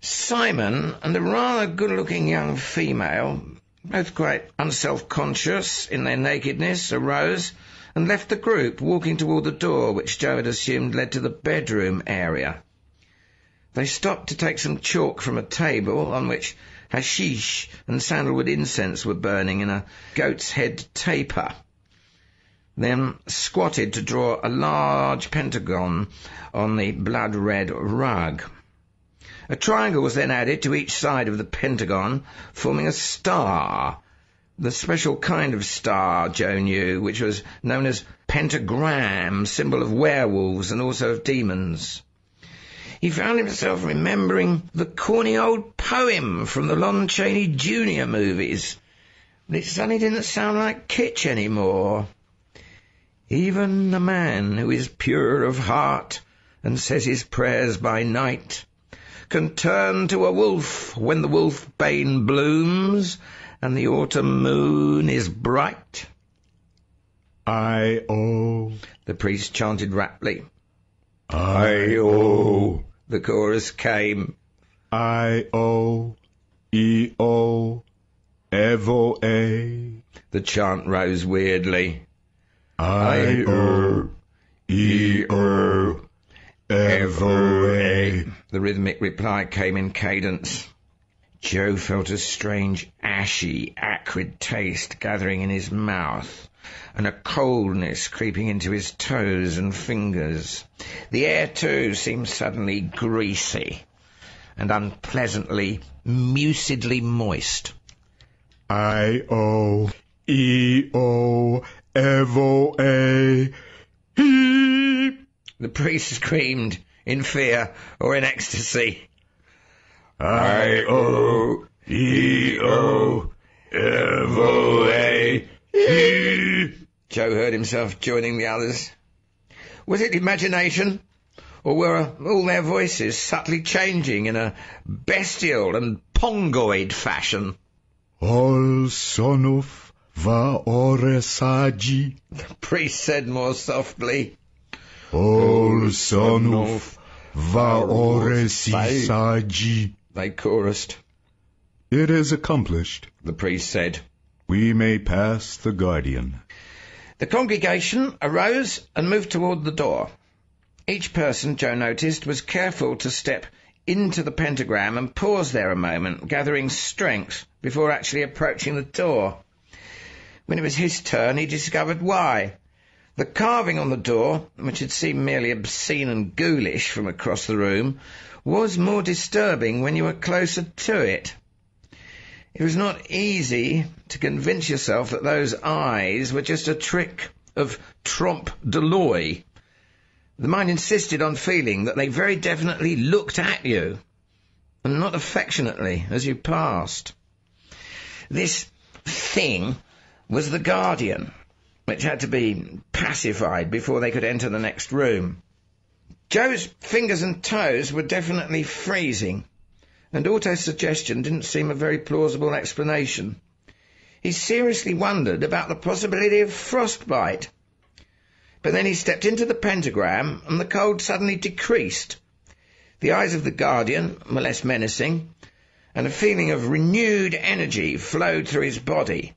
S1: Simon and a rather good-looking young female, both quite unself-conscious in their nakedness, arose and left the group, walking toward the door which Joe had assumed led to the bedroom area. They stopped to take some chalk from a table on which hashish and sandalwood incense were burning in a goat's head taper, then squatted to draw a large pentagon on the blood-red rug. A triangle was then added to each side of the pentagon, forming a star. The special kind of star, Joe knew, which was known as pentagram, symbol of werewolves and also of demons. He found himself remembering the corny old poem from the Lon Chaney Jr. movies, but it suddenly didn't sound like kitsch anymore. Even a man who is pure of heart and says his prayers by night can turn to a wolf when the wolf bane blooms and the autumn moon is bright.
S11: I owe,
S1: The priest chanted raptly.
S11: I owe,
S1: The chorus came.
S11: I owe, E O, Evo A,
S1: The chant rose weirdly.
S11: I owe, E O, Evo A.
S1: The rhythmic reply came in cadence. Joe felt a strange, ashy, acrid taste gathering in his mouth, and a coldness creeping into his toes and fingers. The air, too, seemed suddenly greasy and unpleasantly, mucidly moist.
S11: I O, E O, Evo A. He.
S1: The priest screamed in fear or in ecstasy.
S11: I O, E O, Evo A. He.
S1: Joe heard himself joining the others. Was it imagination? Or were all their voices subtly changing in a bestial and pongoid fashion?
S11: All son of Va Oresaji.
S1: The priest said more softly.
S11: All son of Va Oresisaji.
S1: They chorused.
S11: It is accomplished.
S1: The priest said.
S11: We may pass the guardian.
S1: The congregation arose and moved toward the door. Each person, Joe noticed, was careful to step into the pentagram and pause there a moment, gathering strength before actually approaching the door. When it was his turn, he discovered why. The carving on the door, which had seemed merely obscene and ghoulish from across the room, was more disturbing when you were closer to it. It was not easy to convince yourself that those eyes were just a trick of trompe de l'oeil. The mind insisted on feeling that they very definitely looked at you, and not affectionately, as you passed. This thing was the Guardian, which had to be pacified before they could enter the next room. Joe's fingers and toes were definitely freezing, and autosuggestion didn't seem a very plausible explanation. He seriously wondered about the possibility of frostbite. But then he stepped into the pentagram, and the cold suddenly decreased. The eyes of the Guardian were less menacing, and a feeling of renewed energy flowed through his body,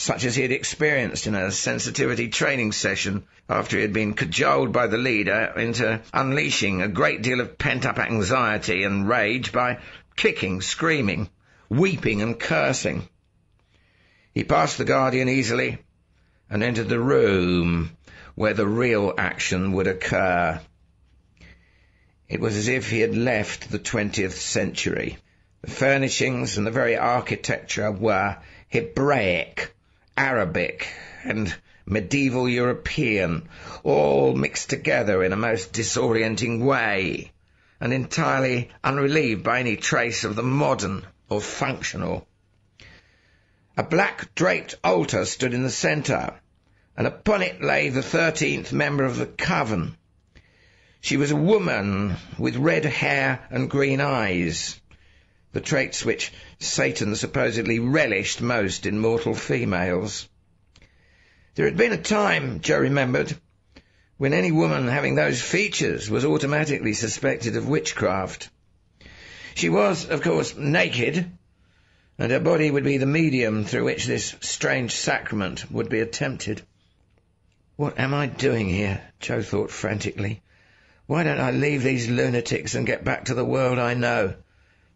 S1: such as he had experienced in a sensitivity training session after he had been cajoled by the leader into unleashing a great deal of pent-up anxiety and rage by kicking, screaming, weeping and cursing. He passed the Guardian easily and entered the room where the real action would occur. It was as if he had left the twentieth century. The furnishings and the very architecture were Hebraic, Arabic, and medieval European, all mixed together in a most disorienting way, and entirely unrelieved by any trace of the modern or functional. A black draped altar stood in the centre, and upon it lay the thirteenth member of the coven. She was a woman with red hair and green eyes the traits which Satan supposedly relished most in mortal females. There had been a time, Joe remembered, when any woman having those features was automatically suspected of witchcraft. She was, of course, naked, and her body would be the medium through which this strange sacrament would be attempted. What am I doing here? Joe thought frantically. Why don't I leave these lunatics and get back to the world I know?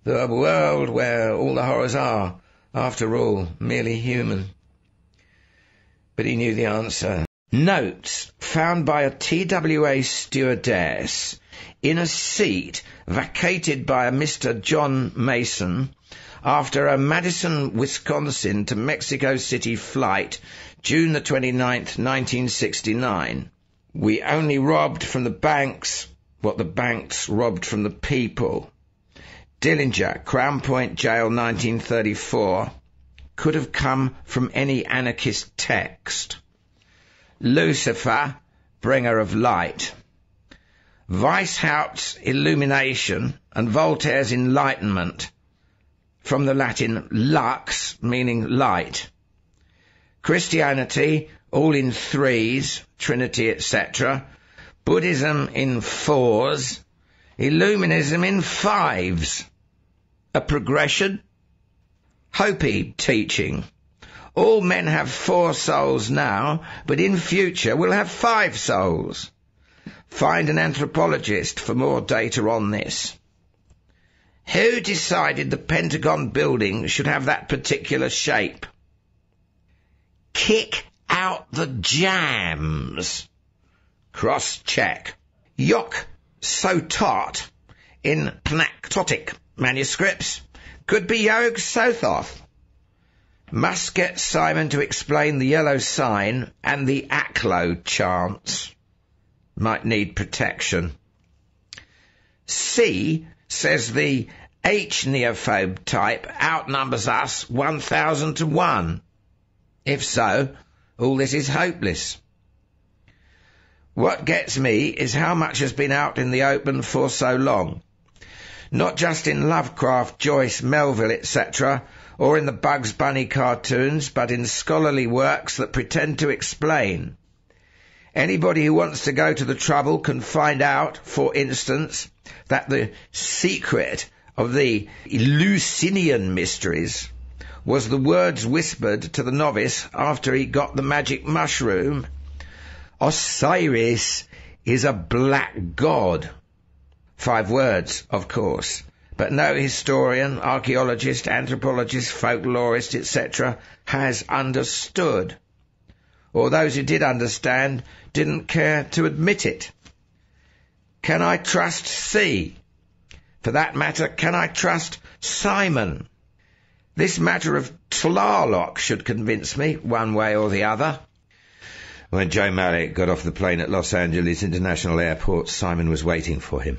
S1: The world where all the horrors are, after all, merely human. But he knew the answer. Notes found by a TWA stewardess in a seat vacated by a Mr. John Mason after a Madison, Wisconsin to Mexico City flight, June the 29th, 1969. We only robbed from the banks what the banks robbed from the people. Dillinger, Crown Point Jail, 1934, could have come from any anarchist text. Lucifer, bringer of light. Weishaupt's illumination and Voltaire's enlightenment, from the Latin lux, meaning light. Christianity, all in threes, Trinity, etc. Buddhism in fours. Illuminism in fives a progression. Hopi teaching. All men have four souls now, but in future we'll have five souls. Find an anthropologist for more data on this. Who decided the Pentagon building should have that particular shape? Kick out the jams. Cross check. Yok Sotot in Pnakotic manuscripts could be Yog Sothoth. Must get Simon to explain the yellow sign and the Aklo chants. Might need protection. C says the H neophobe type outnumbers us 1,000 to 1. If so, all this is hopeless. What gets me is how much has been out in the open for so long not just in Lovecraft, Joyce, Melville, etc., or in the Bugs Bunny cartoons, but in scholarly works that pretend to explain. Anybody who wants to go to the trouble can find out, for instance, that the secret of the Eleusinian mysteries was the words whispered to the novice after he got the magic mushroom. Osiris is a black god. Five words, of course, but no historian, archaeologist, anthropologist, folklorist, etc. has understood. or those who did understand didn't care to admit it. Can I trust C? For that matter, can I trust Simon? This matter of Tlaloc should convince me, one way or the other. When Joe Malik got off the plane at Los Angeles International Airport, Simon was waiting for him.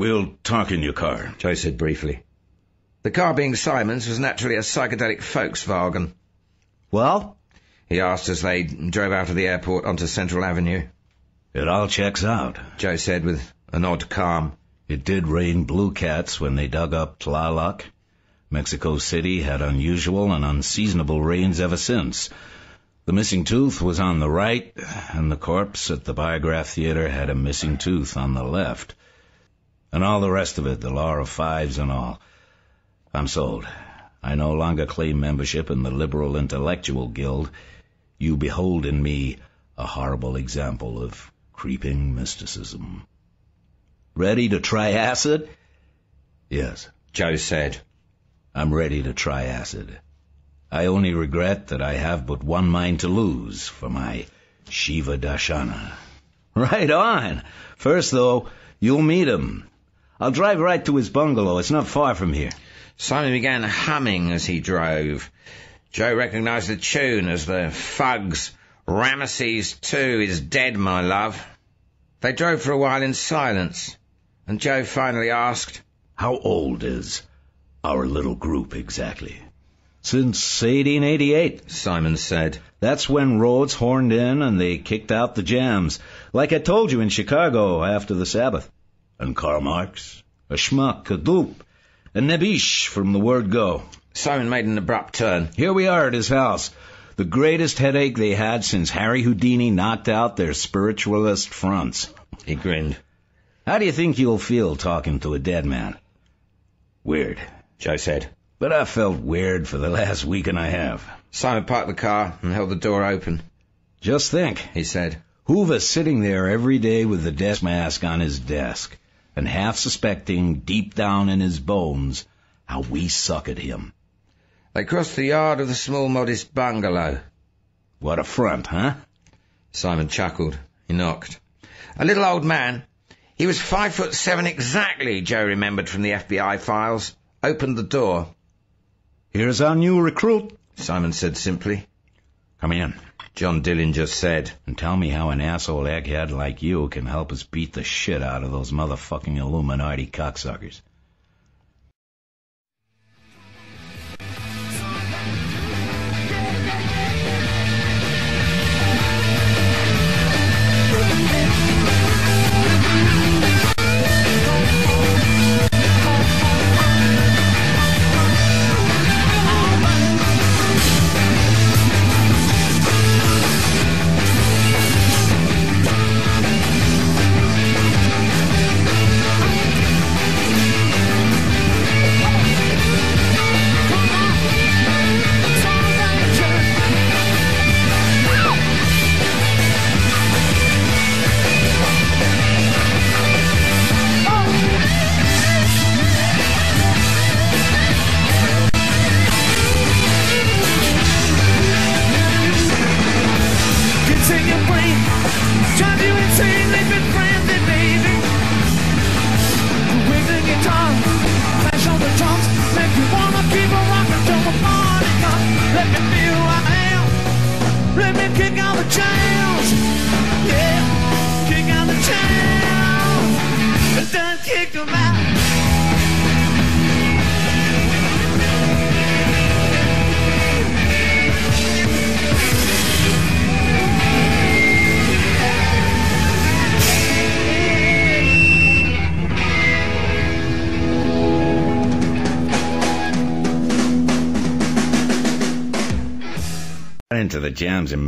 S24: We'll talk in your car.
S1: Joe said briefly. The car being Simon's was naturally a psychedelic Volkswagen.
S6: Well?
S1: He asked as they drove out of the airport onto Central Avenue.
S6: It all checks out,
S1: Joe said with an odd calm.
S6: It did rain blue cats when they dug up Tlaloc. Mexico City had unusual and unseasonable rains ever since. The missing tooth was on the right, and the corpse at the Biograph Theater had a missing tooth on the left. And all the rest of it, the law of fives and all. I'm sold. I no longer claim membership in the Liberal Intellectual Guild. You behold in me a horrible example of creeping mysticism. Ready to try acid? Yes,
S1: Joe said.
S6: I'm ready to try acid. I only regret that I have but one mind to lose for my Shiva Darshana. Right on. First, though, you'll meet him. I'll drive right to his bungalow. It's not far from here.
S1: Simon began humming as he drove. Joe recognized the tune as the Fugs Ramesses II is dead, my love. They drove for a while in silence, and Joe finally asked,
S6: How old is our little group exactly? Since 1888,
S1: Simon said.
S6: That's when Rhodes horned in and they kicked out the jams, like I told you in Chicago after the Sabbath. And Karl Marx, a schmuck, a dupe, a nebish from the word go.
S1: Simon made an abrupt turn.
S6: Here we are at his house. The greatest headache they had since Harry Houdini knocked out their spiritualist fronts.
S1: He grinned.
S6: How do you think you'll feel talking to a dead man? Weird,
S1: Joe said.
S6: But I felt weird for the last week and a half.
S1: Simon parked the car and held the door open.
S6: Just think,
S1: he said.
S6: Hoover sitting there every day with the desk mask on his desk, and half suspecting deep down in his bones how we suck at him.
S1: They crossed the yard of the small, modest bungalow.
S6: What a front, huh?
S1: Simon chuckled. He knocked. A little old man. He was five foot seven exactly, Joe remembered from the FBI files. Opened the door.
S6: Here's our new recruit,
S1: Simon said simply.
S6: Come in.
S1: John Dillinger said.
S6: And tell me how an asshole egghead like you can help us beat the shit out of those motherfucking Illuminati cocksuckers.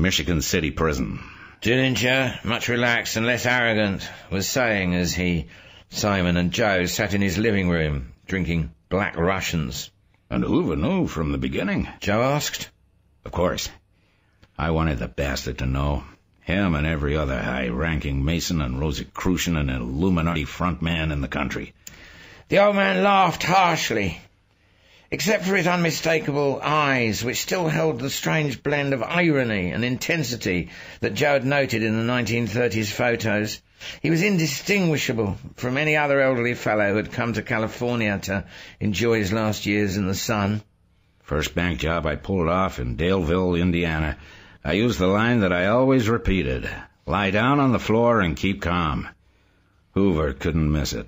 S6: Michigan City Prison.
S1: Dillinger, much relaxed and less arrogant, was saying as he, Simon and Joe sat in his living room, drinking black Russians.
S6: And Hoover knew from the beginning?
S1: Joe asked.
S6: Of course. I wanted the bastard to know. Him and every other high-ranking Mason and Rosicrucian and Illuminati front man in the country.
S1: The old man laughed harshly. Except for his unmistakable eyes, which still held the strange blend of irony and intensity that Joe had noted in the 1930s photos. He was indistinguishable from any other elderly fellow who had come to California to enjoy his last years in the sun.
S6: First bank job I pulled off in Daleville, Indiana. I used the line that I always repeated. Lie down on the floor and keep calm. Hoover couldn't miss it.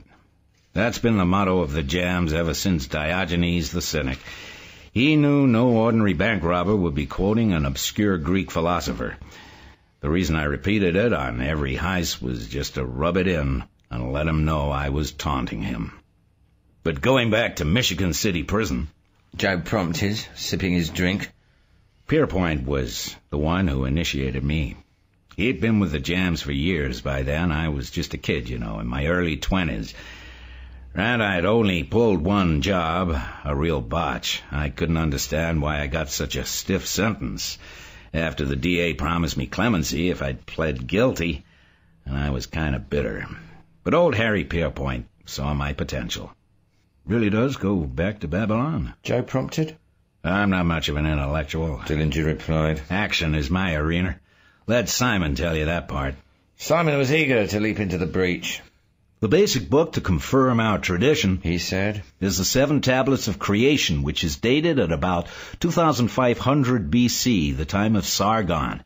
S6: That's been the motto of the jams ever since Diogenes the Cynic. He knew no ordinary bank robber would be quoting an obscure Greek philosopher. The reason I repeated it on every heist was just to rub it in and let him know I was taunting him. But going back to Michigan City Prison,
S1: Joe prompted, sipping his drink.
S6: Pierpont was the one who initiated me. He'd been with the jams for years by then. I was just a kid, you know, in my early twenties. And I'd only pulled one job, a real botch. I couldn't understand why I got such a stiff sentence. After the DA promised me clemency if I'd pled guilty, and I was kind of bitter. But old Harry Pierpont saw my potential. Really does go back to Babylon.
S1: Joe prompted.
S6: I'm not much of an intellectual.
S1: Dillinger replied.
S6: Action is my arena. Let Simon tell you that part.
S1: Simon was eager to leap into the breach.
S6: The basic book to confirm our tradition,
S1: he said,
S6: is the Seven Tablets of Creation, which is dated at about 2500 BC, the time of Sargon.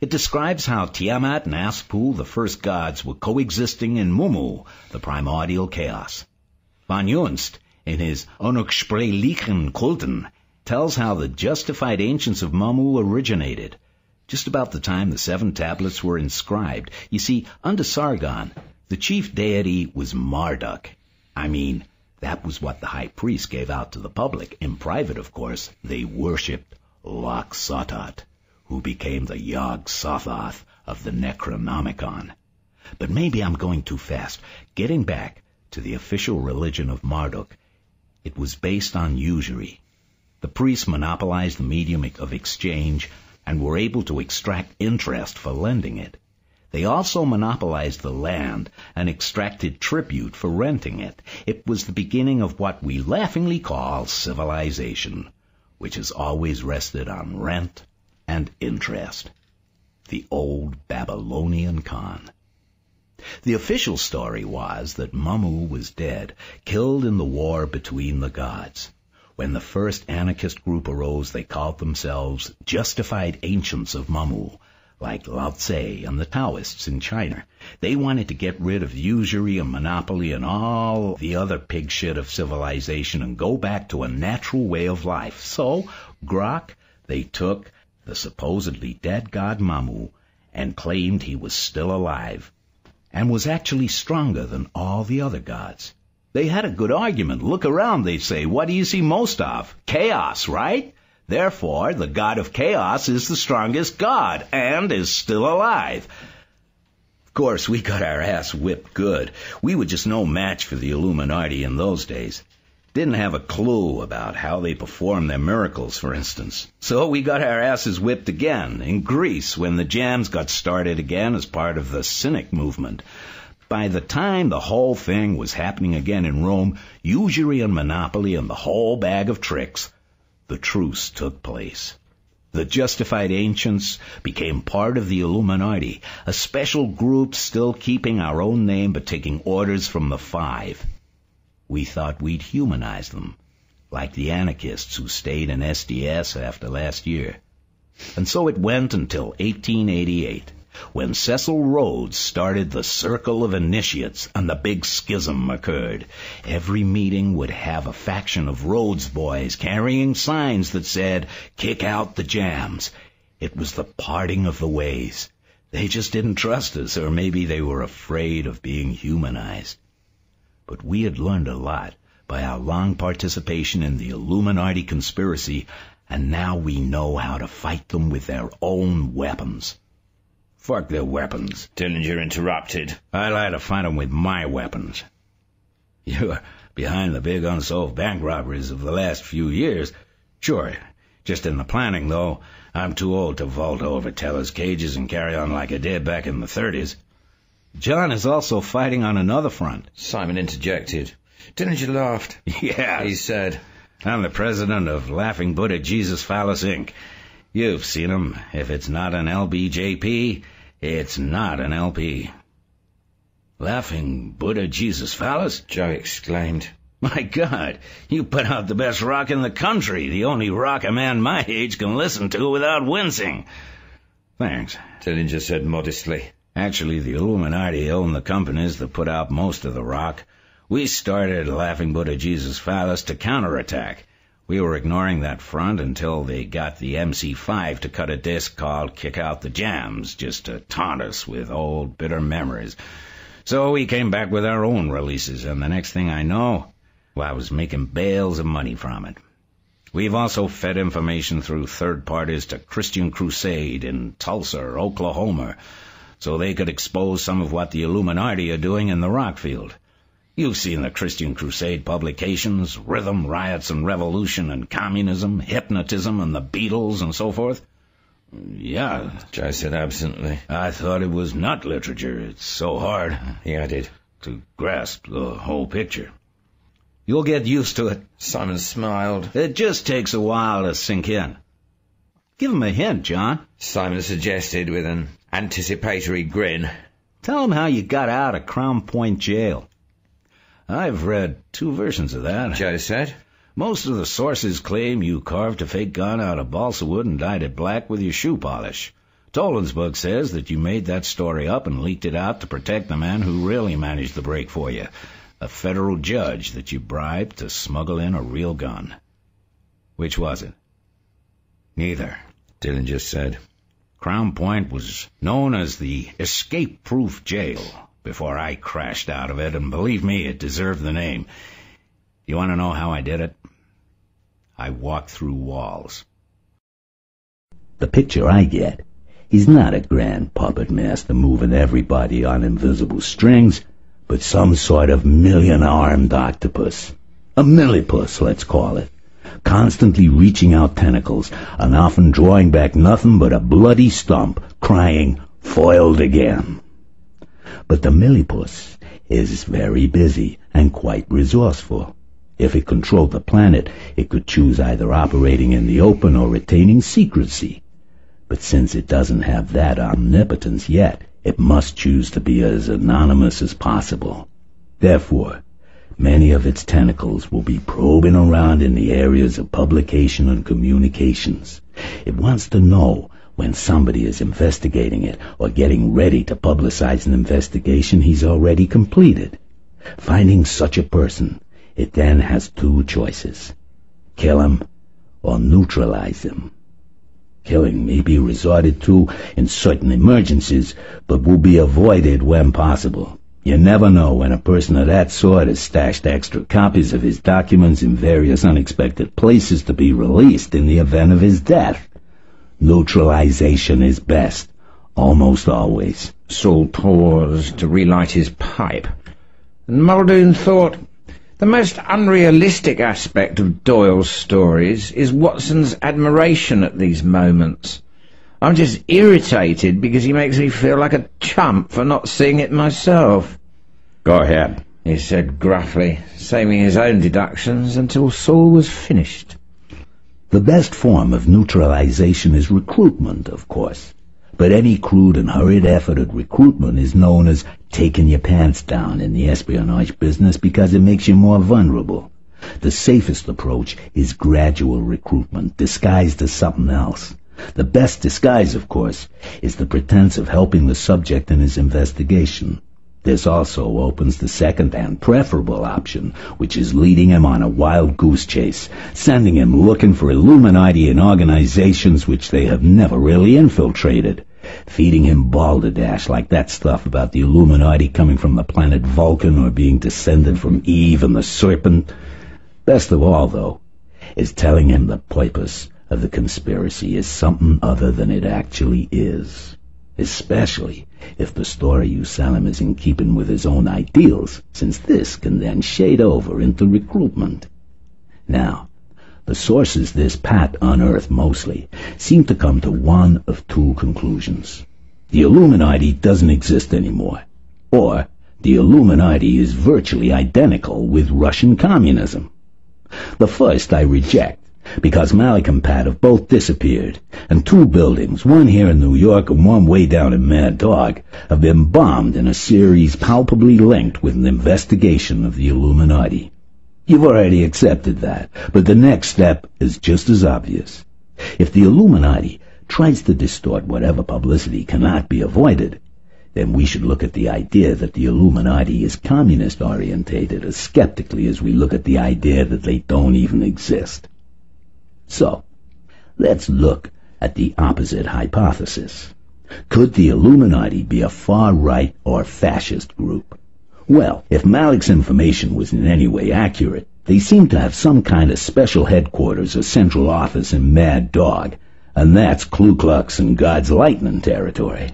S6: It describes how Tiamat and Apsu, the first gods, were coexisting in Mummu, the primordial chaos. Von Junzt, in his Unaussprechlichen Kulten, tells how the justified ancients of Mummu originated. Just about the time the seven tablets were inscribed. You see, under Sargon, the chief deity was Marduk. I mean, that was what the high priest gave out to the public. In private, of course, they worshipped Lok Sotot, who became the Yog Sothoth of the Necronomicon. But maybe I'm going too fast. Getting back to the official religion of Marduk, it was based on usury. The priests monopolized the medium of exchange and were able to extract interest for lending it. They also monopolized the land and extracted tribute for renting it. It was the beginning of what we laughingly call civilization, which has always rested on rent and interest. The old Babylonian con. The official story was that Mummu was dead, killed in the war between the gods. When the first anarchist group arose, they called themselves Justified Ancients of Mummu, like Lao Tse and the Taoists in China. They wanted to get rid of usury and monopoly and all the other pig shit of civilization and go back to a natural way of life. So, Grok, they took the supposedly dead god Mummu and claimed he was still alive and was actually stronger than all the other gods. They had a good argument. Look around, they say. What do you see most of? Chaos, right? Therefore, the god of chaos is the strongest god and is still alive. Of course, we got our ass whipped good. We were just no match for the Illuminati in those days. Didn't have a clue about how they performed their miracles, for instance. So we got our asses whipped again in Greece when the jams got started again as part of the Cynic movement. By the time the whole thing was happening again in Rome, usury and monopoly and the whole bag of tricks, the truce took place. The justified ancients became part of the Illuminati, a special group still keeping our own name but taking orders from the five. We thought we'd humanize them, like the anarchists who stayed in SDS after last year. And so it went until 1888 when Cecil Rhodes started the Circle of Initiates and the big schism occurred. Every meeting would have a faction of Rhodes boys carrying signs that said, kick out the jams. It was the parting of the ways. They just didn't trust us, or maybe they were afraid of being humanized. But we had learned a lot by our long participation in the Illuminati conspiracy, and now we know how to fight them with their own weapons. Fuck their weapons.
S1: Dillinger interrupted.
S6: I like to fight 'em with my weapons. You're behind the big unsolved bank robberies of the last few years. Sure, just in the planning, though. I'm too old to vault over tellers' cages and carry on like I did back in the 30s. John is also fighting on another front.
S1: Simon interjected. Dillinger laughed.
S6: Yeah.
S1: He said,
S25: I'm the president of Laughing Buddha Jesus Phallus Inc. You've seen him. If it's not an LBJP, it's not an LP. Laughing Buddha Jesus Phallus?
S1: Joe exclaimed.
S25: My God, you put out the best rock in the country, the only rock a man my age can listen to without wincing. Thanks.
S1: Dillinger said modestly.
S25: Actually, the Illuminati own the companies that put out most of the rock. We started Laughing Buddha Jesus Phallus to counterattack. We were ignoring that front until they got the MC5 to cut a disc called Kick Out the Jams, just to taunt us with old bitter memories. So we came back with our own releases, and the next thing I know, well, I was making bales of money from it. We've also fed information through third parties to Christian Crusade in Tulsa, Oklahoma, so they could expose some of what the Illuminati are doing in the rock field. You've seen the Christian Crusade publications, Rhythm, Riots and Revolution and Communism, Hypnotism and the Beatles and so forth? Yeah.
S1: Joe said absently.
S25: I thought it was not literature. It's so hard.
S1: He added.
S25: To grasp the whole picture. You'll get used to it.
S1: Simon smiled.
S25: It just takes a while to sink in. Give him a hint, John.
S1: Simon suggested with an anticipatory grin.
S25: Tell him how you got out of Crown Point jail. I've read two versions of that.
S1: Joe said.
S25: Most of the sources claim you carved a fake gun out of balsa wood and dyed it black with your shoe polish. Toland's book says that you made that story up and leaked it out to protect the man who really managed the break for you. A federal judge that you bribed to smuggle in a real gun. Which was it? Neither.
S1: Dillinger said.
S25: Crown Point was known as the escape-proof jail before I crashed out of it, and believe me, it deserved the name. You want to know how I did it? I walked through walls.
S6: The picture I get is not a grand puppet master moving everybody on invisible strings, but some sort of million-armed octopus. A millipus, let's call it. Constantly reaching out tentacles and often drawing back nothing but a bloody stump, crying, foiled again. But the millipus is very busy and quite resourceful. If it controlled the planet, it could choose either operating in the open or retaining secrecy. But since it doesn't have that omnipotence yet, it must choose to be as anonymous as possible. Therefore, many of its tentacles will be probing around in the areas of publication and communications. It wants to know when somebody is investigating it or getting ready to publicize an investigation he's already completed. Finding such a person, it then has two choices. Kill him or neutralize him. Killing may be resorted to in certain emergencies, but will be avoided when possible. You never know when a person of that sort has stashed extra copies of his documents in various unexpected places to be released in the event of his death. Neutralization is best, almost always.
S1: Saul paused to relight his pipe. And Muldoon thought, the most unrealistic aspect of Doyle's stories is Watson's admiration at these moments. I'm just irritated because he makes me feel like a chump for not seeing it myself.
S26: Go ahead,
S1: he said gruffly, saving his own deductions until Saul was finished.
S6: The best form of neutralization is recruitment, of course. But any crude and hurried effort at recruitment is known as taking your pants down in the espionage business because it makes you more vulnerable. The safest approach is gradual recruitment, disguised as something else. The best disguise, of course, is the pretense of helping the subject in his investigation. This also opens the second and preferable option, which is leading him on a wild goose chase, sending him looking for Illuminati and organizations which they have never really infiltrated, feeding him balderdash like that stuff about the Illuminati coming from the planet Vulcan or being descended from Eve and the serpent. Best of all, though, is telling him the purpose of the conspiracy is something other than it actually is especially if the story you sell him is in keeping with his own ideals, since this can then shade over into recruitment. Now, the sources this Pat unearthed mostly seem to come to one of two conclusions. The Illuminati doesn't exist anymore, or the Illuminati is virtually identical with Russian communism. The first I reject, because and Pat have both disappeared, and two buildings, one here in New York and one way down in Mad Dog, have been bombed in a series palpably linked with an investigation of the Illuminati. You've already accepted that, but the next step is just as obvious. If the Illuminati tries to distort whatever publicity cannot be avoided, then we should look at the idea that the Illuminati is communist-orientated as skeptically as we look at the idea that they don't even exist. So, let's look at the opposite hypothesis. Could the Illuminati be a far-right or fascist group? Well, if Malik's information was in any way accurate, they seem to have some kind of special headquarters or central office in Mad Dog, and that's Ku Klux and God's Lightning territory.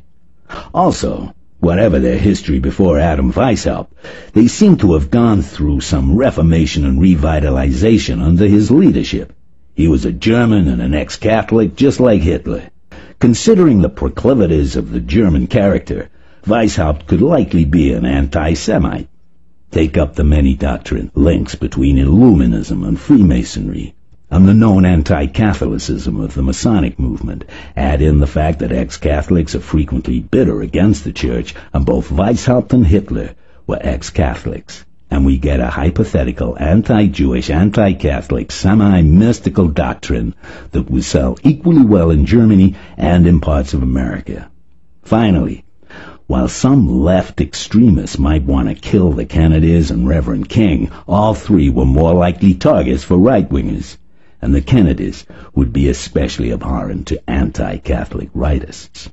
S6: Also, whatever their history before Adam Weishaupt, they seem to have gone through some reformation and revitalization under his leadership. He was a German and an ex-Catholic, just like Hitler. Considering the proclivities of the German character, Weishaupt could likely be an anti-Semite. Take up the many doctrine links between Illuminism and Freemasonry, and the known anti-Catholicism of the Masonic movement. Add in the fact that ex-Catholics are frequently bitter against the Church, and both Weishaupt and Hitler were ex-Catholics and we get a hypothetical anti-Jewish, anti-Catholic, semi-mystical doctrine that would sell equally well in Germany and in parts of America. Finally, while some left extremists might want to kill the Kennedys and Reverend King, all three were more likely targets for right-wingers, and the Kennedys would be especially abhorrent to anti-Catholic rightists.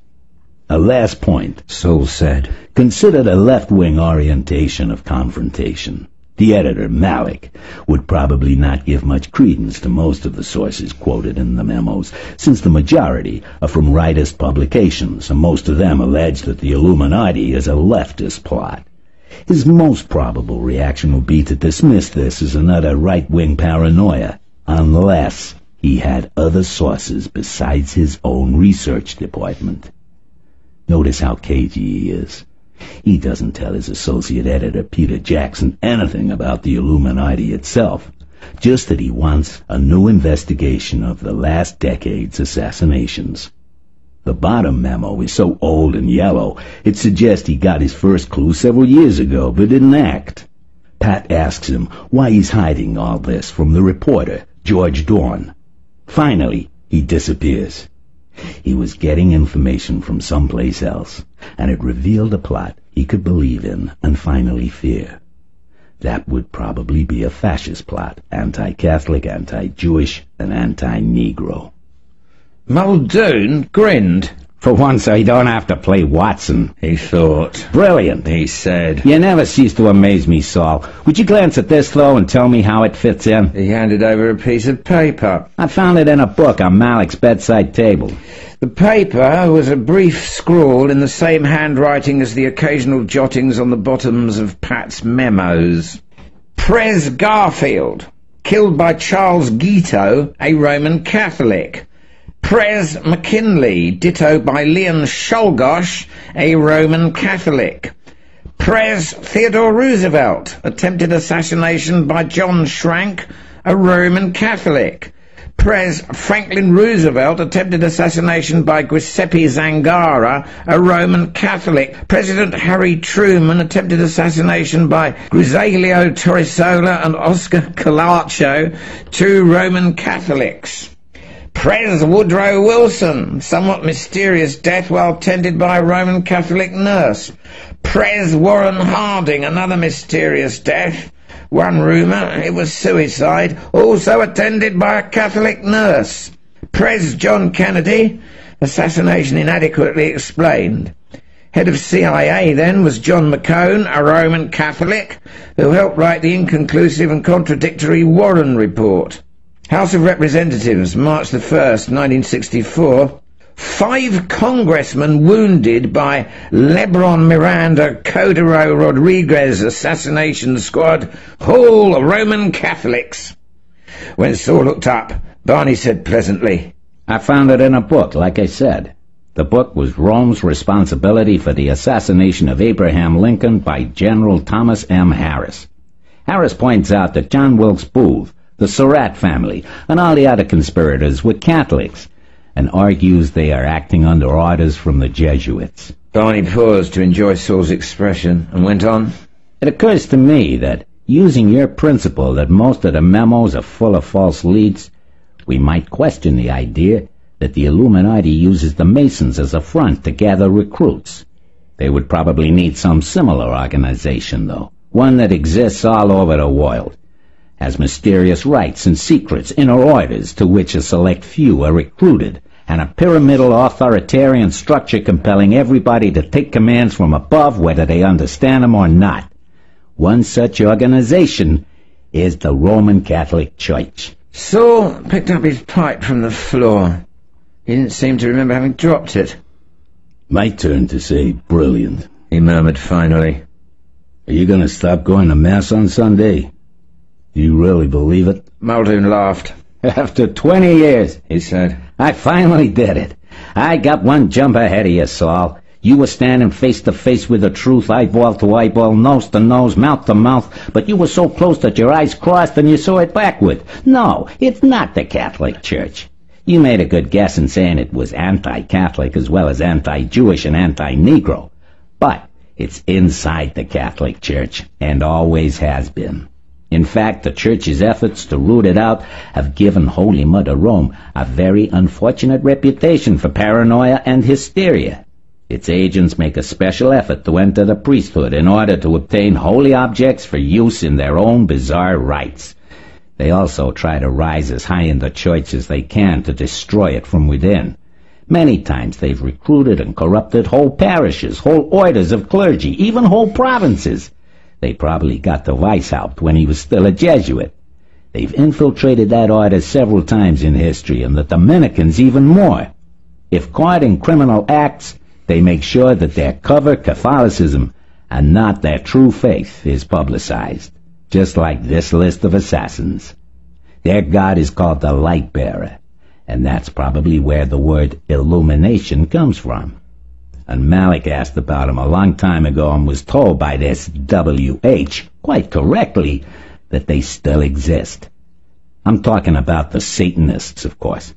S6: A last point,
S1: Saul said.
S6: Consider the left-wing orientation of confrontation. The editor, Malik, would probably not give much credence to most of the sources quoted in the memos, since the majority are from rightist publications, and most of them allege that the Illuminati is a leftist plot. His most probable reaction will be to dismiss this as another right-wing paranoia, unless he had other sources besides his own research department. Notice how cagey he is. He doesn't tell his associate editor, Peter Jackson, anything about the Illuminati itself, just that he wants a new investigation of the last decade's assassinations. The bottom memo is so old and yellow, it suggests he got his first clue several years ago, but didn't act. Pat asks him why he's hiding all this from the reporter, George Dorn. Finally, he disappears. He was getting information from someplace else, and it revealed a plot he could believe in and finally fear. That would probably be a fascist plot, anti-Catholic, anti-Jewish, and anti-Negro.
S1: Muldoon grinned.
S6: For once I don't have to play Watson,
S1: he thought.
S6: Brilliant,
S1: he said.
S6: You never cease to amaze me, Saul. Would you glance at this, though, and tell me how it fits in?
S1: He handed over a piece of paper.
S6: I found it in a book on Malik's bedside table.
S1: The paper was a brief scrawl in the same handwriting as the occasional jottings on the bottoms of Pat's memos. Pres Garfield, killed by Charles Guiteau, a Roman Catholic. Pres McKinley, ditto by Leon Czolgosz, a Roman Catholic. Pres Theodore Roosevelt, attempted assassination by John Schrank, a Roman Catholic. Pres Franklin Roosevelt, attempted assassination by Giuseppe Zangara, a Roman Catholic. President Harry Truman, attempted assassination by Griselio Torresola and Oscar Collazo, two Roman Catholics. Pres Woodrow Wilson, somewhat mysterious death while tended by a Roman Catholic nurse. Pres Warren Harding, another mysterious death. One rumour, it was suicide, also attended by a Catholic nurse. Pres John Kennedy, assassination inadequately explained. Head of CIA then was John McCone, a Roman Catholic, who helped write the inconclusive and contradictory Warren Report. House of Representatives, March the 1st, 1964. Five congressmen wounded by Lebron Miranda Cordero Rodriguez assassination squad, all Roman Catholics. When Saul looked up, Barney said pleasantly,
S6: I found it in a book, like I said. The book was Rome's responsibility for the assassination of Abraham Lincoln by General Thomas M. Harris. Harris points out that John Wilkes Booth, The Surratt family and all the other conspirators were Catholics, and argues they are acting under orders from the Jesuits.
S1: Barney paused to enjoy Saul's expression and went on.
S6: It occurs to me that, using your principle that most of the memos are full of false leads, we might question the idea that the Illuminati uses the Masons as a front to gather recruits. They would probably need some similar organization, though, one that exists all over the world, has mysterious rites and secrets, inner orders to which a select few are recruited, and a pyramidal authoritarian structure compelling everybody to take commands from above whether they understand them or not. One such organization is the Roman Catholic Church.
S1: Saul picked up his pipe from the floor. He didn't seem to remember having dropped it.
S27: My turn to say brilliant.
S1: He murmured finally.
S27: Are you going to stop going to Mass on Sunday? You really believe it?
S1: Muldoon laughed.
S6: After 20 years, he said, I finally did it. I got one jump ahead of you, Saul. You were standing face to face with the truth, eyeball to eyeball, nose to nose, mouth to mouth, but you were so close that your eyes crossed and you saw it backward. No, it's not the Catholic Church. You made a good guess in saying it was anti-Catholic as well as anti-Jewish and anti-Negro. But it's inside the Catholic Church, and always has been. In fact, the Church's efforts to root it out have given Holy Mother Rome a very unfortunate reputation for paranoia and hysteria. Its agents make a special effort to enter the priesthood in order to obtain holy objects for use in their own bizarre rites. They also try to rise as high in the church as they can to destroy it from within. Many times they've recruited and corrupted whole parishes, whole orders of clergy, even whole provinces. They probably got the Weishaupt when he was still a Jesuit. They've infiltrated that order several times in history, and the Dominicans even more. If caught in criminal acts, they make sure that their cover Catholicism and not their true faith is publicized, just like this list of assassins. Their god is called the Light Bearer, and that's probably where the word illumination comes from and Malik asked about him a long time ago and was told by this W.H., quite correctly, that they still exist. I'm talking about the Satanists, of course.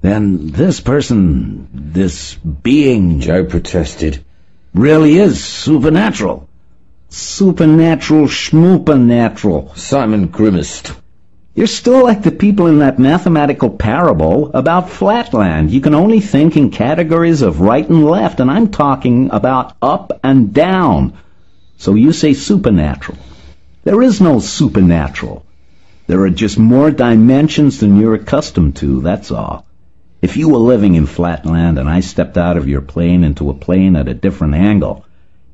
S6: Then this person, this being,
S1: Joe protested,
S6: really is supernatural. Supernatural schmoopernatural.
S1: Simon grimaced.
S6: You're still like the people in that mathematical parable about flatland. You can only think in categories of right and left, and I'm talking about up and down. So you say supernatural. There is no supernatural. There are just more dimensions than you're accustomed to, that's all. If you were living in flatland and I stepped out of your plane into a plane at a different angle,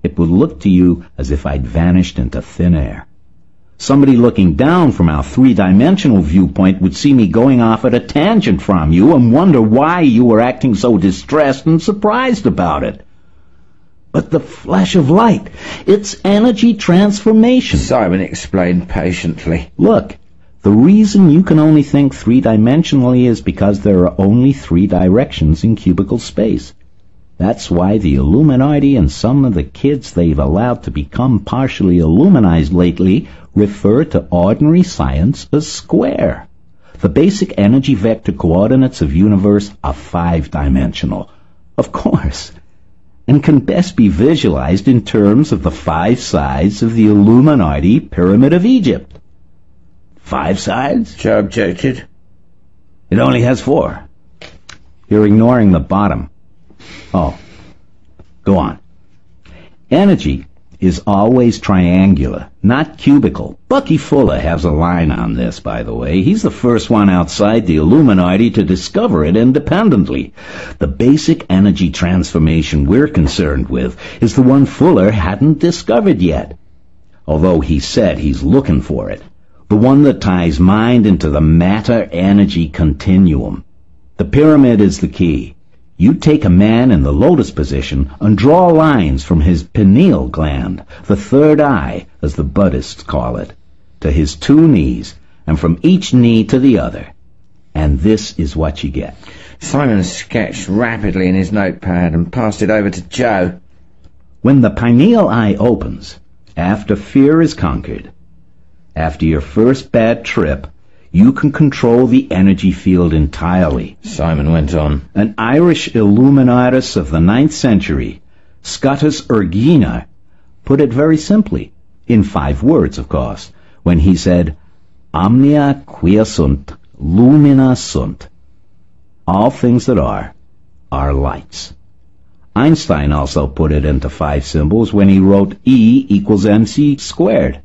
S6: it would look to you as if I'd vanished into thin air. Somebody looking down from our three-dimensional viewpoint would see me going off at a tangent from you and wonder why you were acting so distressed and surprised about it. But the flash of light, it's energy transformation.
S1: Simon explained patiently.
S6: Look, the reason you can only think three-dimensionally is because there are only three directions in cubical space. That's why the Illuminati and some of the kids they've allowed to become partially illuminized lately refer to ordinary science as square. The basic energy vector coordinates of universe are five-dimensional, of course, and can best be visualized in terms of the five sides of the Illuminati Pyramid of Egypt. Five sides?
S1: Joe objected.
S6: It only has four. You're ignoring the bottom. Oh, go on. Energy is always triangular, not cubical. Bucky Fuller has a line on this, by the way. He's the first one outside the Illuminati to discover it independently. The basic energy transformation we're concerned with is the one Fuller hadn't discovered yet. Although he said he's looking for it. The one that ties mind into the matter-energy continuum. The pyramid is the key. You take a man in the lotus position and draw lines from his pineal gland, the third eye, as the Buddhists call it, to his two knees, and from each knee to the other. And this is what you get.
S1: Simon sketched rapidly in his notepad and passed it over to Joe.
S6: When the pineal eye opens, after fear is conquered, after your first bad trip, you can control the energy field entirely.
S22: Simon went on.
S6: An Irish Illuminatus of the ninth century, Scotus Erigena, put it very simply, in five words, of course, when he said, Omnia quia sunt, lumina sunt. All things that are, are lights. Einstein also put it into five symbols when he wrote E equals mc squared.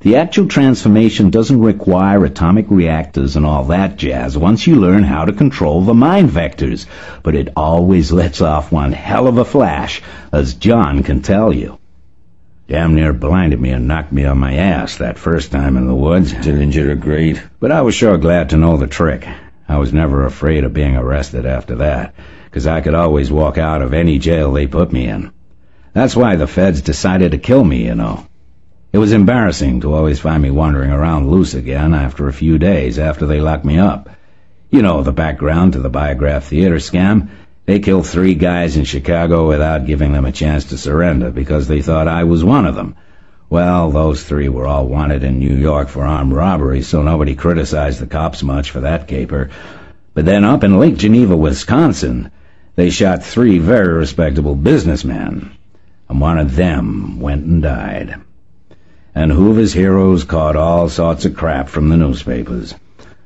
S6: The actual transformation doesn't require atomic reactors and all that jazz once you learn how to control the mind vectors, but it always lets off one hell of a flash, as John can tell you. Damn near blinded me and knocked me on my ass that first time in the woods.
S22: Dillinger agreed.
S6: But I was sure glad to know the trick. I was never afraid of being arrested after that, 'cause I could always walk out of any jail they put me in. That's why the feds decided to kill me, you know. It was embarrassing to always find me wandering around loose again after a few days after they locked me up. You know the background to the Biograph Theater scam. They killed three guys in Chicago without giving them a chance to surrender because they thought I was one of them. Well, those three were all wanted in New York for armed robbery, so nobody criticized the cops much for that caper. But then up in Lake Geneva, Wisconsin, they shot three very respectable businessmen, and one of them went and died and Hoover's heroes caught all sorts of crap from the newspapers.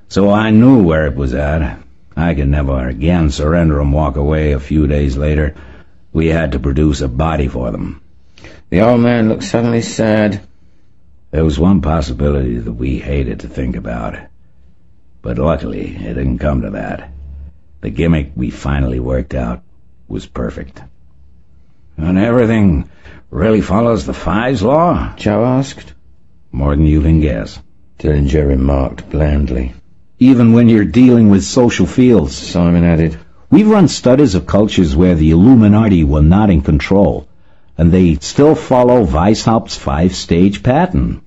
S6: So I knew where it was at. I could never again surrender and walk away a few days later. We had to produce a body for them.
S22: The old man looked suddenly sad.
S6: There was one possibility that we hated to think about. But luckily, it didn't come to that. The gimmick we finally worked out was perfect. And everything really follows the Fives law?
S22: Joe asked.
S6: More than you can guess.
S22: Dillinger remarked blandly.
S6: Even when you're dealing with social fields,
S22: Simon added.
S6: We've run studies of cultures where the Illuminati were not in control, and they still follow Weishaupt's five-stage pattern.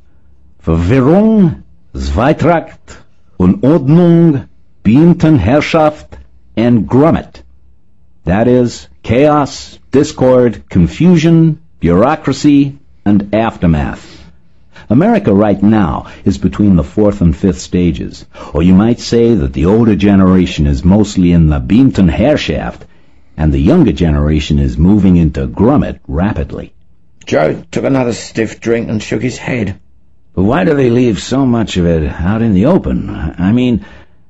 S6: Verwirrung, Zweitracht, Unordnung, Herrschaft, and Grummet. That is, chaos, discord, confusion, bureaucracy, and aftermath. America right now is between the fourth and fifth stages, or you might say that the older generation is mostly in the Beamtenherrschaft, and the younger generation is moving into Grummet rapidly.
S22: Joe took another stiff drink and shook his head.
S6: But why do they leave so much of it out in the open? I mean,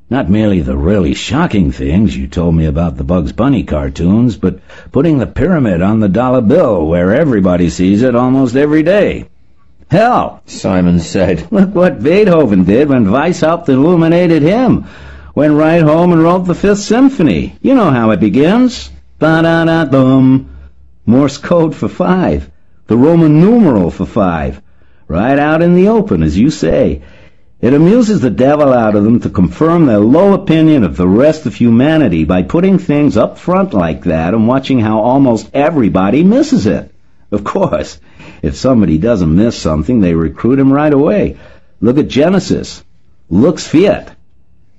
S6: not merely the really shocking things you told me about the Bugs Bunny cartoons, but putting the pyramid on the dollar bill where everybody sees it almost every day. Hell,
S22: Simon said,
S6: look what Beethoven did when Weishaupt illuminated him. Went right home and wrote the Fifth Symphony. You know how it begins. Ba-da-da-dum. Morse code for five. The Roman numeral for five. Right out in the open, as you say. It amuses the devil out of them to confirm their low opinion of the rest of humanity by putting things up front like that and watching how almost everybody misses it. Of course, if somebody doesn't miss something, they recruit him right away. Look at Genesis. Lux fiat.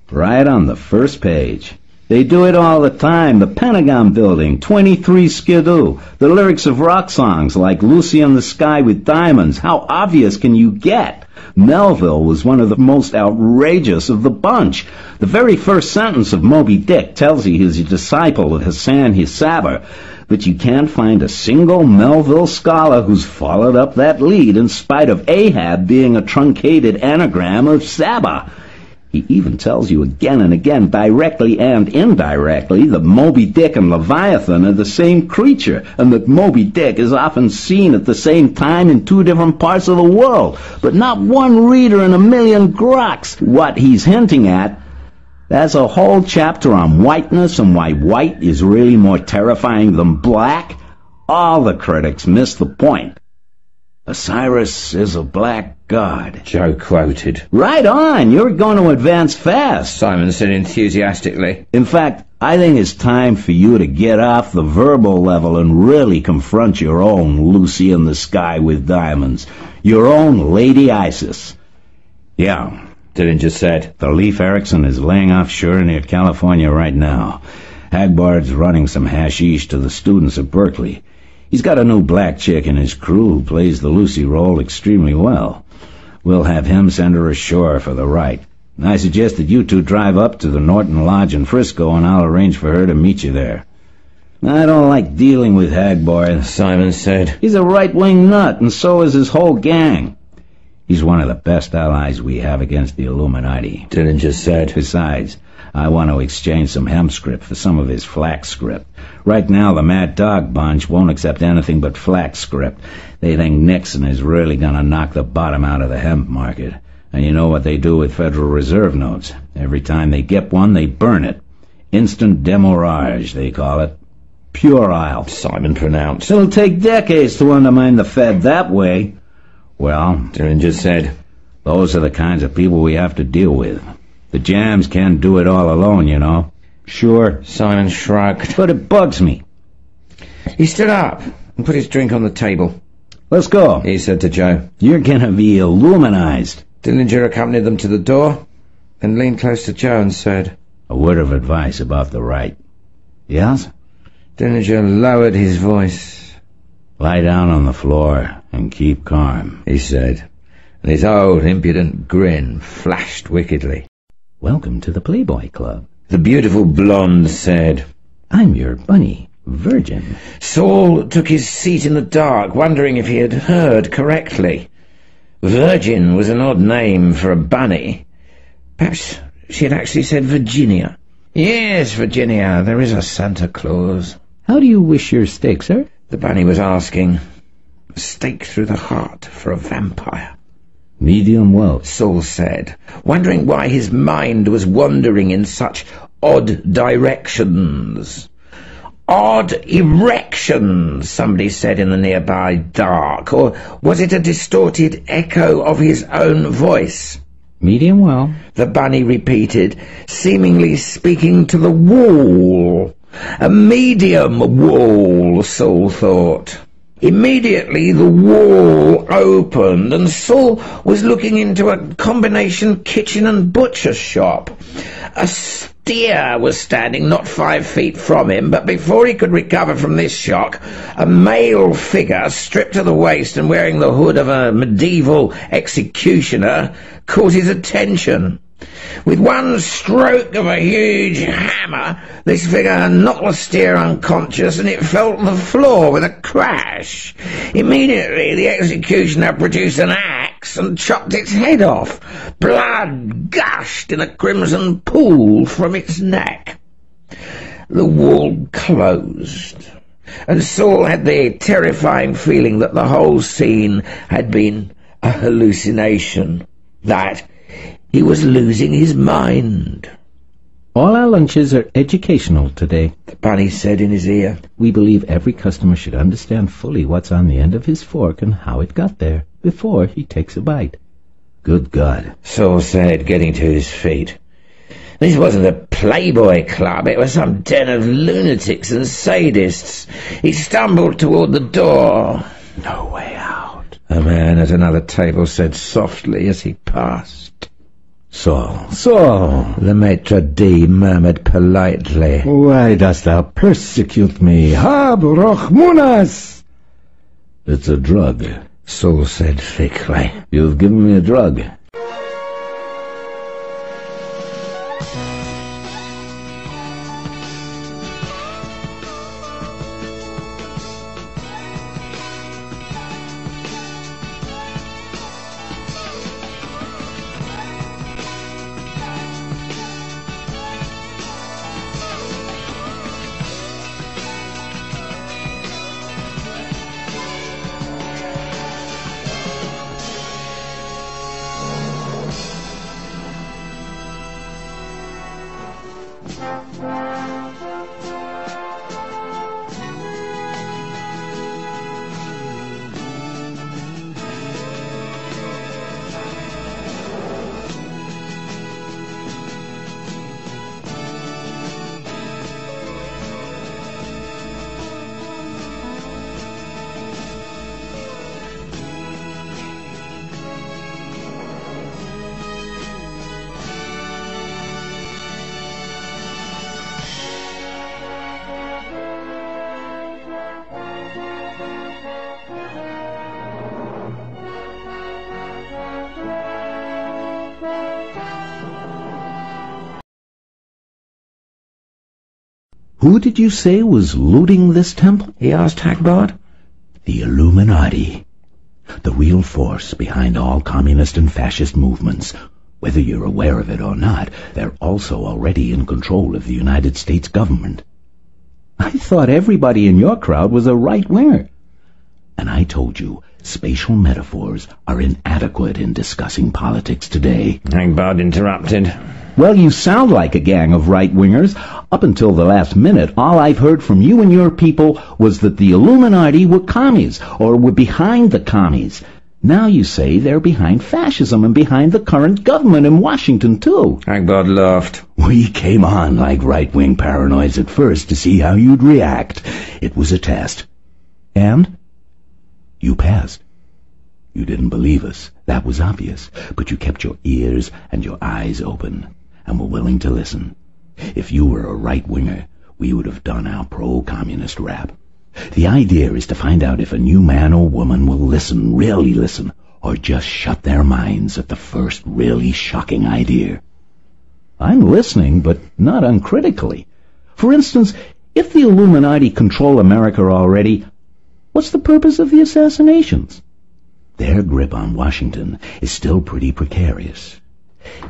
S6: Right on the first page. They do it all the time. The Pentagon Building, 23 Skidoo, the lyrics of rock songs like Lucy in the Sky with Diamonds. How obvious can you get? Melville was one of the most outrageous of the bunch. The very first sentence of Moby Dick tells you he's a disciple of Hassan i Sabbah, but you can't find a single Melville scholar who's followed up that lead in spite of Ahab being a truncated anagram of Sabbah. He even tells you again and again, directly and indirectly, that Moby Dick and Leviathan are the same creature, and that Moby Dick is often seen at the same time in two different parts of the world. But not one reader in a million groks what he's hinting at. There's a whole chapter on whiteness and why white is really more terrifying than black. All the critics miss the point. Osiris is a black god.
S22: Joe quoted.
S6: Right on! You're going to advance fast.
S22: Simon said enthusiastically.
S6: In fact, I think it's time for you to get off the verbal level and really confront your own Lucy in the sky with diamonds. Your own Lady Isis. Yeah,
S22: Dillinger said.
S6: the Leif Erikson is laying offshore near California right now. Hagbard's running some hashish to the students at Berkeley. He's got a new black chick in his crew who plays the Lucy role extremely well. We'll have him send her ashore for the right. I suggest that you two drive up to the Norton Lodge in Frisco, and I'll arrange for her to meet you there. I don't like dealing with Hagboy,
S1: Simon said.
S6: He's a right-wing nut, and so is his whole gang. He's one of the best allies we have against the Illuminati.
S1: Dillinger said.
S6: Besides, I want to exchange some hemp scrip for some of his flax scrip. Right now, the Mad Dog Bunch won't accept anything but flax scrip. They think Nixon is really going to knock the bottom out of the hemp market. And you know what they do with Federal Reserve notes. Every time they get one, they burn it. Instant demurrage, they call it. Puerile.
S1: Simon pronounced.
S6: It'll take decades to undermine the Fed that way. Well,
S1: Dillinger said.
S6: those are the kinds of people we have to deal with. The jams can't do it all alone, you know. Sure,
S1: Simon shrugged.
S6: but it bugs me.
S1: He stood up and put his drink on the table.
S6: Let's go.
S1: He said to Joe.
S6: You're gonna be illuminized.
S1: Dillinger accompanied them to the door, then leaned close to Joe and said,
S6: A word of advice about the right. Yes?
S1: Dillinger lowered his voice.
S6: Lie down on the floor and keep calm.
S1: He said, and his old impudent grin flashed wickedly.
S6: Welcome to the Playboy Club.
S1: The beautiful blonde said,
S6: I'm your bunny, Virgin.
S1: Saul took his seat in the dark, wondering if he had heard correctly. Virgin was an odd name for a bunny. Perhaps she had actually said Virginia. Yes, Virginia, there is a Santa Claus.
S6: How do you wish your steak, sir?
S1: The bunny was asking. A stake through the heart for a vampire.
S6: Medium well.
S1: Saul said, wondering why his mind was wandering in such odd directions. Odd erections, somebody said in the nearby dark, or was it a distorted echo of his own voice?
S6: Medium well.
S1: The bunny repeated, seemingly speaking to the wall. A medium wall, Saul thought. Immediately the wall opened and Saul was looking into a combination kitchen and butcher shop. A steer was standing not five feet from him, but before he could recover from this shock, a male figure, stripped to the waist and wearing the hood of a medieval executioner, caught his attention. With one stroke of a huge hammer, this figure knocked the steer unconscious and it fell to the floor with a crash. Immediately, the executioner produced an axe and chopped its head off. Blood gushed in a crimson pool from its neck. The wall closed, and Saul had the terrifying feeling that the whole scene had been a hallucination, that he was losing his mind.
S6: All our lunches are educational today.
S1: The bunny said in his ear.
S6: We believe every customer should understand fully what's on the end of his fork and how it got there before he takes a bite. Good God.
S1: Saul said, getting to his feet. This wasn't a Playboy club, it was some den of lunatics and sadists. He stumbled toward the door.
S6: No way out.
S1: A man at another table said softly as he passed.
S6: Saul, Saul,
S1: The maitre d' murmured politely.
S6: why dost thou persecute me? Hab Rochmunas! It's a drug.
S1: Saul said thickly.
S6: You've given me a drug. Who did you say was looting this temple?
S22: He asked Hagbard.
S6: The Illuminati. The real force behind all communist and fascist movements. Whether you're aware of it or not, they're also already in control of the United States government. I thought everybody in your crowd was a right-winger. And I told you, spatial metaphors are inadequate in discussing politics today.
S22: Hagbard interrupted.
S6: Well, you sound like a gang of right-wingers. Up until the last minute, all I've heard from you and your people was that the Illuminati were commies, or were behind the commies. Now you say they're behind fascism and behind the current government in Washington, too.
S22: Hagbard laughed.
S6: We came on like right-wing paranoids at first to see how you'd react. It was a test. And? You passed. You didn't believe us. That was obvious. But you kept your ears and your eyes open and were willing to listen. If you were a right-winger, we would have done our pro-communist rap. The idea is to find out if a new man or woman will listen, really listen, or just shut their minds at the first really shocking idea. I'm listening, but not uncritically. For instance, if the Illuminati control America already, what's the purpose of the assassinations? Their grip on Washington is still pretty precarious.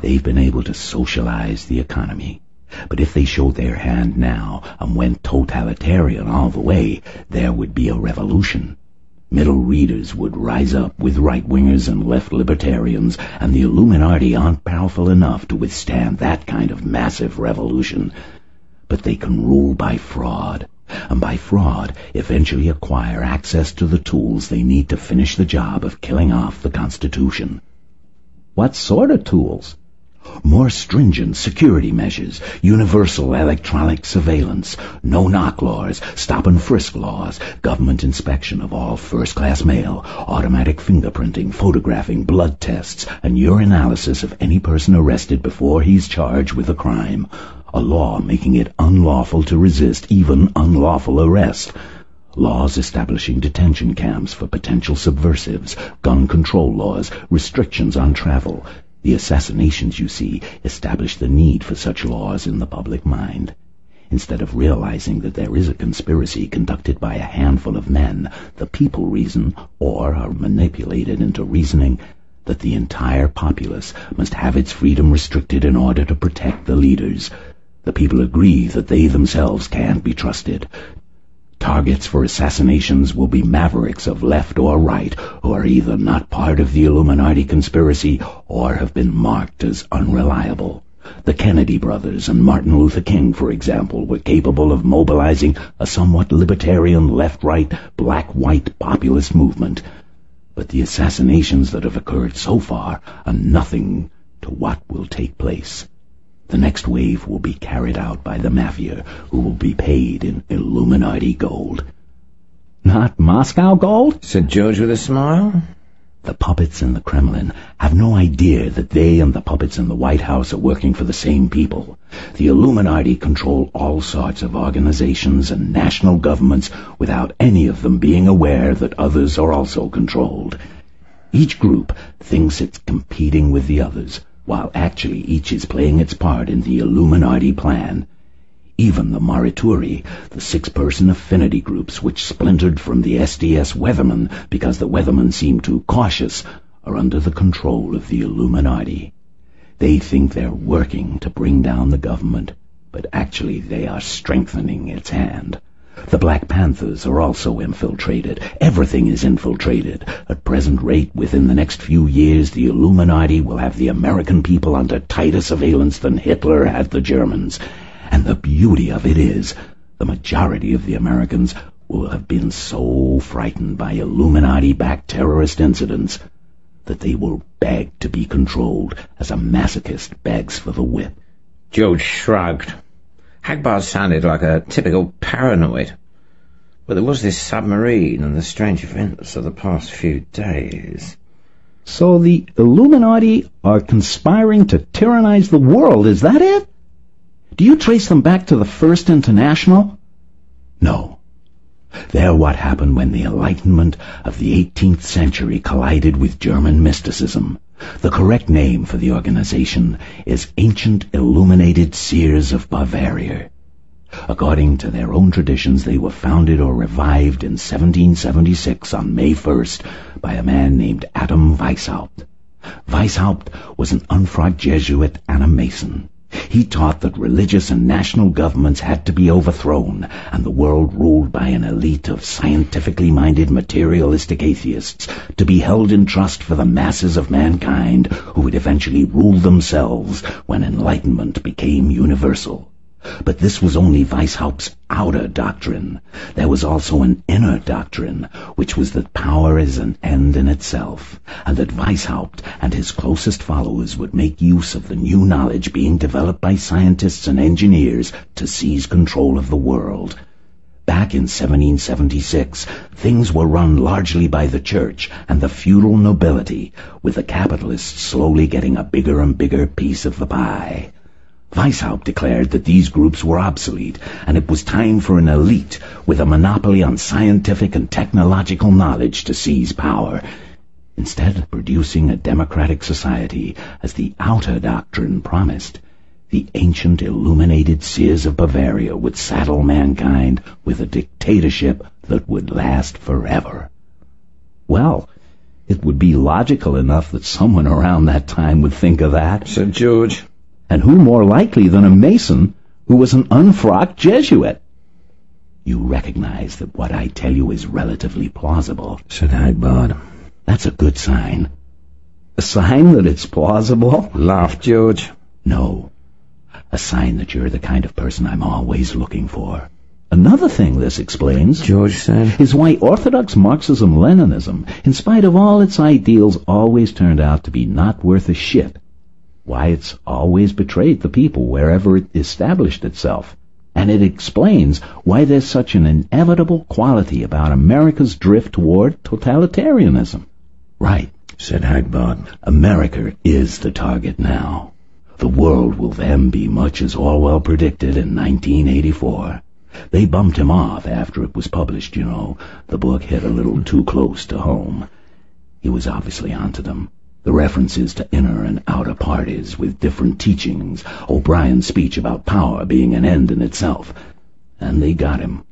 S6: They've been able to socialize the economy. But if they showed their hand now and went totalitarian all the way, there would be a revolution. Middle readers would rise up with right-wingers and left libertarians, and the Illuminati aren't powerful enough to withstand that kind of massive revolution. But they can rule by fraud, and by fraud eventually acquire access to the tools they need to finish the job of killing off the Constitution. What sort of tools? More stringent security measures, universal electronic surveillance, no-knock laws, stop-and-frisk laws, government inspection of all first-class mail, automatic fingerprinting, photographing, blood tests, and urinalysis of any person arrested before he's charged with a crime. A law making it unlawful to resist even unlawful arrest. Laws establishing detention camps for potential subversives, gun control laws, restrictions on travel, the assassinations, you see, establish the need for such laws in the public mind. Instead of realizing that there is a conspiracy conducted by a handful of men, the people reason, or are manipulated into reasoning, that the entire populace must have its freedom restricted in order to protect the leaders. The people agree that they themselves can't be trusted. Targets for assassinations will be mavericks of left or right who are either not part of the Illuminati conspiracy or have been marked as unreliable. The Kennedy brothers and Martin Luther King, for example, were capable of mobilizing a somewhat libertarian left-right, black-white populist movement. But the assassinations that have occurred so far are nothing to what will take place. The next wave will be carried out by the Mafia, who will be paid in Illuminati gold.
S3: Not Moscow gold?
S22: said George with a smile.
S6: The puppets in the Kremlin have no idea that they and the puppets in the White House are working for the same people. The Illuminati control all sorts of organizations and national governments without any of them being aware that others are also controlled. Each group thinks it's competing with the others, while actually each is playing its part in the Illuminati plan. Even the Morituri, the six-person affinity groups which splintered from the SDS Weathermen because the Weathermen seemed too cautious, are under the control of the Illuminati. They think they're working to bring down the government, but actually they are strengthening its hand. The Black Panthers are also infiltrated. Everything is infiltrated. At present rate, within the next few years, the Illuminati will have the American people under tighter surveillance than Hitler had the Germans. And the beauty of it is, the majority of the Americans will have been so frightened by Illuminati-backed terrorist incidents that they will beg to be controlled as a masochist begs for the whip.
S22: George shrugged. Hagbard sounded like a typical paranoid. But there was this submarine and the strange events of the past few days.
S3: So the Illuminati are conspiring to tyrannize the world, is that it? Do you trace them back to the First International?
S6: No. They're what happened when the Enlightenment of the 18th century collided with German mysticism. The correct name for the organization is Ancient Illuminated Seers of Bavaria. According to their own traditions, they were founded or revived in 1776 on May 1st by a man named Adam Weishaupt. Weishaupt was an unfrocked Jesuit and a Mason. He taught that religious and national governments had to be overthrown and the world ruled by an elite of scientifically minded materialistic atheists to be held in trust for the masses of mankind who would eventually rule themselves when enlightenment became universal. But this was only Weishaupt's outer doctrine. There was also an inner doctrine, which was that power is an end in itself, and that Weishaupt and his closest followers would make use of the new knowledge being developed by scientists and engineers to seize control of the world. Back in 1776, things were run largely by the church and the feudal nobility, with the capitalists slowly getting a bigger and bigger piece of the pie. Weishaupt declared that these groups were obsolete, and it was time for an elite with a monopoly on scientific and technological knowledge to seize power, instead of producing a democratic society as the outer doctrine promised. The ancient illuminated seers of Bavaria would saddle mankind with a dictatorship that would last forever. Well, it would be logical enough that someone around that time would think of that.
S22: Sir George.
S6: And who more likely than a Mason who was an unfrocked Jesuit? You recognize that what I tell you is relatively plausible,
S22: said Hagbard.
S6: That's a good sign. A sign that it's plausible?
S22: laughed George.
S6: No. A sign that you're the kind of person I'm always looking for. Another thing this explains,
S22: George said,
S6: is why Orthodox Marxism-Leninism, in spite of all its ideals, always turned out to be not worth a shit why it's always betrayed the people wherever it established itself. And it explains why there's such an inevitable quality about America's drift toward totalitarianism. Right,
S22: said Hagbard.
S6: America is the target now. The world will then be much as Orwell predicted in 1984. They bumped him off after it was published, you know. The book hit a little too close to home. He was obviously onto them. The references to inner and outer parties with different teachings, O'Brien's speech about power being an end in itself. And they got him.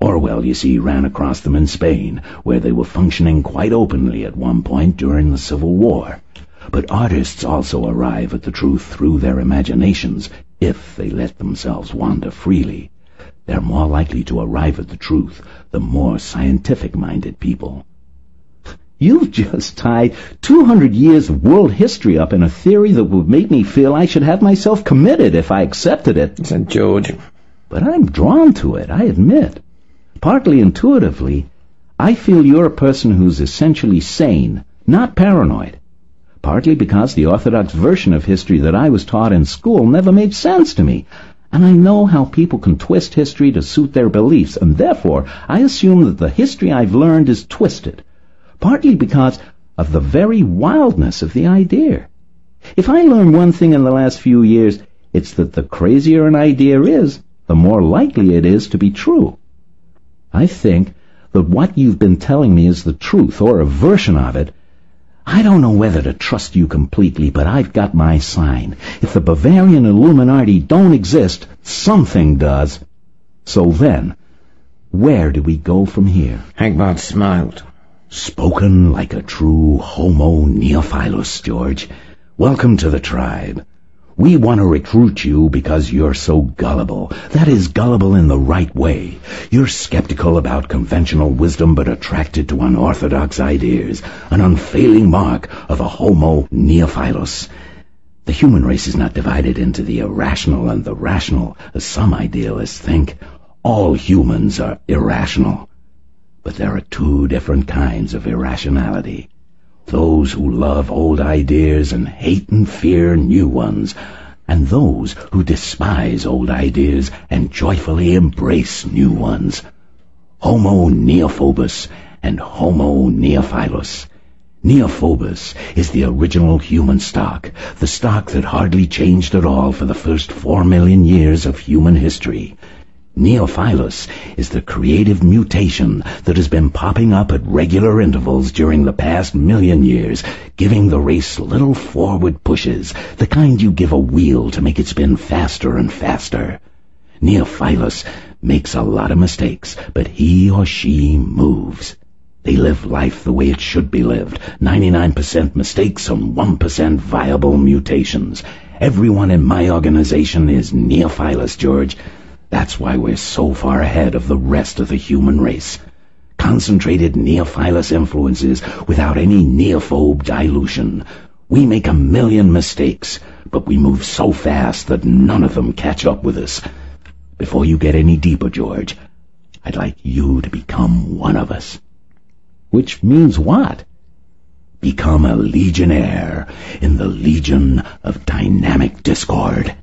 S6: Orwell, you see, ran across them in Spain, where they were functioning quite openly at one point during the Civil War. But artists also arrive at the truth through their imaginations, if they let themselves wander freely. They're more likely to arrive at the truth the more scientific-minded people. You've just tied 200 years of world history up in a theory that would make me feel I should have myself committed if I accepted it,
S22: said George.
S6: But I'm drawn to it, I admit. Partly intuitively, I feel you're a person who's essentially sane, not paranoid. Partly because the orthodox version of history that I was taught in school never made sense to me, and I know how people can twist history to suit their beliefs, and therefore I assume that the history I've learned is twisted partly because of the very wildness of the idea. If I learn one thing in the last few years, it's that the crazier an idea is, the more likely it is to be true. I think that what you've been telling me is the truth, or a version of it. I don't know whether to trust you completely, but I've got my sign. If the Bavarian Illuminati don't exist, something does. So then, where do we go from here?
S22: Hagbard smiled.
S6: Spoken like a true homo neophilus, George. Welcome to the tribe. We want to recruit you because you're so gullible. That is, gullible in the right way. You're skeptical about conventional wisdom but attracted to unorthodox ideas, an unfailing mark of a homo neophilus. The human race is not divided into the irrational and the rational, as some idealists think. All humans are irrational. But there are two different kinds of irrationality. Those who love old ideas and hate and fear new ones, and those who despise old ideas and joyfully embrace new ones. Homo neophobus and Homo neophilus. Neophobus is the original human stock, the stock that hardly changed at all for the first four million years of human history. Neophilus is the creative mutation that has been popping up at regular intervals during the past million years, giving the race little forward pushes, the kind you give a wheel to make it spin faster and faster. Neophilus makes a lot of mistakes, but he or she moves. They live life the way it should be lived. 99% mistakes and 1% viable mutations. Everyone in my organization is Neophilus, George. That's why we're so far ahead of the rest of the human race. Concentrated Neophilus influences without any neophobe dilution. We make a million mistakes, but we move so fast that none of them catch up with us. Before you get any deeper, George, I'd like you to become one of us. Which means what? Become a legionnaire in the Legion of Dynamic Discord.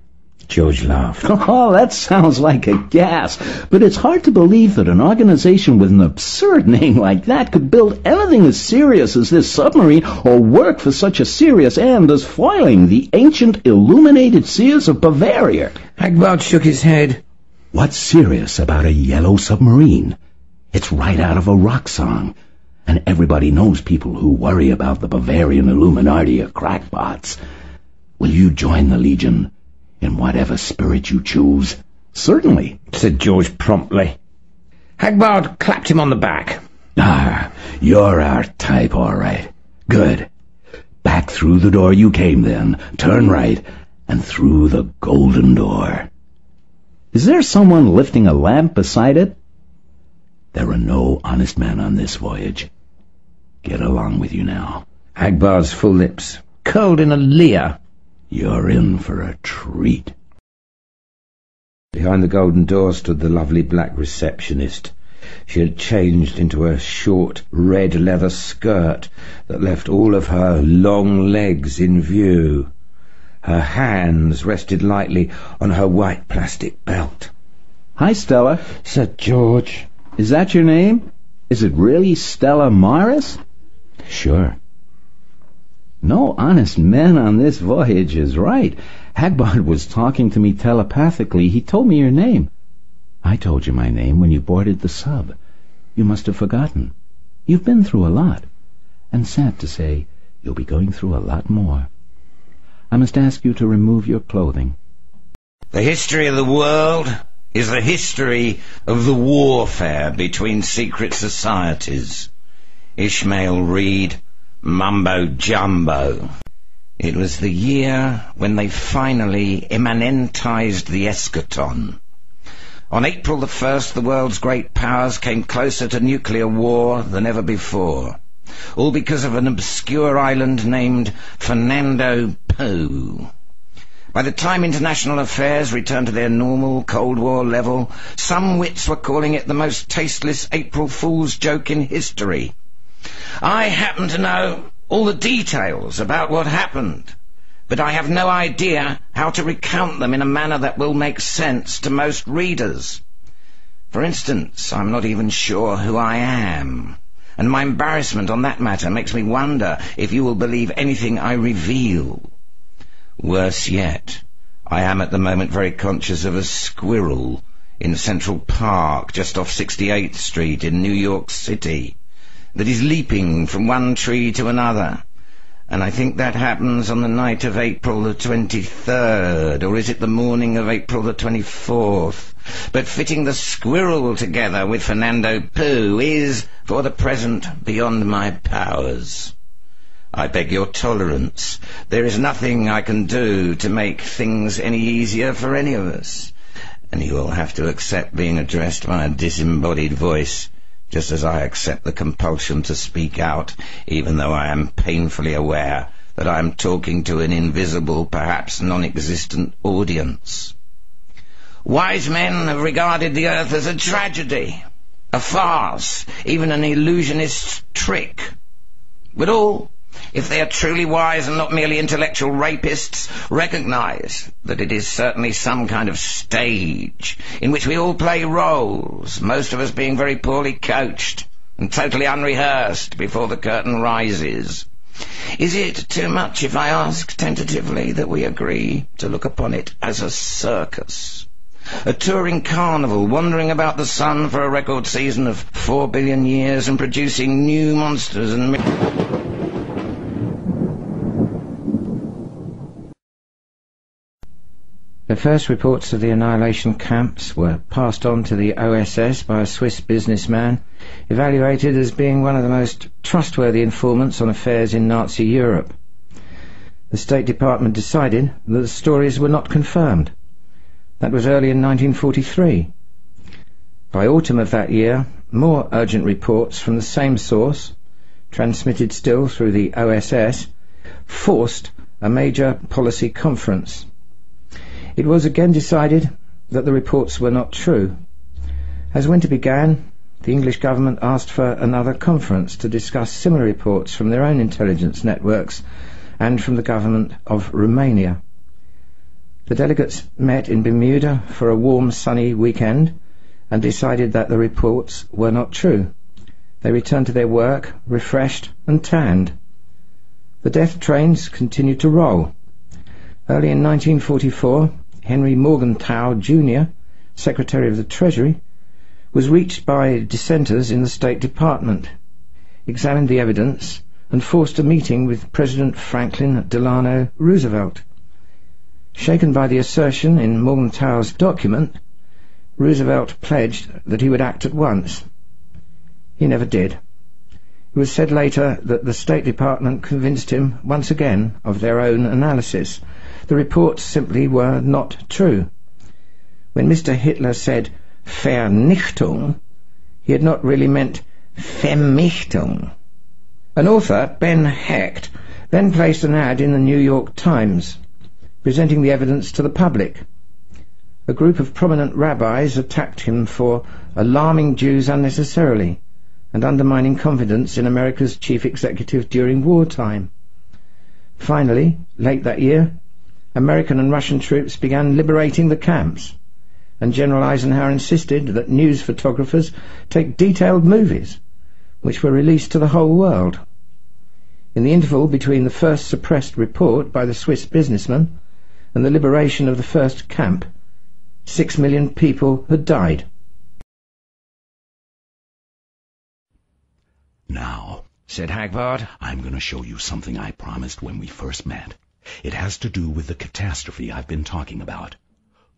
S22: George laughed.
S3: Oh, that sounds like a gas, but it's hard to believe that an organization with an absurd name like that could build anything as serious as this submarine or work for such a serious end as foiling the ancient illuminated seers of Bavaria.
S22: Hagbard shook his head.
S6: What's serious about a yellow submarine? It's right out of a rock song. And everybody knows people who worry about the Bavarian Illuminati are crackpots. Will you join the Legion in whatever spirit you choose?
S3: Certainly.
S22: said George promptly. Hagbard clapped him on the back.
S6: Ah, you're our type, all right. Good. Back through the door you came then. Turn right, and through the golden door.
S3: Is there someone lifting a lamp beside it?
S6: There are no honest men on this voyage. Get along with you now.
S22: Hagbard's full lips curled in a leer.
S6: You're in for a treat.
S28: Behind the golden door stood the lovely black receptionist. She had changed into a short red leather skirt that left all of her long legs in view. Her hands rested lightly on her white plastic belt.
S3: Hi, Stella.
S28: Sir George.
S3: Is that your name? Is it really Stella Maris?
S28: Sure.
S3: No honest man on this voyage is right. Hagbard was talking to me telepathically. He told me your name. I told you my name when you boarded the sub. You must have forgotten. You've been through a lot. And sad to say, you'll be going through a lot more. I must ask you to remove your clothing.
S1: The history of the world is the history of the warfare between secret societies. Ishmael Reed, Mumbo Jumbo. It was the year when they finally immanentized the eschaton. On April the 1st, the world's great powers came closer to nuclear war than ever before, all because of an obscure island named Fernando Poo. By the time international affairs returned to their normal Cold War level, some wits were calling it the most tasteless April Fool's joke in history. I happen to know all the details about what happened, but I have no idea how to recount them in a manner that will make sense to most readers. For instance, I'm not even sure who I am, and my embarrassment on that matter makes me wonder if you will believe anything I reveal. Worse yet, I am at the moment very conscious of a squirrel in Central Park, just off 68th Street in New York City, that is leaping from one tree to another. And I think that happens on the night of April the 23rd, or is it the morning of April the 24th? But fitting the squirrel together with Fernando Poo is, for the present, beyond my powers. I beg your tolerance. There is nothing I can do to make things any easier for any of us. And you will have to accept being addressed by a disembodied voice, just as I accept the compulsion to speak out, even though I am painfully aware that I am talking to an invisible, perhaps non-existent audience. Wise men have regarded the earth as a tragedy, a farce, even an illusionist's trick. But all if they are truly wise and not merely intellectual rapists, recognize that it is certainly some kind of stage in which we all play roles, most of us being very poorly coached and totally unrehearsed before the curtain rises. Is it too much if I ask tentatively that we agree to look upon it as a circus? A touring carnival wandering about the sun for a record season of four billion years and producing new monsters and... The first reports of the annihilation camps were passed on to the OSS by a Swiss businessman, evaluated as being one of the most trustworthy informants on affairs in Nazi Europe. The State Department decided that the stories were not confirmed. That was early in 1943. By autumn of that year, more urgent reports from the same source, transmitted still through the OSS, forced a major policy conference. It was again decided that the reports were not true. As winter began, the English government asked for another conference to discuss similar reports from their own intelligence networks and from the government of Romania. The delegates met in Bermuda for a warm, sunny weekend and decided that the reports were not true. They returned to their work, refreshed and tanned. The death trains continued to roll. Early in 1944, Henry Morgenthau, Jr., Secretary of the Treasury, was reached by dissenters in the State Department, examined the evidence, and forced a meeting with President Franklin Delano Roosevelt. Shaken by the assertion in Morgenthau's document, Roosevelt pledged that he would act at once. He never did. It was said later that the State Department convinced him once again of their own analysis, the reports simply were not true. When Mr. Hitler said Vernichtung, he had not really meant Vernichtung. An author, Ben Hecht, then placed an ad in the New York Times, presenting the evidence to the public. A group of prominent rabbis attacked him for alarming Jews unnecessarily and undermining confidence in America's chief executive during wartime. Finally, late that year, American and Russian troops began liberating the camps, and General Eisenhower insisted that news photographers take detailed movies, which were released to the whole world. In the interval between the first suppressed report by the Swiss businessman and the liberation of the first camp, six million people had died.
S6: Now,
S29: said Hagbard,
S6: I'm going to show you something I promised when we first met. It has to do with the catastrophe I've been talking about.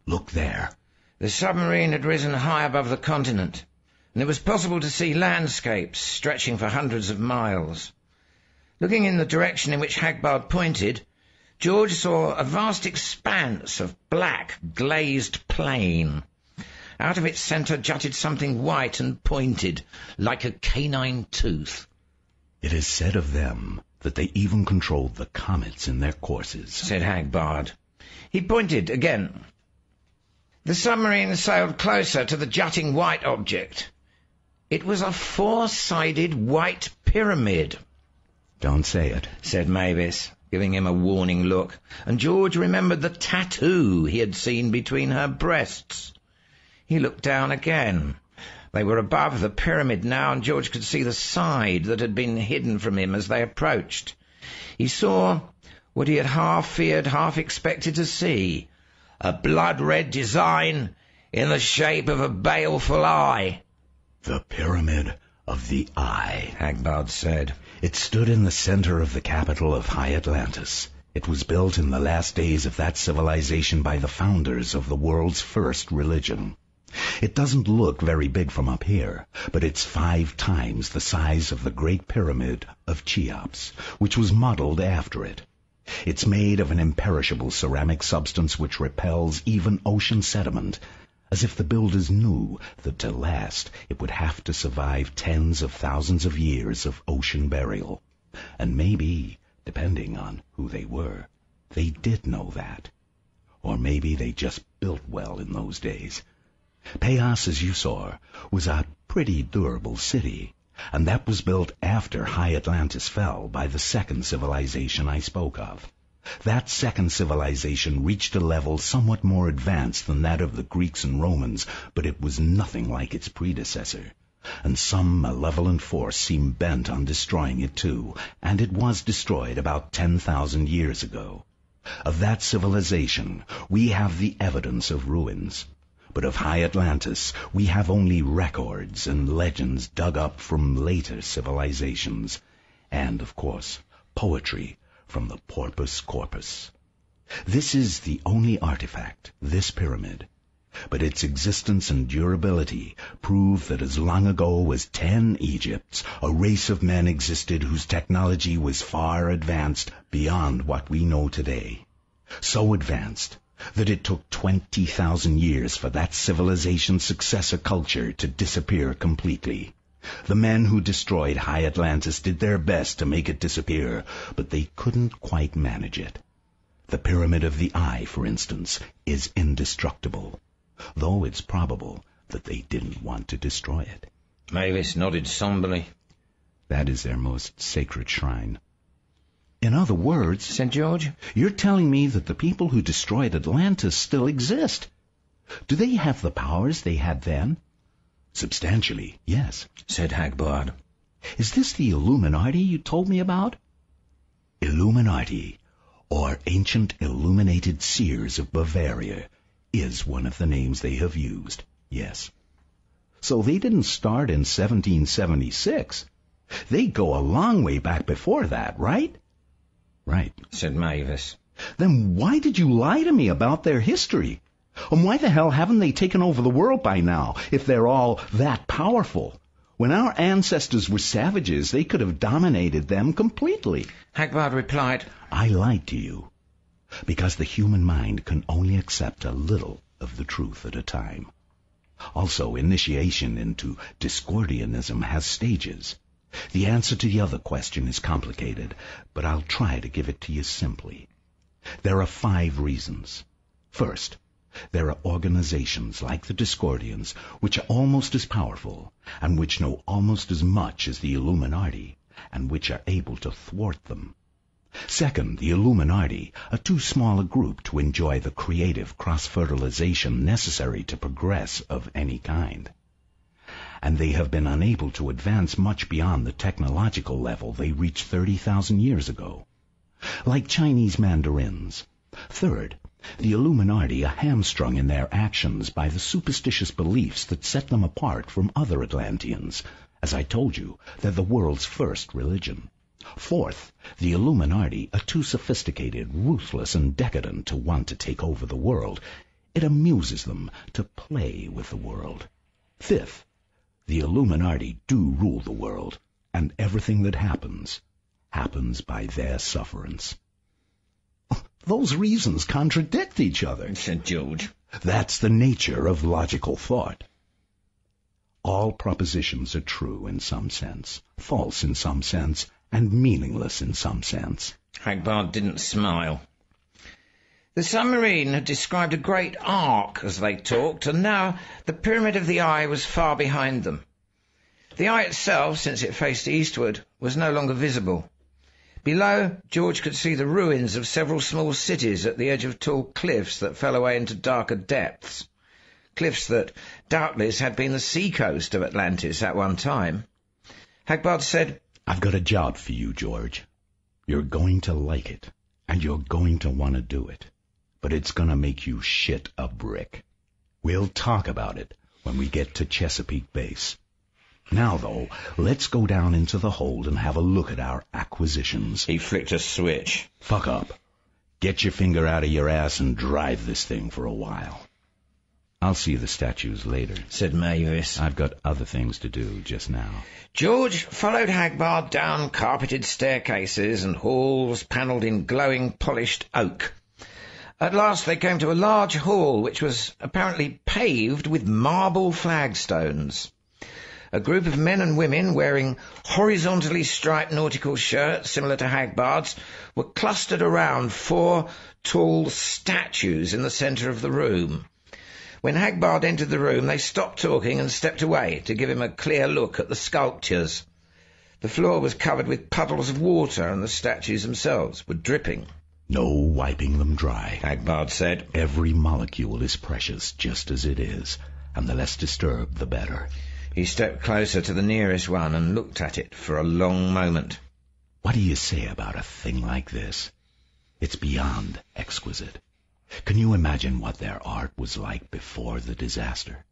S6: Look there.
S29: The submarine had risen high above the continent, and it was possible to see landscapes stretching for hundreds of miles. Looking in the direction in which Hagbard pointed, George saw a vast expanse of black, glazed plain. Out of its centre jutted something white and pointed, like a canine tooth.
S6: It is said of them that they even controlled the comets in their courses,
S29: said Hagbard. He pointed again. The submarine sailed closer to the jutting white object. It was a four-sided white pyramid.
S6: Don't say it,
S29: said Mavis, giving him a warning look, and George remembered the tattoo he had seen between her breasts. He looked down again. They were above the pyramid now, and George could see the side that had been hidden from him as they approached. He saw what he had half feared, half expected to see, a blood-red design in the shape of a baleful eye.
S6: The Pyramid of the Eye,
S29: Hagbard said.
S6: It stood in the center of the capital of High Atlantis. It was built in the last days of that civilization by the founders of the world's first religion. It doesn't look very big from up here, but it's five times the size of the Great Pyramid of Cheops, which was modeled after it. It's made of an imperishable ceramic substance which repels even ocean sediment, as if the builders knew that to last it would have to survive tens of thousands of years of ocean burial. And maybe, depending on who they were, they did know that. Or maybe they just built well in those days. Peos, as you saw, was a pretty durable city, and that was built after High Atlantis fell by the second civilization I spoke of. That second civilization reached a level somewhat more advanced than that of the Greeks and Romans, but it was nothing like its predecessor. And some malevolent force seemed bent on destroying it too, and it was destroyed about ten thousand years ago. Of that civilization we have the evidence of ruins. But of High Atlantis we have only records and legends dug up from later civilizations, and, of course, poetry from the Porpoise Corpus. This is the only artifact, this pyramid. But its existence and durability prove that as long ago as ten Egypts, a race of men existed whose technology was far advanced beyond what we know today. So advanced that it took 20,000 years for that civilization's successor culture to disappear completely. The men who destroyed High Atlantis did their best to make it disappear, but they couldn't quite manage it. The Pyramid of the Eye, for instance, is indestructible, though it's probable that they didn't want to destroy it.
S1: Mavis nodded somberly.
S6: That is their most sacred shrine. In other words,
S1: said George,
S6: you're telling me that the people who destroyed Atlantis still exist. Do they have the powers they had then? Substantially, yes,
S1: said Hagbard.
S6: Is this the Illuminati you told me about? Illuminati, or Ancient Illuminated Seers of Bavaria, is one of the names they have used, yes. So they didn't start in 1776. They go a long way back before that, right?
S1: Right, said Mavis.
S6: Then why did you lie to me about their history? And why the hell haven't they taken over the world by now, if they're all that powerful? When our ancestors were savages, they could have dominated them completely.
S1: Hagbard replied,
S6: I lied to you, because the human mind can only accept a little of the truth at a time. Also, initiation into Discordianism has stages. The answer to the other question is complicated, but I'll try to give it to you simply. There are five reasons. First, there are organizations like the Discordians which are almost as powerful and which know almost as much as the Illuminati and which are able to thwart them. Second, the Illuminati are too small a group to enjoy the creative cross-fertilization necessary to progress of any kind and they have been unable to advance much beyond the technological level they reached 30,000 years ago. Like Chinese mandarins. Third, the Illuminati are hamstrung in their actions by the superstitious beliefs that set them apart from other Atlanteans. As I told you, they're the world's first religion. Fourth, the Illuminati are too sophisticated, ruthless, and decadent to want to take over the world. It amuses them to play with the world. Fifth, the Illuminati do rule the world, and everything that happens, happens by their sufferance. Those reasons contradict each other,
S1: said George.
S6: That's the nature of logical thought. All propositions are true in some sense, false in some sense, and meaningless in some sense.
S1: Hagbard didn't smile. The submarine had described a great arc as they talked, and now the Pyramid of the Eye was far behind them. The eye itself, since it faced eastward, was no longer visible. Below, George could see the ruins of several small cities at the edge of tall cliffs that fell away into darker depths. Cliffs that, doubtless, had been the seacoast of Atlantis at one time. Hagbard said,
S6: I've got a job for you, George. You're going to like it, and you're going to want to do it but it's gonna make you shit a brick. We'll talk about it when we get to Chesapeake Base. Now, though, let's go down into the hold and have a look at our acquisitions.
S1: He flicked a switch.
S6: Fuck up. Get your finger out of your ass and drive this thing for a while. I'll see the statues later,
S1: said Mavis.
S6: I've got other things to do just now.
S1: George followed Hagbard down carpeted staircases and halls panelled in glowing polished oak. At last they came to a large hall which was apparently paved with marble flagstones. A group of men and women wearing horizontally striped nautical shirts similar to Hagbard's were clustered around four tall statues in the centre of the room. When Hagbard entered the room, they stopped talking and stepped away to give him a clear look at the sculptures. The floor was covered with puddles of water and the statues themselves were dripping.
S6: No wiping them dry,
S1: Hagbard said.
S6: Every molecule is precious just as it is, and the less disturbed the better.
S1: He stepped closer to the nearest one and looked at it for a long moment.
S6: What do you say about a thing like this? It's beyond exquisite. Can you imagine what their art was like before the disaster?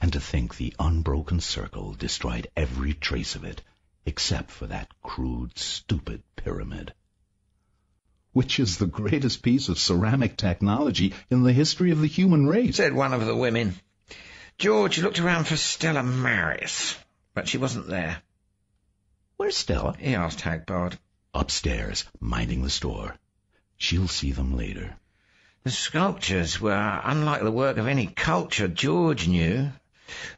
S6: And to think the unbroken circle destroyed every trace of it, except for that crude, stupid pyramid.
S30: Which is the greatest piece of ceramic technology in the history of the human race.
S1: Said one of the women. George looked around for Stella Maris, but she wasn't there.
S30: Where's Stella?
S1: He asked Hagbard.
S30: Upstairs, minding the store. She'll see them later.
S1: The sculptures were unlike the work of any culture George knew,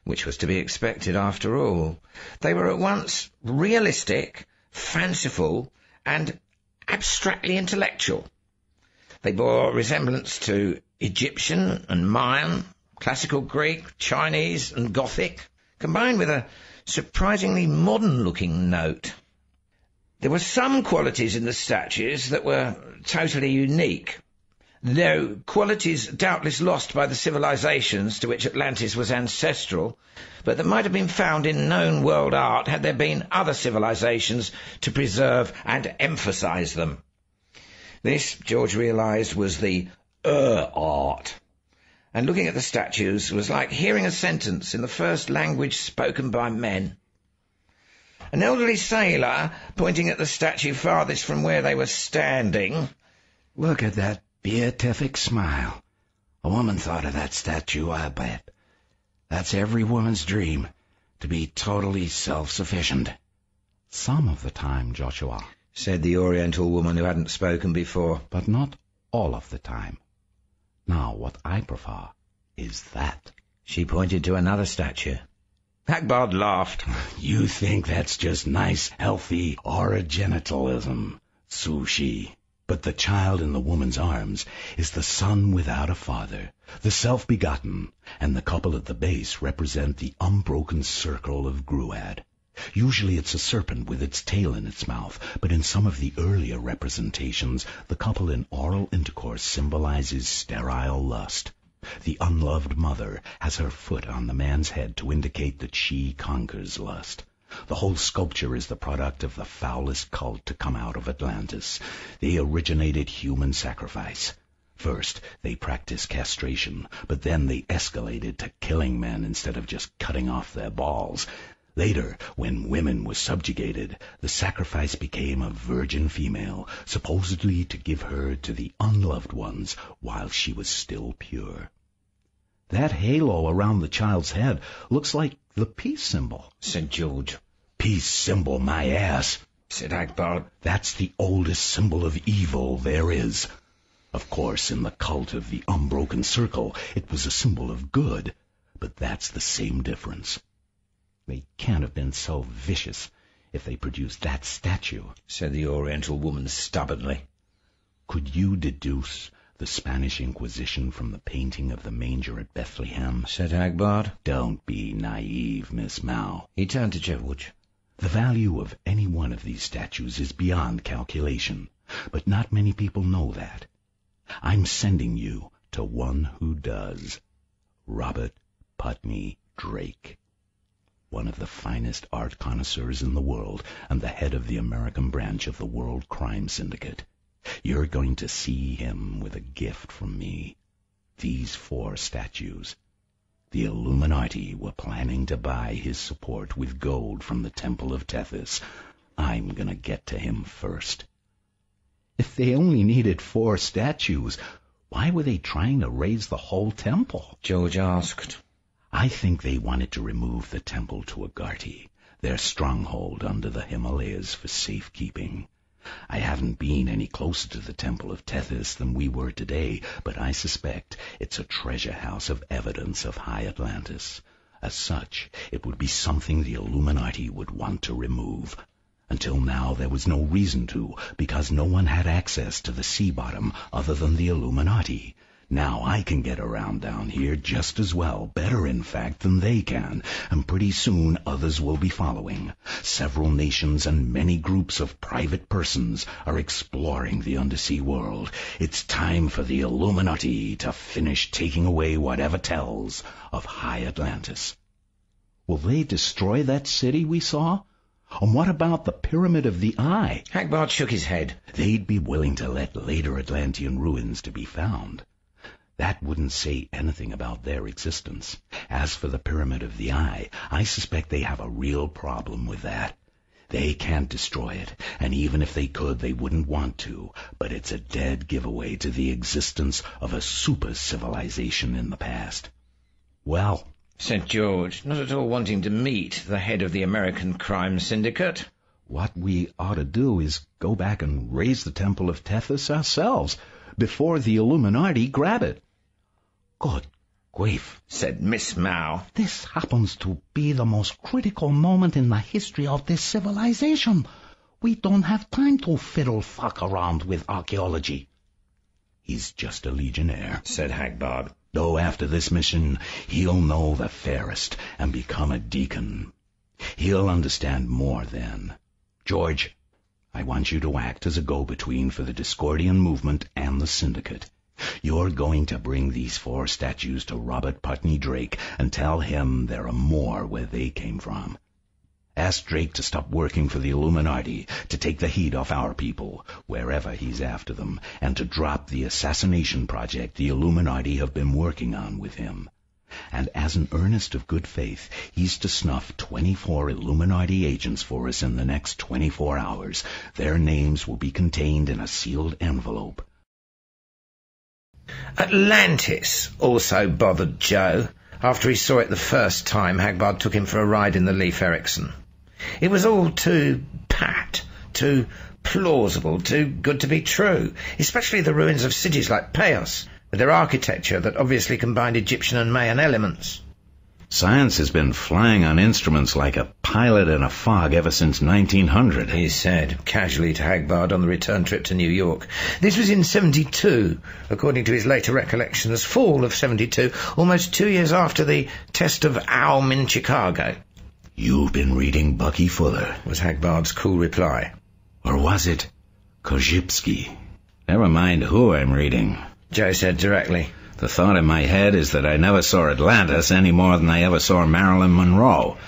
S1: which was to be expected after all. They were at once realistic, fanciful, and abstractly intellectual. They bore resemblance to Egyptian and Mayan, classical Greek, Chinese and Gothic, combined with a surprisingly modern-looking note. There were some qualities in the statues that were totally unique, though qualities doubtless lost by the civilizations to which Atlantis was ancestral, but that might have been found in known world art had there been other civilizations to preserve and emphasize them. This, George realized, was the Ur art. And looking at the statues was like hearing a sentence in the first language spoken by men. An elderly sailor, pointing at the statue farthest from where they were standing,
S31: Look at that beatific smile. A woman thought of that statue, I bet. That's every woman's dream, to be totally self-sufficient.
S6: Some of the time, Joshua,
S1: said the Oriental woman who hadn't spoken before.
S6: but not all of the time. Now, what I prefer is that.
S1: She pointed to another statue. Hagbard laughed.
S31: You think that's just nice, healthy originalism, Tsu-hsi.
S6: But the child in the woman's arms is the son without a father, the self-begotten, and the couple at the base represent the unbroken circle of Gruad. Usually it's a serpent with its tail in its mouth, but in some of the earlier representations, the couple in oral intercourse symbolizes sterile lust. The unloved mother has her foot on the man's head to indicate that she conquers lust. The whole sculpture is the product of the foulest cult to come out of Atlantis. They originated human sacrifice. First, they practiced castration, but then they escalated to killing men instead of just cutting off their balls. Later, when women were subjugated, the sacrifice became a virgin female, supposedly to give her to the unloved ones while she was still pure. That halo around the child's head looks like the peace symbol.
S1: said George.
S6: Peace symbol, my ass.
S1: Said Hagbard.
S6: That's the oldest symbol of evil there is. Of course, in the cult of the unbroken circle, it was a symbol of good, but that's the same difference. They can't have been so vicious if they produced that statue.
S1: said the Oriental woman stubbornly.
S6: Could you deduce the Spanish Inquisition from the painting of the manger at Bethlehem?
S1: said Hagbard.
S6: Don't be naive, Miss Mao.
S1: He turned to George.
S6: The value of any one of these statues is beyond calculation, but not many people know that. I'm sending you to one who does. Robert Putney Drake. One of the finest art connoisseurs in the world and the head of the American branch of the World Crime Syndicate. You're going to see him with a gift from me. These four statues. The Illuminati were planning to buy his support with gold from the Temple of Tethys. I'm gonna get to him first. If they only needed four statues, why were they trying to raise the whole temple?
S1: George asked.
S6: I think they wanted to remove the temple to Agharti, their stronghold under the Himalayas for safekeeping. I haven't been any closer to the Temple of Tethys than we were today, but I suspect it's a treasure house of evidence of High Atlantis. As such, it would be something the Illuminati would want to remove. Until now, there was no reason to, because no one had access to the sea bottom other than the Illuminati. Now I can get around down here just as well, better in fact than they can, and pretty soon others will be following. Several nations and many groups of private persons are exploring the undersea world. It's time for the Illuminati to finish taking away whatever tells of High Atlantis. Will they destroy that city we saw? And what about the Pyramid of the Eye?
S1: Hagbard shook his head.
S6: They'd be willing to let later Atlantean ruins to be found. That wouldn't say anything about their existence. As for the Pyramid of the Eye, I suspect they have a real problem with that. They can't destroy it, and even if they could, they wouldn't want to. But it's a dead giveaway to the existence of a super civilization in the past.
S32: Well, said George, not at all wanting to meet the head of the American crime syndicate.
S6: What we ought to do is go back and raise the Temple of Tethys ourselves, before the Illuminati grab it. Good grief,
S32: said Miss Mao.
S6: This happens to be the most critical moment in the history of this civilization. We don't have time to fiddle fuck around with archaeology. He's just a legionnaire,
S32: said Hagbard.
S6: Though after this mission, he'll know the fairest and become a deacon. He'll understand more then. George, I want you to act as a go-between for the Discordian movement and the Syndicate. You're going to bring these four statues to Robert Putney Drake and tell him there are more where they came from. Ask Drake to stop working for the Illuminati, to take the heat off our people, wherever he's after them, and to drop the assassination project the Illuminati have been working on with him. And as an earnest of good faith, he's to snuff 24 Illuminati agents for us in the next 24 hours. Their names will be contained in a sealed envelope.
S1: Atlantis also bothered Joe. After he saw it the first time, Hagbard took him for a ride in the Leif Erikson. It was all too pat, too plausible, too good to be true, especially the ruins of cities like Peos, their architecture that obviously combined Egyptian and Mayan elements.
S33: Science has been flying on instruments like a pilot in a fog ever since 1900,
S1: he said, casually to Hagbard on the return trip to New York. This was in 72, according to his later recollections, fall of 72, almost two years after the test of Aum in Chicago.
S6: You've been reading Bucky Fuller,
S1: was Hagbard's cool reply.
S6: Or was it Korzybski?
S33: Never mind who I'm reading,
S1: Joe said directly.
S33: The thought in my head is that I never saw Atlantis any more than I ever saw Marilyn Monroe.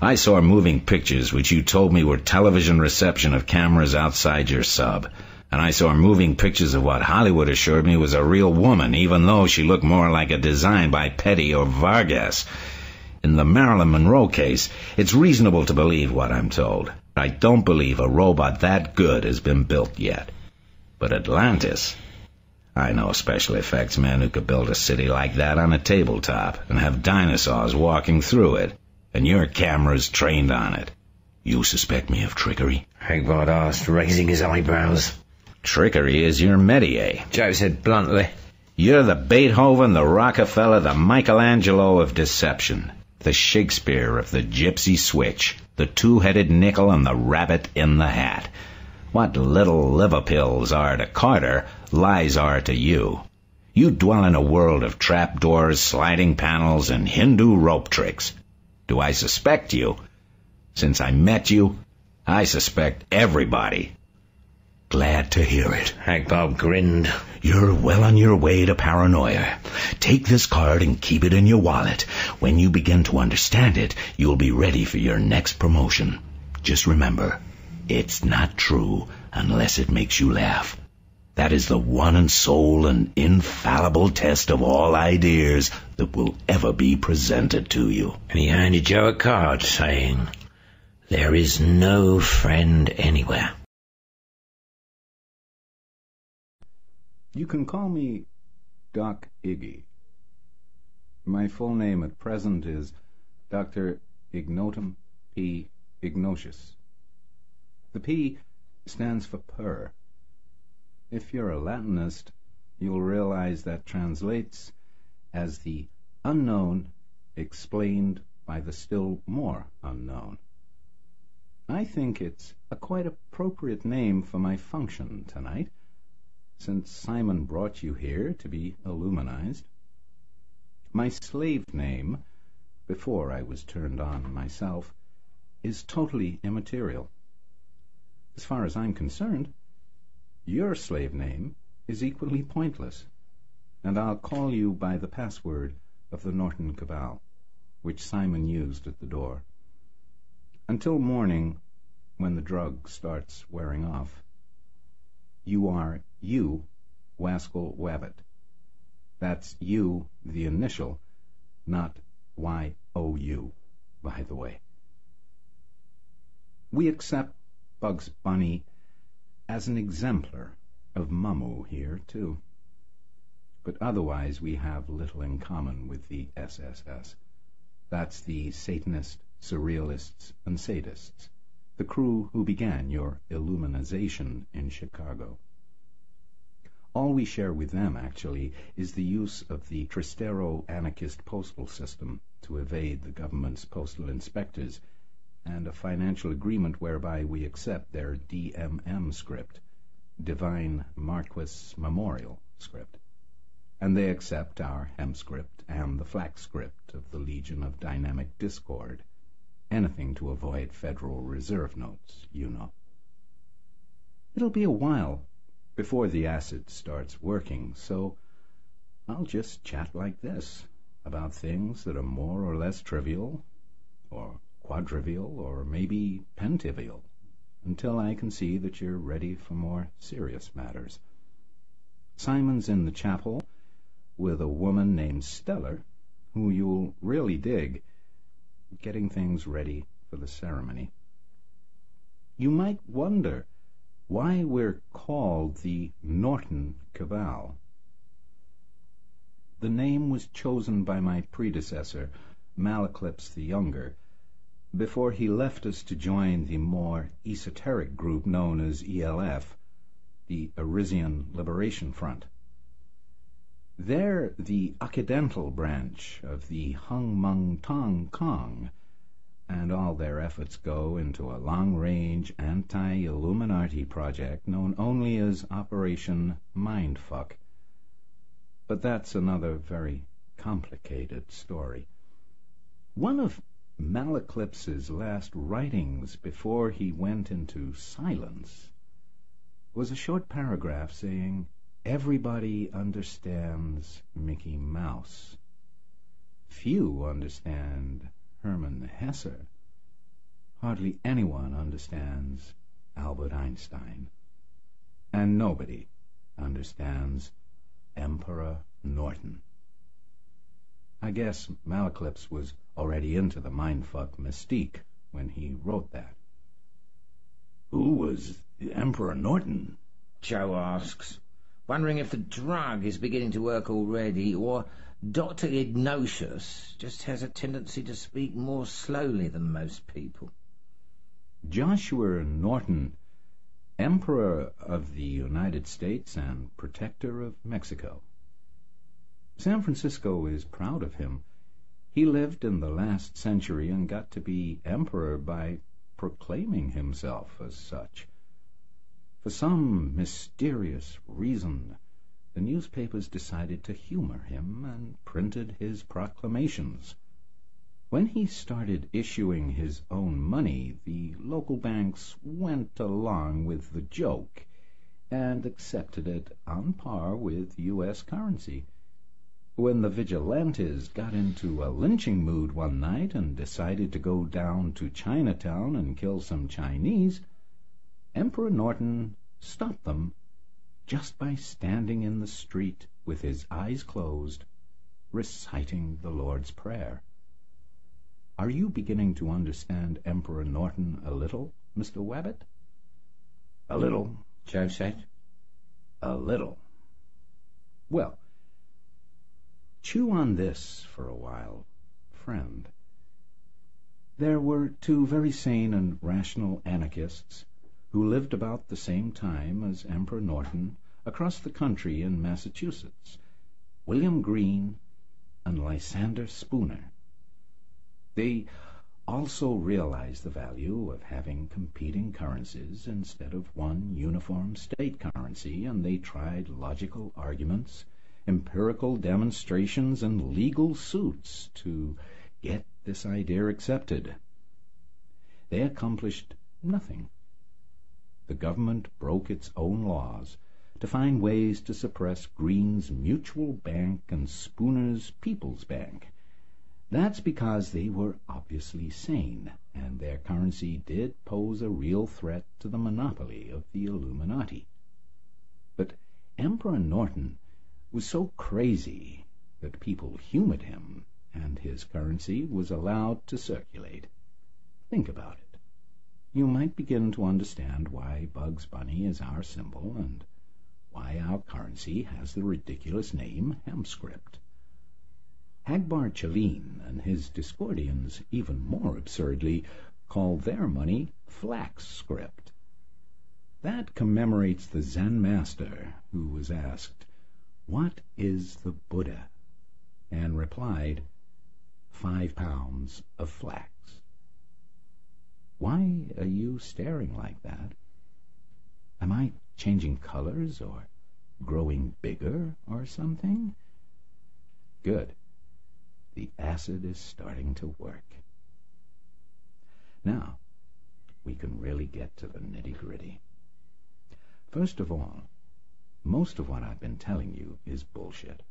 S33: I saw moving pictures which you told me were television reception of cameras outside your sub. And I saw moving pictures of what Hollywood assured me was a real woman, even though she looked more like a design by Petty or Vargas. In the Marilyn Monroe case, it's reasonable to believe what I'm told. I don't believe a robot that good has been built yet. But Atlantis, I know special effects men who could build a city like that on a tabletop and have dinosaurs walking through it, and your camera's trained on it.
S6: You suspect me of trickery?
S1: Hagbard asked, raising his eyebrows.
S33: Trickery is your métier,
S1: Joe said bluntly.
S33: You're the Beethoven, the Rockefeller, the Michelangelo of deception, the Shakespeare of the gypsy switch, the two-headed nickel and the rabbit in the hat. What little liver pills are to Carter, lies are to you. You dwell in a world of trapdoors, sliding panels, and Hindu rope tricks. Do I suspect you? Since I met you, I suspect everybody.
S6: Glad to hear it.
S1: Hagbard grinned.
S6: You're well on your way to paranoia. Take this card and keep it in your wallet. When you begin to understand it, you'll be ready for your next promotion. Just remember, it's not true unless it makes you laugh. That is the one and sole and infallible test of all ideas that will ever be presented to you.
S1: And he handed Joe a card saying, There is no friend anywhere.
S34: You can call me Doc Iggy. My full name at present is Dr. Ignotum P. Ignotius. The P stands for per. If you're a Latinist, you'll realize that translates as the unknown explained by the still more unknown. I think it's a quite appropriate name for my function tonight, since Simon brought you here to be illuminized. My slave name, before I was turned on myself, is totally immaterial. As far as I'm concerned, your slave name is equally pointless, and I'll call you by the password of the Norton Cabal, which Simon used at the door. Until morning, when the drug starts wearing off, you are you, Waskel Wabbit. That's you, the initial, not Y-O-U, by the way.
S6: We accept Bugs Bunny as an exemplar of Mummu here, too. But otherwise we have little in common with the SSS. That's the Satanist, Surrealists, and Sadists, the crew who began your Illuminization in Chicago. All we share with them, actually, is the use of the Tristero anarchist postal system to evade the government's postal inspectors, and a financial agreement whereby we accept their DMM scrip, Divine Marquis Memorial scrip. And they accept our hemp scrip and the flax scrip of the Legion of Dynamic Discord. Anything to avoid Federal Reserve notes, you know. It'll be a while before the acid starts working, so I'll just chat like this about things that are more or less trivial, or quadrivial, or maybe pentivial, until I can see that you're ready for more serious matters. Simon's in the chapel with a woman named Stella, who you'll really dig, getting things ready for the ceremony. You might wonder why we're called the Norton Cabal. The name was chosen by my predecessor, Malaclypse the Younger, before he left us to join the more esoteric group known as ELF, the Erisian Liberation Front. They're the Occidental branch of the Hung Mung Tong Kong, and all their efforts go into a long-range anti-Illuminati project known only as Operation Mindfuck. But that's another very complicated story. One of Malaclypse's last writings before he went into silence was a short paragraph saying, Everybody understands Mickey Mouse. Few understand Hermann Hesse. Hardly anyone understands Albert Einstein. And nobody understands Emperor Norton. I guess Malaclypse was already into the mindfuck mystique when he wrote that.
S28: Who was Emperor Norton? Joe asks wondering if the drug is beginning to work already, or Dr. Ignotius just has a tendency to speak more slowly than most people.
S6: Joshua Norton, Emperor of the United States and Protector of Mexico. San Francisco is proud of him. He lived in the last century and got to be emperor by proclaiming himself as such. For some mysterious reason, the newspapers decided to humor him and printed his proclamations. When he started issuing his own money, the local banks went along with the joke and accepted it on par with U.S. currency. When the vigilantes got into a lynching mood one night and decided to go down to Chinatown and kill some Chinese, Emperor Norton stopped them just by standing in the street with his eyes closed, reciting the Lord's Prayer. Are you beginning to understand Emperor Norton a little, Mr. Wabbit?
S28: A little, Joe said.
S6: A little. Well, chew on this for a while, friend. There were two very sane and rational anarchists who lived about the same time as Emperor Norton across the country in Massachusetts, William Greene and Lysander Spooner. They also realized the value of having competing currencies instead of one uniform state currency, and they tried logical arguments, empirical demonstrations, and legal suits to get this idea accepted. They accomplished nothing the government broke its own laws to find ways to suppress Greene's Mutual Bank and Spooner's People's Bank. That's because they were obviously sane, and their currency did pose a real threat to the monopoly of the Illuminati. But Emperor Norton was so crazy that people humored him, and his currency was allowed to circulate. Think about it. you might begin to understand why Bugs Bunny is our symbol and why our currency has the ridiculous name Hempscrip. Hagbard Celine and his Discordians, even more absurdly, call their money flax scrip. That commemorates the Zen master who was asked, What is the Buddha? and replied, Five pounds of flax. Why are you staring like that? Am I changing colors or growing bigger or something? Good. The acid is starting to work. Now, we can really get to the nitty-gritty. First of all, most of what I've been telling you is bullshit.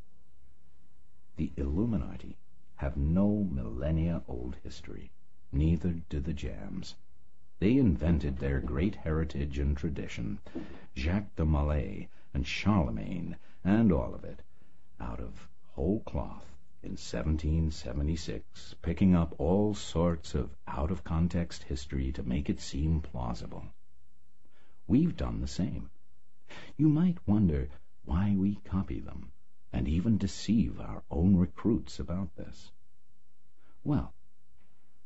S6: The Illuminati have no millennia-old history. Neither do the Jams. They invented their great heritage and tradition, Jacques de Molay and Charlemagne and all of it, out of whole cloth in 1776, picking up all sorts of out-of-context history to make it seem plausible. We've done the same. You might wonder why we copy them, and even deceive our own recruits about this. Well,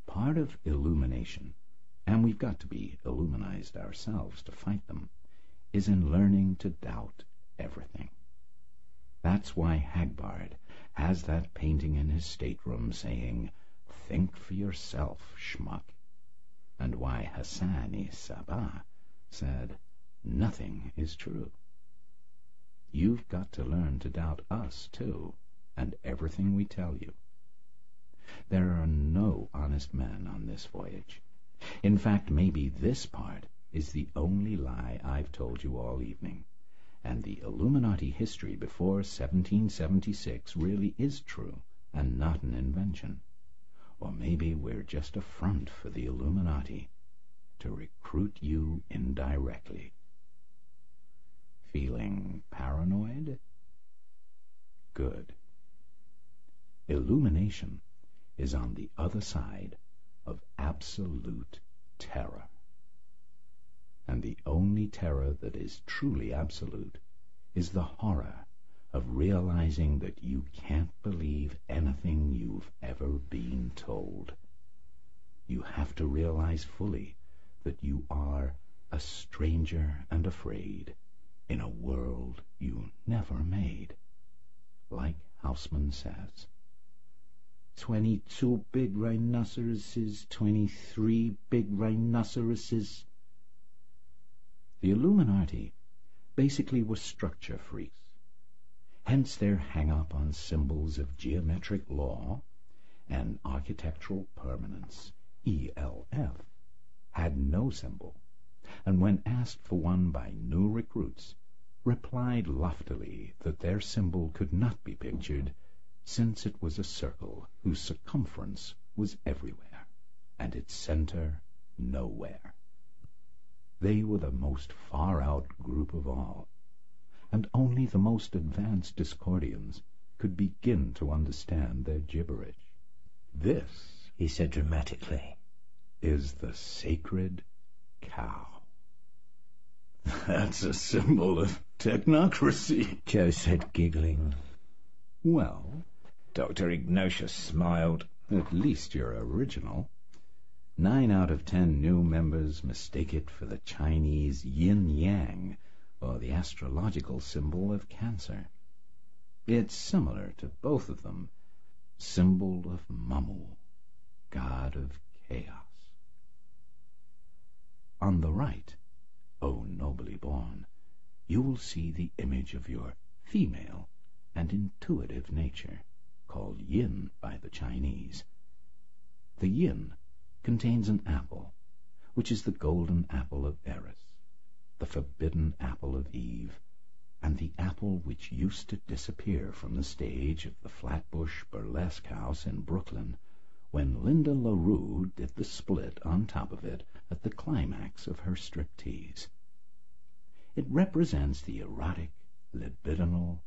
S6: part of illumination, and we've got to be illuminized ourselves to fight them, is in learning to doubt everything. That's why Hagbard has that painting in his stateroom saying, Think for yourself, schmuck, and why Hassan-i Sabbah said, Nothing is true. You've got to learn to doubt us, too, and everything we tell you. There are no honest men on this voyage. In fact, maybe this part is the only lie I've told you all evening and the Illuminati history before 1776 really is true and not an invention. Or maybe we're just a front for the Illuminati to recruit you indirectly. Feeling paranoid? Good. Illumination is on the other side of absolute terror and the only terror that is truly absolute is the horror of realizing that you can't believe anything you've ever been told. You have to realize fully that you are a stranger and afraid in a world you never made. Like Haussmann says, Twenty-two big rhinoceroses, twenty-three big rhinoceroses, the Illuminati basically were structure freaks. Hence their hang-up on symbols of geometric law and architectural permanence, ELF, had no symbol, and when asked for one by new recruits, replied loftily that their symbol could not be pictured since it was a circle whose circumference was everywhere, and its center nowhere. They were the most far-out group of all, and only the most advanced Discordians could begin to understand their gibberish. This,
S28: he said dramatically,
S6: is the sacred cow. That's a symbol of technocracy,
S28: Joe said, giggling.
S6: Well,
S28: Dr. Ignotius smiled.
S6: At least you're original. Nine out of ten new members mistake it for the Chinese yin-yang, or the astrological symbol of Cancer. It's similar to both of them, symbol of Mummu, god of chaos. On the right, O nobly born, you will see the image of your female and intuitive nature, called yin by the Chinese. The yin contains an apple, which is the golden apple of Eris, the forbidden apple of Eve, and the apple which used to disappear from the stage of the Flatbush Burlesque House in Brooklyn when Linda LaRue did the split on top of it at the climax of her striptease. It represents the erotic, libidinal,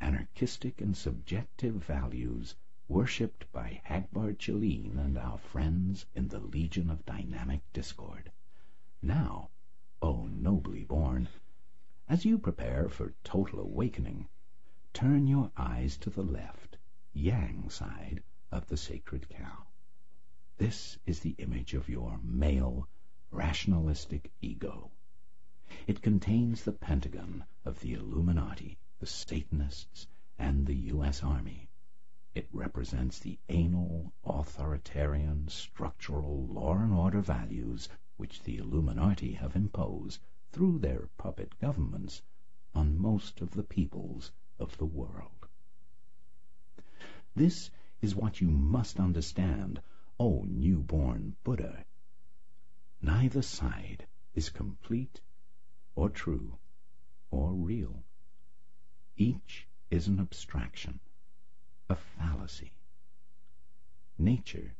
S6: anarchistic, and subjective values worshipped by Hagbard Celine and our friends in the Legion of Dynamic Discord. Now, O nobly born, as you prepare for total awakening, turn your eyes to the left, yang side of the sacred cow. This is the image of your male, rationalistic ego. It contains the pentagon of the Illuminati, the Satanists, and the U.S. Army. It represents the anal, authoritarian, structural, law and order values which the Illuminati have imposed through their puppet governments on most of the peoples of the world. This is what you must understand, O newborn Buddha. Neither side is complete or true or real. Each is an abstraction a fallacy. Nature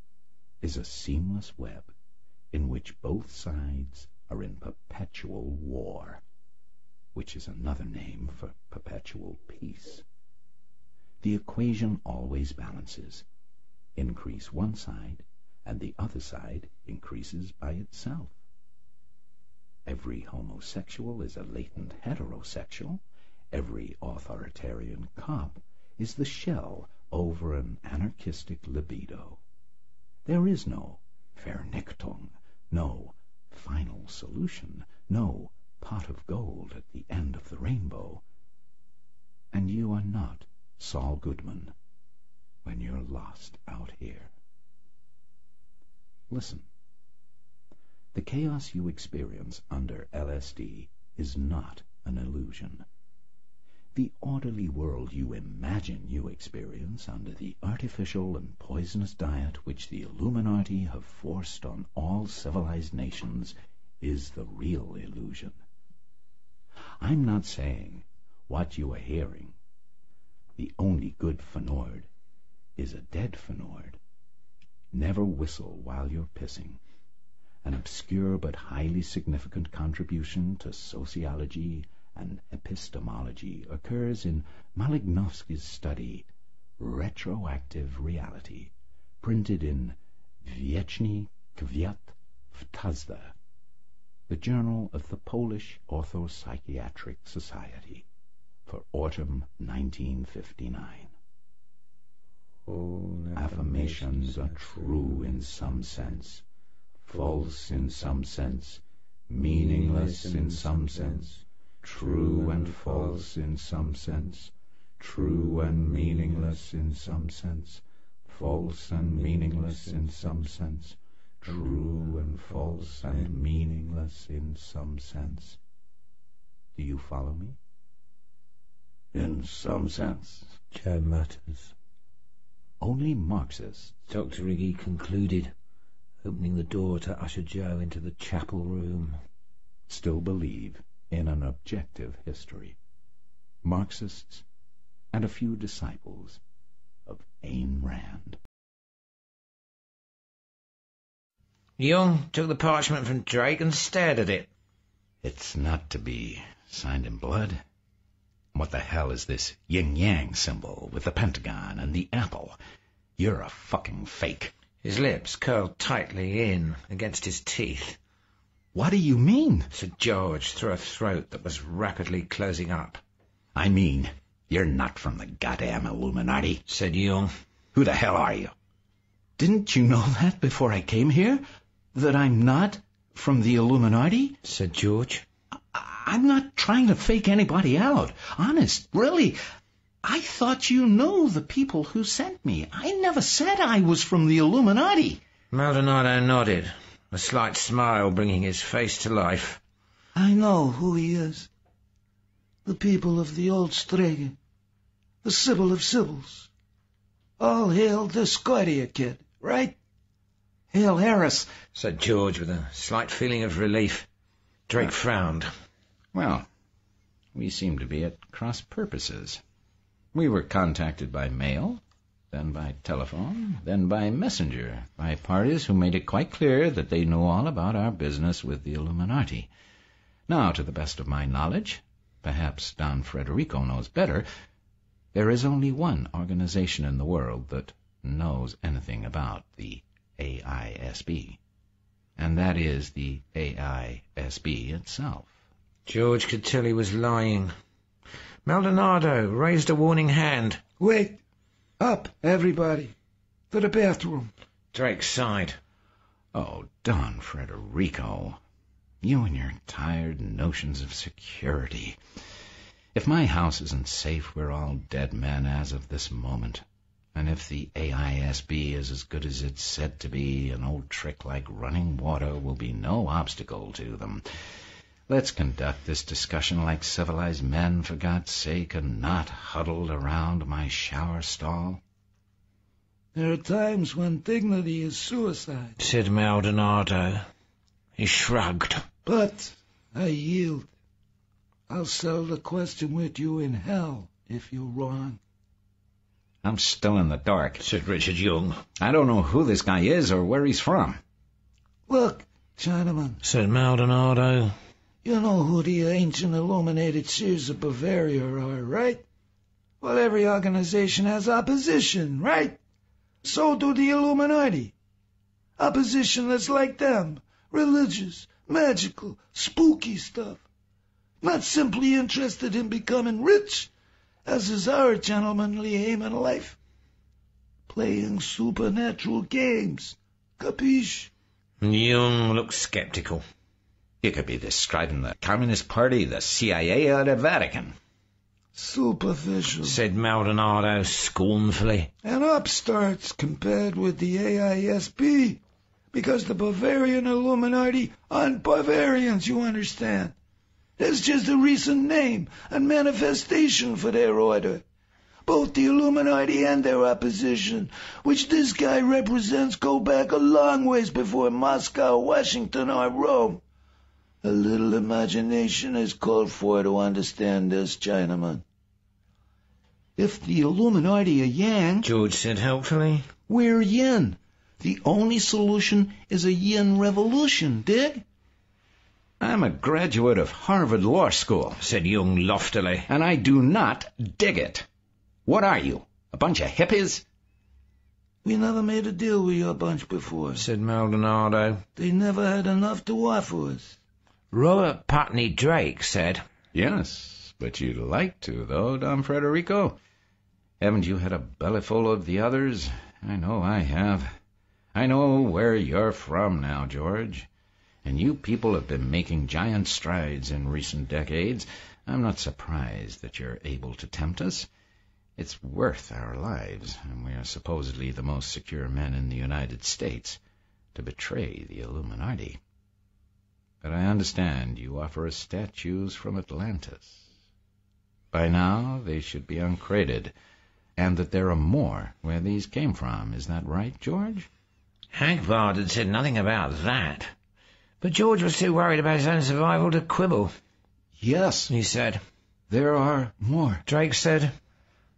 S6: is a seamless web in which both sides are in perpetual war, which is another name for perpetual peace. The equation always balances. Increase one side, and the other side increases by itself. Every homosexual is a latent heterosexual. Every authoritarian cop is the shell over an anarchistic libido. There is no Vernichtung, no final solution, no pot of gold at the end of the rainbow. And you are not Saul Goodman when you're lost out here. Listen. The chaos you experience under LSD is not an illusion. The orderly world you imagine you experience under the artificial and poisonous diet which the Illuminati have forced on all civilized nations is the real illusion. I'm not saying what you are hearing. The only good Fnord is a dead Fnord. Never whistle while you're pissing. An obscure but highly significant contribution to sociology and epistemology occurs in Malignovsky's study Retroactive Reality, printed in Wieczny Kwiat Wtazda, the journal of the Polish Orthopsychiatric Society, for autumn 1959. All affirmations are true in some sense, false in some sense, meaningless in some sense, true and false in some sense, true and meaningless in some sense, false and meaningless in some sense, true and false and meaningless in some sense. Do you follow me?
S28: In some sense.
S22: Joe mutters.
S6: Only Marxists.
S28: Dr. Riggy concluded, opening the door to usher Joe into the chapel room.
S6: Still believe in an objective history. Marxists and a few disciples of Ayn Rand.
S8: Young took the parchment from Drake and stared at it.
S7: It's not to be signed in blood. What the hell is this yin-yang symbol with the pentagon and the apple? You're a fucking fake.
S8: His lips curled tightly in against his teeth.
S7: What do you mean?
S8: said George through a throat that was rapidly closing up.
S7: I mean, you're not from the goddamn Illuminati,
S8: said Young.
S7: Who the hell are you?
S3: Didn't you know that before I came here? That I'm not from the Illuminati?
S8: said George.
S3: I'm not trying to fake anybody out. Honest, really. I thought you knew the people who sent me. I never said I was from the Illuminati.
S8: Maldonado nodded, a slight smile bringing his face to life.
S2: I know who he is. The people of the old Strege. The Sybil of Sybils. All hail the Discordia, kid, right?
S3: Hail Eris,
S8: said George with a slight feeling of relief. Drake frowned.
S7: Well, we seem to be at cross purposes. We were contacted by mail, then by telephone, then by messenger, by parties who made it quite clear that they knew all about our business with the Illuminati. Now, to the best of my knowledge, perhaps Don Frederico knows better, there is only one organization in the world that knows anything about the AISB.
S6: and that is the AISB itself.
S1: George could tell he was lying. Maldonado raised a warning hand.
S35: Wait! Up, everybody! To the bathroom!
S1: Drake sighed.
S6: Oh, Don Frederico, you and your tired notions of security. If my house isn't safe, we're all dead men as of this moment. And if the AISB is as good as it's said to be, an old trick like running water will be no obstacle to them. Let's conduct this discussion like civilized men, for God's sake, and not huddled around my shower stall.
S35: There are times when dignity is suicide,
S1: said Maldonado. He shrugged.
S35: But I yield. I'll settle the question with you in hell if you're wrong.
S6: I'm still in the dark,
S1: said Richard Young.
S6: I don't know who this guy is or where he's from.
S35: Look, Chinaman,
S1: said Maldonado.
S35: You know who the ancient illuminated seers of Bavaria are, right? Well, every organization has opposition, right? So do the Illuminati. Opposition that's like them. Religious, magical, spooky stuff. Not simply interested in becoming rich, as is our gentlemanly aim in life. Playing supernatural games. Capiche?
S1: Young looked skeptical.
S6: You could be describing the Communist Party, the CIA, or the Vatican.
S35: Superficial,
S1: said Maldonado scornfully.
S35: And upstarts compared with the AISB. Because the Bavarian Illuminati aren't Bavarians, you understand. There's just a recent name and manifestation for their order. Both the Illuminati and their opposition, which this guy represents, go back a long ways before Moscow, Washington, or Rome. A little imagination is called for to understand this, Chinaman. If the Illuminati are Yang,
S1: George said helpfully,
S36: we're Yin. The only solution is a Yin revolution, dig?
S6: I'm a graduate of Harvard Law School,
S1: said Young loftily,
S6: and I do not dig it. What are you, a bunch of hippies?
S35: We never made a deal with your bunch before,
S1: said Maldonado.
S35: They never had enough to offer us.
S1: Robert Putney Drake said,
S6: Yes, but you'd like to, though, Don Frederico. Haven't you had a bellyful of the others? I know I have. I know where you're from now, George. And you people have been making giant strides in recent decades. I'm not surprised that you're able to tempt us. It's worth our lives, and we are supposedly the most secure men in the United States, to betray the Illuminati. But I understand you offer us statues from Atlantis. By now they should be uncrated, and that there are more where these came from. Is that right, George?
S1: Hagbard had said nothing about that. But George was too worried about his own survival to quibble.
S35: Yes,
S1: he said.
S35: There are more.
S1: Drake said.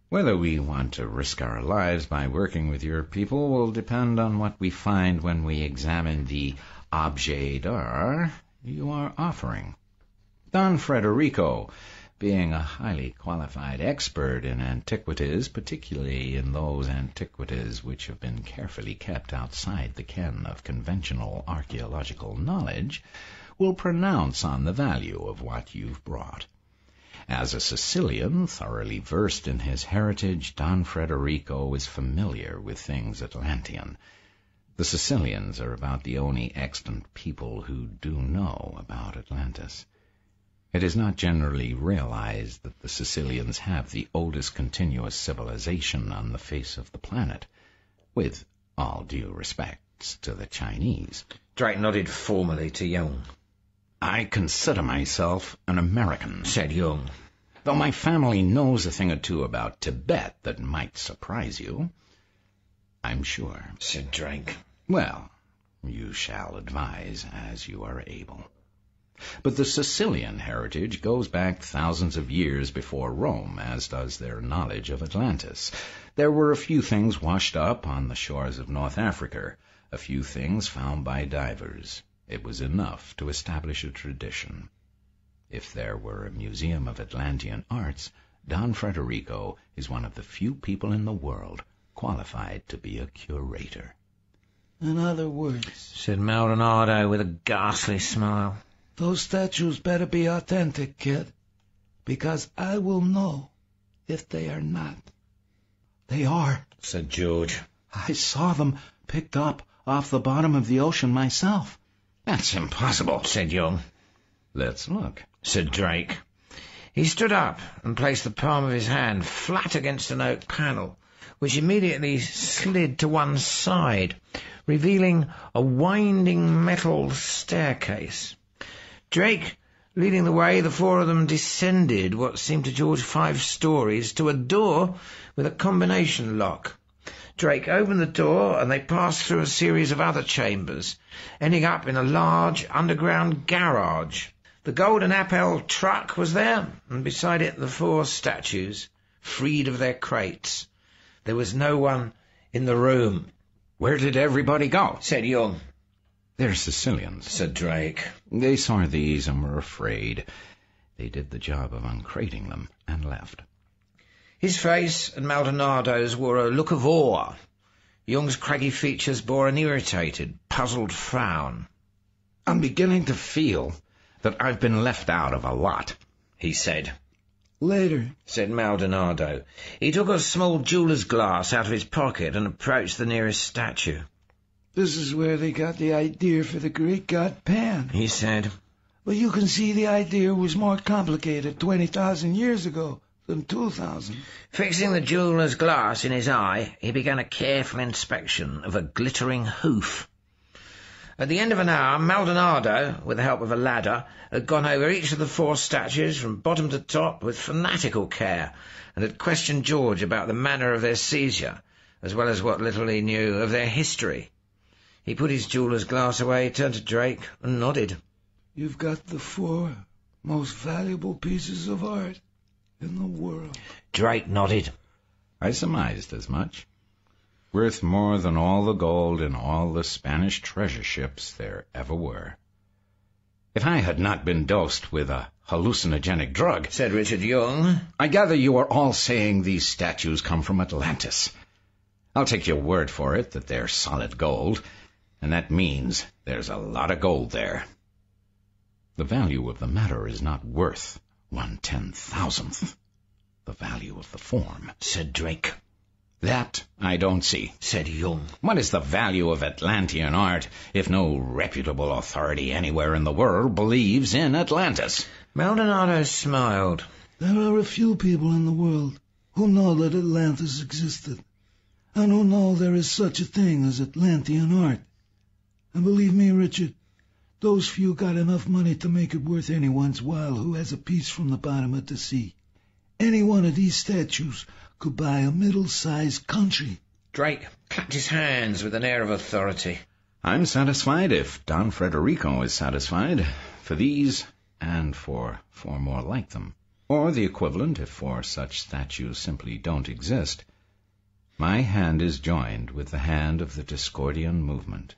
S6: Whether we want to risk our lives by working with your people will depend on what we find when we examine the objet d'art you are offering. Don Frederico, being a highly qualified expert in antiquities, particularly in those antiquities which have been carefully kept outside the ken of conventional archaeological knowledge, will pronounce on the value of what you've brought. As a Sicilian, thoroughly versed in his heritage, Don Frederico is familiar with things Atlantean. The Sicilians are about the only extant people who do know about Atlantis. It is not generally realized that the Sicilians have the oldest continuous civilization on the face of the planet, with all due respects to the Chinese.
S1: Drake nodded formally to Young.
S6: I consider myself an American,
S1: said Young.
S6: Though my family knows a thing or two about Tibet that might surprise you. I'm sure,
S1: said Drake.
S6: Well, you shall advise as you are able. But the Sicilian heritage goes back thousands of years before Rome, as does their knowledge of Atlantis. There were a few things washed up on the shores of North Africa, a few things found by divers. It was enough to establish a tradition. If there were a museum of Atlantean arts, Don Frederico is one of the few people in the world qualified to be a curator.
S35: In other words,
S1: said Maldonado with a ghastly smile.
S35: those statues better be authentic, kid, because I will know if they are not.
S37: They are,
S1: said George.
S37: I saw them picked up off the bottom of the ocean myself.
S1: That's impossible, said Young.
S6: Let's look.
S1: said Drake. He stood up and placed the palm of his hand flat against an oak panel, which immediately slid to one side, revealing a winding metal staircase. Drake leading the way, the four of them descended what seemed to George five stories to a door with a combination lock. Drake opened the door and they passed through a series of other chambers, ending up in a large underground garage. The golden Apple truck was there, and beside it the four statues, freed of their crates. There was no one in the room,
S6: Where did everybody go?
S1: said Young.
S6: They're Sicilians.
S1: Said Drake.
S6: They saw these and were afraid. They did the job of uncrating them and left.
S1: His face and Maldonado's wore a look of awe. Young's craggy features bore an irritated, puzzled frown.
S6: I'm beginning to feel that I've been left out of a lot,
S1: He said.
S35: Later,
S1: Said Maldonado. He took a small jeweler's glass out of his pocket and approached the nearest statue.
S35: this is where they got the idea for the great god Pan.
S1: He said,
S35: But you can see the idea was more complicated 20,000 years ago than 2,000.
S1: Fixing the jeweler's glass in his eye, he began a careful inspection of a glittering hoof. At the end of an hour, Maldonado, with the help of a ladder, had gone over each of the four statues from bottom to top with fanatical care, and had questioned George about the manner of their seizure, as well as what little he knew of their history. He put his jeweler's glass away, turned to Drake, and nodded.
S35: You've got the four most valuable pieces of art in the world.
S1: Drake nodded.
S6: I surmised as much. Worth more than all the gold in all the Spanish treasure ships there ever were. If I had not been dosed with a hallucinogenic drug,
S1: Said Richard Young.
S6: I gather you are all saying these statues come from Atlantis. I'll take your word for it that they're solid gold, and that means there's a lot of gold there. The value of the matter is not worth one ten thousandth the value of the form.
S1: Said Drake.
S6: That I don't see.
S1: Said Young.
S6: What is the value of Atlantean art if no reputable authority anywhere in the world believes in Atlantis?
S1: Maldonado smiled.
S35: There are a few people in the world who know that Atlantis existed, and who know there is such a thing as Atlantean art. And believe me, Richard, those few got enough money to make it worth anyone's while who has a piece from the bottom of the sea. Any one of these statues could buy a middle-sized country.
S1: Drake clapped his hands with an air of authority.
S6: I'm satisfied if Don Frederico is satisfied for these and for four more like them, or the equivalent if four such statues simply don't exist. My hand is joined with the hand of the Discordian movement.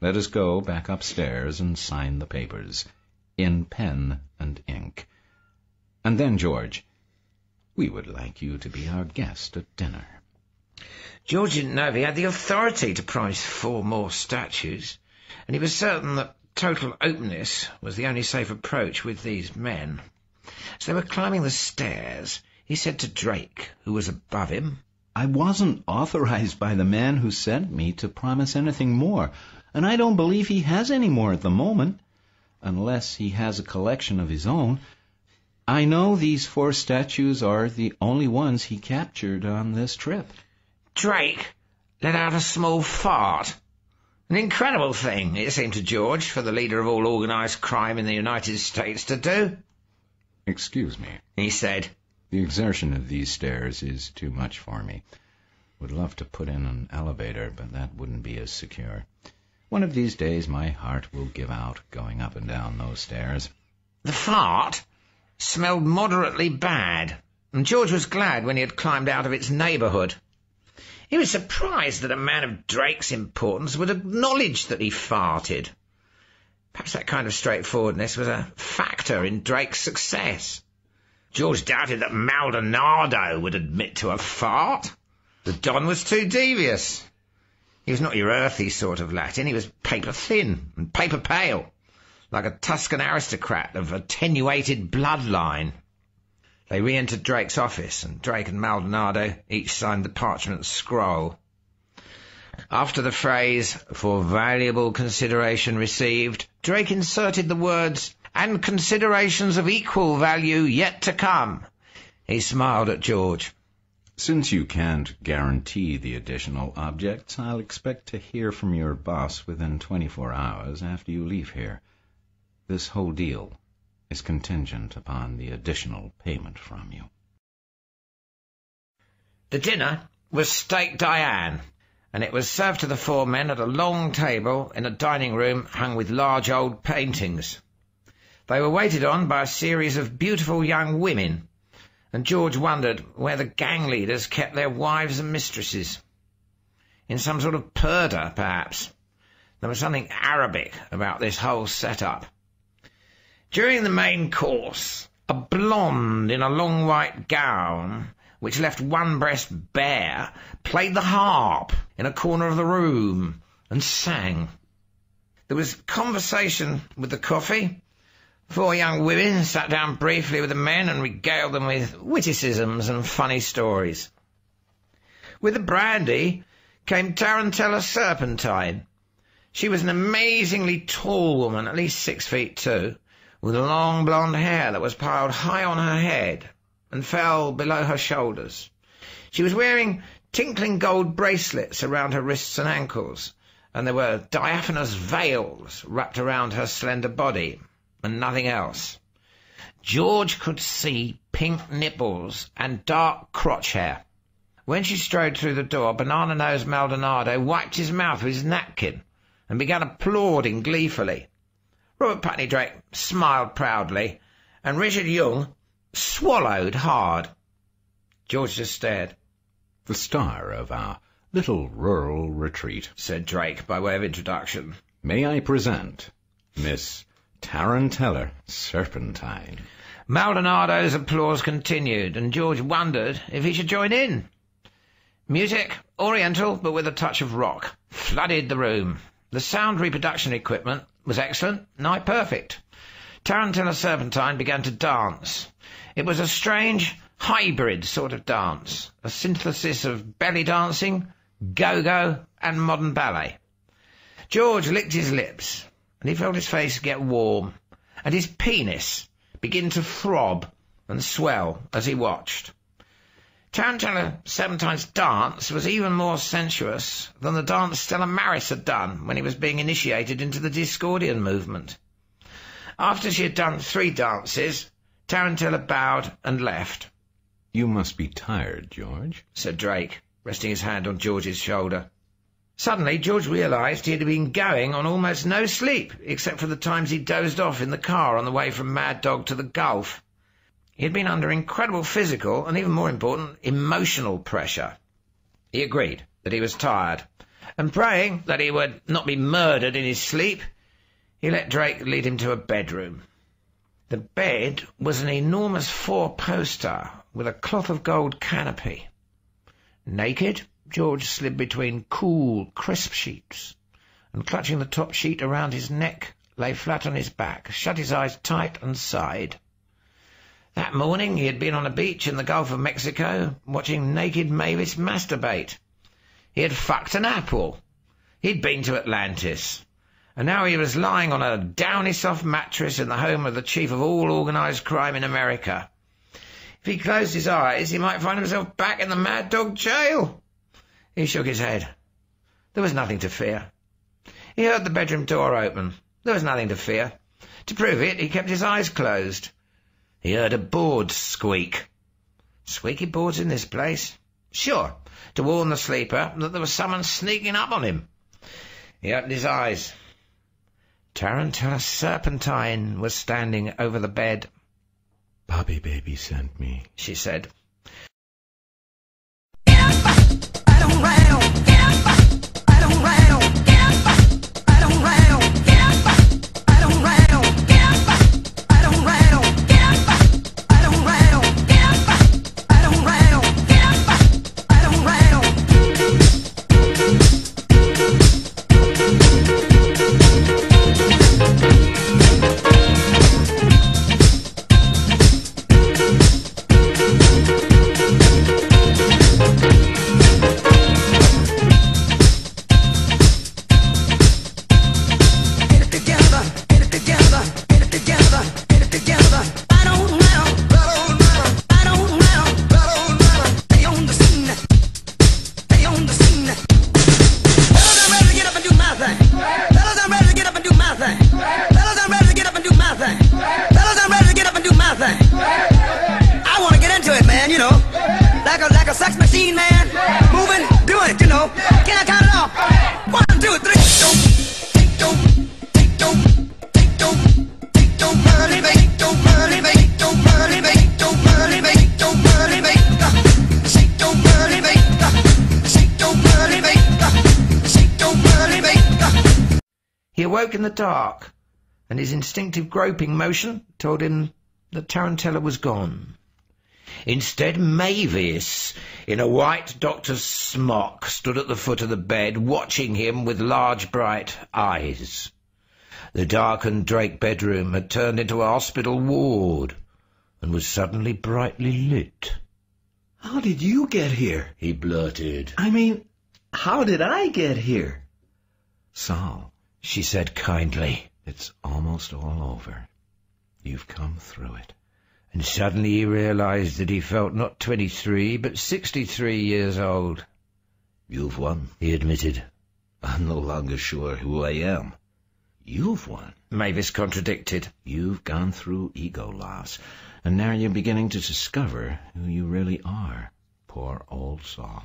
S6: Let us go back upstairs and sign the papers, in pen and ink. And then, George, we would like you to be our guest at dinner.
S1: George didn't know if he had the authority to promise four more statues, and he was certain that total openness was the only safe approach with these men. As they were climbing the stairs, he said to Drake, who was above him,
S37: I wasn't authorized by the man who sent me to promise anything more, and I don't believe he has any more at the moment, unless he has a collection of his own. I know these four statues are the only ones he captured on this trip.
S1: Drake let out a small fart. An incredible thing, it seemed to George, for the leader of all organised crime in the United States to do.
S6: Excuse me.
S1: He said,
S6: The exertion of these stairs is too much for me. Would love to put in an elevator, but that wouldn't be as secure. One of these days my heart will give out going up and down those stairs.
S1: The fart smelled moderately bad, and George was glad when he had climbed out of its neighbourhood. He was surprised that a man of Drake's importance would acknowledge that he farted. Perhaps that kind of straightforwardness was a factor in Drake's success. George doubted that Maldonado would admit to a fart. The Don was too devious. He was not your earthy sort of Latin. He was paper thin and paper pale, like a Tuscan aristocrat of attenuated bloodline. They re-entered Drake's office, and Drake and Maldonado each signed the parchment scroll. After the phrase, for valuable consideration received, Drake inserted the words, and considerations of equal value yet to come. He smiled at George.
S6: Since you can't guarantee the additional objects, I'll expect to hear from your boss within 24 hours after you leave here. This whole deal is contingent upon the additional payment from you.
S1: The dinner was steak Diane, and it was served to the four men at a long table in a dining room hung with large old paintings. They were waited on by a series of beautiful young women, and George wondered where the gang leaders kept their wives and mistresses. In some sort of purdah, perhaps. There was something Arabic about this whole setup. During the main course, a blonde in a long white gown, which left one breast bare, played the harp in a corner of the room and sang. There was conversation with the coffee, Four young women sat down briefly with the men and regaled them with witticisms and funny stories. With the brandy came Tarantella Serpentine. She was an amazingly tall woman, at least six feet two, with long blonde hair that was piled high on her head and fell below her shoulders. She was wearing tinkling gold bracelets around her wrists and ankles, and there were diaphanous veils wrapped around her slender body and nothing else. George could see pink nipples and dark crotch hair. When she strode through the door, Banana-Nosed Maldonado wiped his mouth with his napkin and began applauding gleefully. Robert Putney Drake smiled proudly, and Richard Young swallowed hard. George just stared.
S6: The star of our little rural retreat,
S1: said Drake by way of introduction.
S6: May I present Miss Tarantella Serpentine.
S1: Maldonado's applause continued, and George wondered if he should join in. Music, oriental but with a touch of rock, flooded the room. The sound reproduction equipment was excellent, nigh perfect. Tarantella Serpentine began to dance. It was a strange, hybrid sort of dance, a synthesis of belly dancing, go-go, and modern ballet. George licked his lips and he felt his face get warm, and his penis begin to throb and swell as he watched. Tarantella Serpentine's dance was even more sensuous than the dance Stella Maris had done when he was being initiated into the Discordian movement. After she had done three dances, Tarantella bowed and left.
S6: You must be tired, George,
S1: said Drake, resting his hand on George's shoulder. Suddenly, George realised he had been going on almost no sleep, except for the times he dozed off in the car on the way from Mad Dog to the Gulf. He had been under incredible physical and, even more important, emotional pressure. He agreed that he was tired, and praying that he would not be murdered in his sleep, he let Drake lead him to a bedroom. The bed was an enormous four-poster with a cloth of gold canopy. Naked, George slid between cool, crisp sheets, and clutching the top sheet around his neck, lay flat on his back, shut his eyes tight, and sighed. That morning he had been on a beach in the Gulf of Mexico, watching naked Mavis masturbate. He had fucked an apple. He'd been to Atlantis. And now he was lying on a downy soft mattress in the home of the chief of all organised crime in America. If he closed his eyes, he might find himself back in the Mad Dog jail. He shook his head. There was nothing to fear. He heard the bedroom door open. There was nothing to fear. To prove it, he kept his eyes closed. He heard a board squeak. Squeaky boards in this place? Sure, to warn the sleeper that there was someone sneaking up on him. He opened his eyes. Tarantella Serpentine was standing over the bed.
S6: Bobby Baby sent me,
S1: she said. Dark, and his instinctive groping motion told him that Tarantella was gone. Instead, Mavis, in a white doctor's smock, stood at the foot of the bed, watching him with large bright eyes. The darkened drake bedroom had turned into a hospital ward, and was suddenly brightly lit.
S38: How did you get here?
S1: He blurted.
S38: I mean, how did I get here?
S6: Saul,
S1: She said kindly,
S6: it's almost all over. You've come through it.
S1: and suddenly he realized that he felt not twenty-three, but sixty-three years old.
S6: You've won.
S1: He admitted.
S6: I'm no longer sure who I am. You've won.
S1: Mavis contradicted.
S6: You've gone through ego loss, and now you're beginning to discover who you really are. Poor old Saul.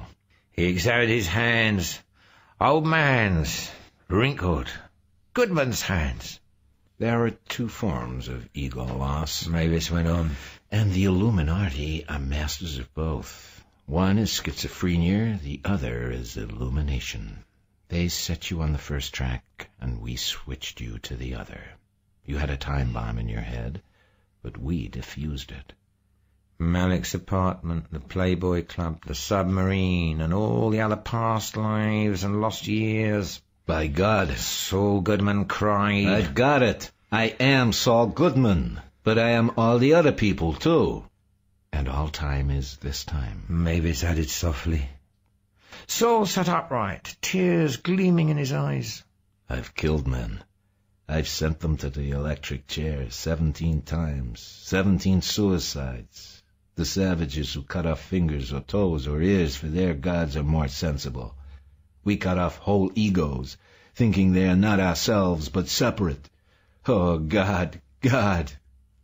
S1: He examined his hands. Old man's, wrinkled. Goodman's hands.
S6: There are two forms of ego loss,
S1: Mavis went on.
S6: and the Illuminati are masters of both. One is schizophrenia, the other is illumination. They set you on the first track, and we switched you to the other. You had a time bomb in your head, but we diffused it.
S1: Malik's apartment, the Playboy Club, the submarine, and all the other past lives and lost years.
S6: By God,
S1: Saul Goodman cried.
S6: I've got it. I am Saul Goodman, but I am all the other people too. And all time is this time.
S1: Mavis added softly. Saul sat upright, tears gleaming in his eyes.
S6: I've killed men. I've sent them to the electric chair seventeen times. Seventeen suicides. The savages who cut off fingers or toes or ears for their gods are more sensible. We cut off whole egos, thinking they are not ourselves but separate. Oh, God, God,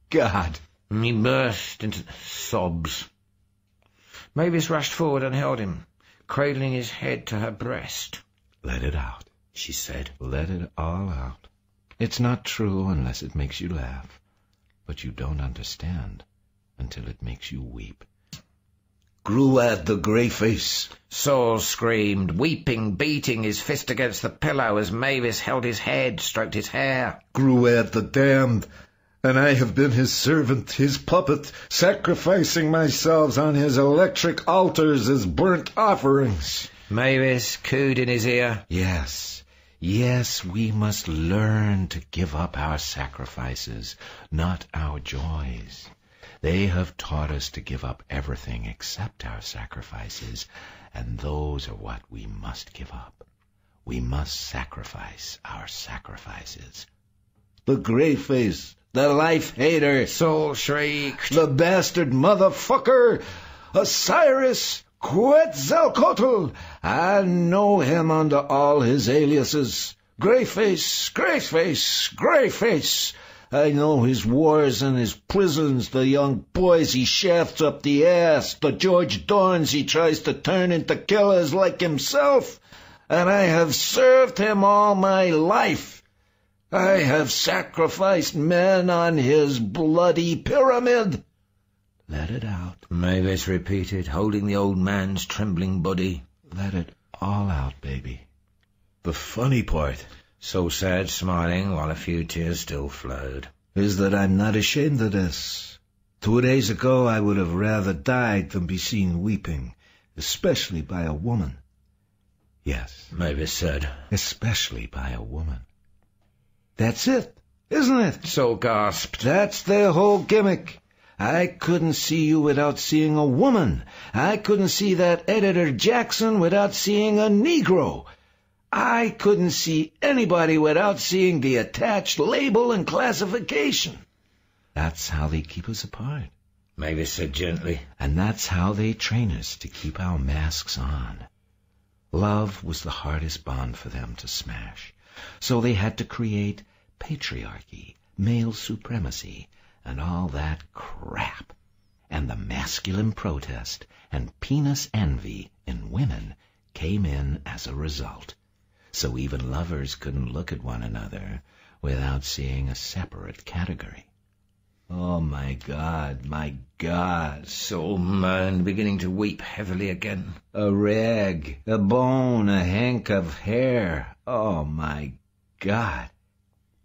S6: God.
S1: He burst into sobs. Mavis rushed forward and held him, cradling his head to her breast.
S6: Let it out.
S1: She said,
S6: Let it all out. It's not true unless it makes you laugh, but you don't understand until it makes you weep. Gruad the Greyface.
S1: Saul screamed, weeping, beating his fist against the pillow as Mavis held his head, stroked his hair.
S39: Gruad the Damned, and I have been his servant, his puppet, sacrificing myself on his electric altars as burnt offerings.
S1: Mavis cooed in his ear.
S6: Yes, yes, we must learn to give up our sacrifices, not our joys. They have taught us to give up everything except our sacrifices, and those are what we must give up. We must sacrifice our sacrifices. The Greyface, the life hater,
S1: Saul shrieked.
S39: The bastard motherfucker! Osiris Quetzalcoatl!
S6: I know him under all his aliases. Greyface, Greyface, Greyface. I know his wars and his prisons, the young boys he shafts up the ass, the George Dorns he tries to turn into killers like himself. And I have served him all my life. I have sacrificed men on his bloody pyramid. Let it out.
S1: Mavis repeated, holding the old man's trembling body.
S6: Let it all out, baby.
S39: The funny part
S1: Saul said, smiling, while a few tears still flowed.
S6: is that I'm not ashamed of this. Two days ago I would have rather died than be seen weeping, especially by a woman. Yes,
S1: Mavis said.
S6: especially by a woman. That's it, isn't it?
S1: Saul gasped.
S6: That's their whole gimmick. I couldn't see you without seeing a woman. I couldn't see that editor Jackson without seeing a Negro. I couldn't see anybody without seeing the attached label and classification. That's how they keep us apart.
S1: Mavis said gently.
S6: And that's how they train us to keep our masks on. Love was the hardest bond for them to smash. So they had to create patriarchy, male supremacy, and all that crap. And the masculine protest and penis envy in women came in as a result. So even lovers couldn't look at one another without seeing a separate category. Oh my God, my God.
S1: Saul moaned, beginning to weep heavily again.
S6: A rag, a bone, a hank of hair. Oh my God.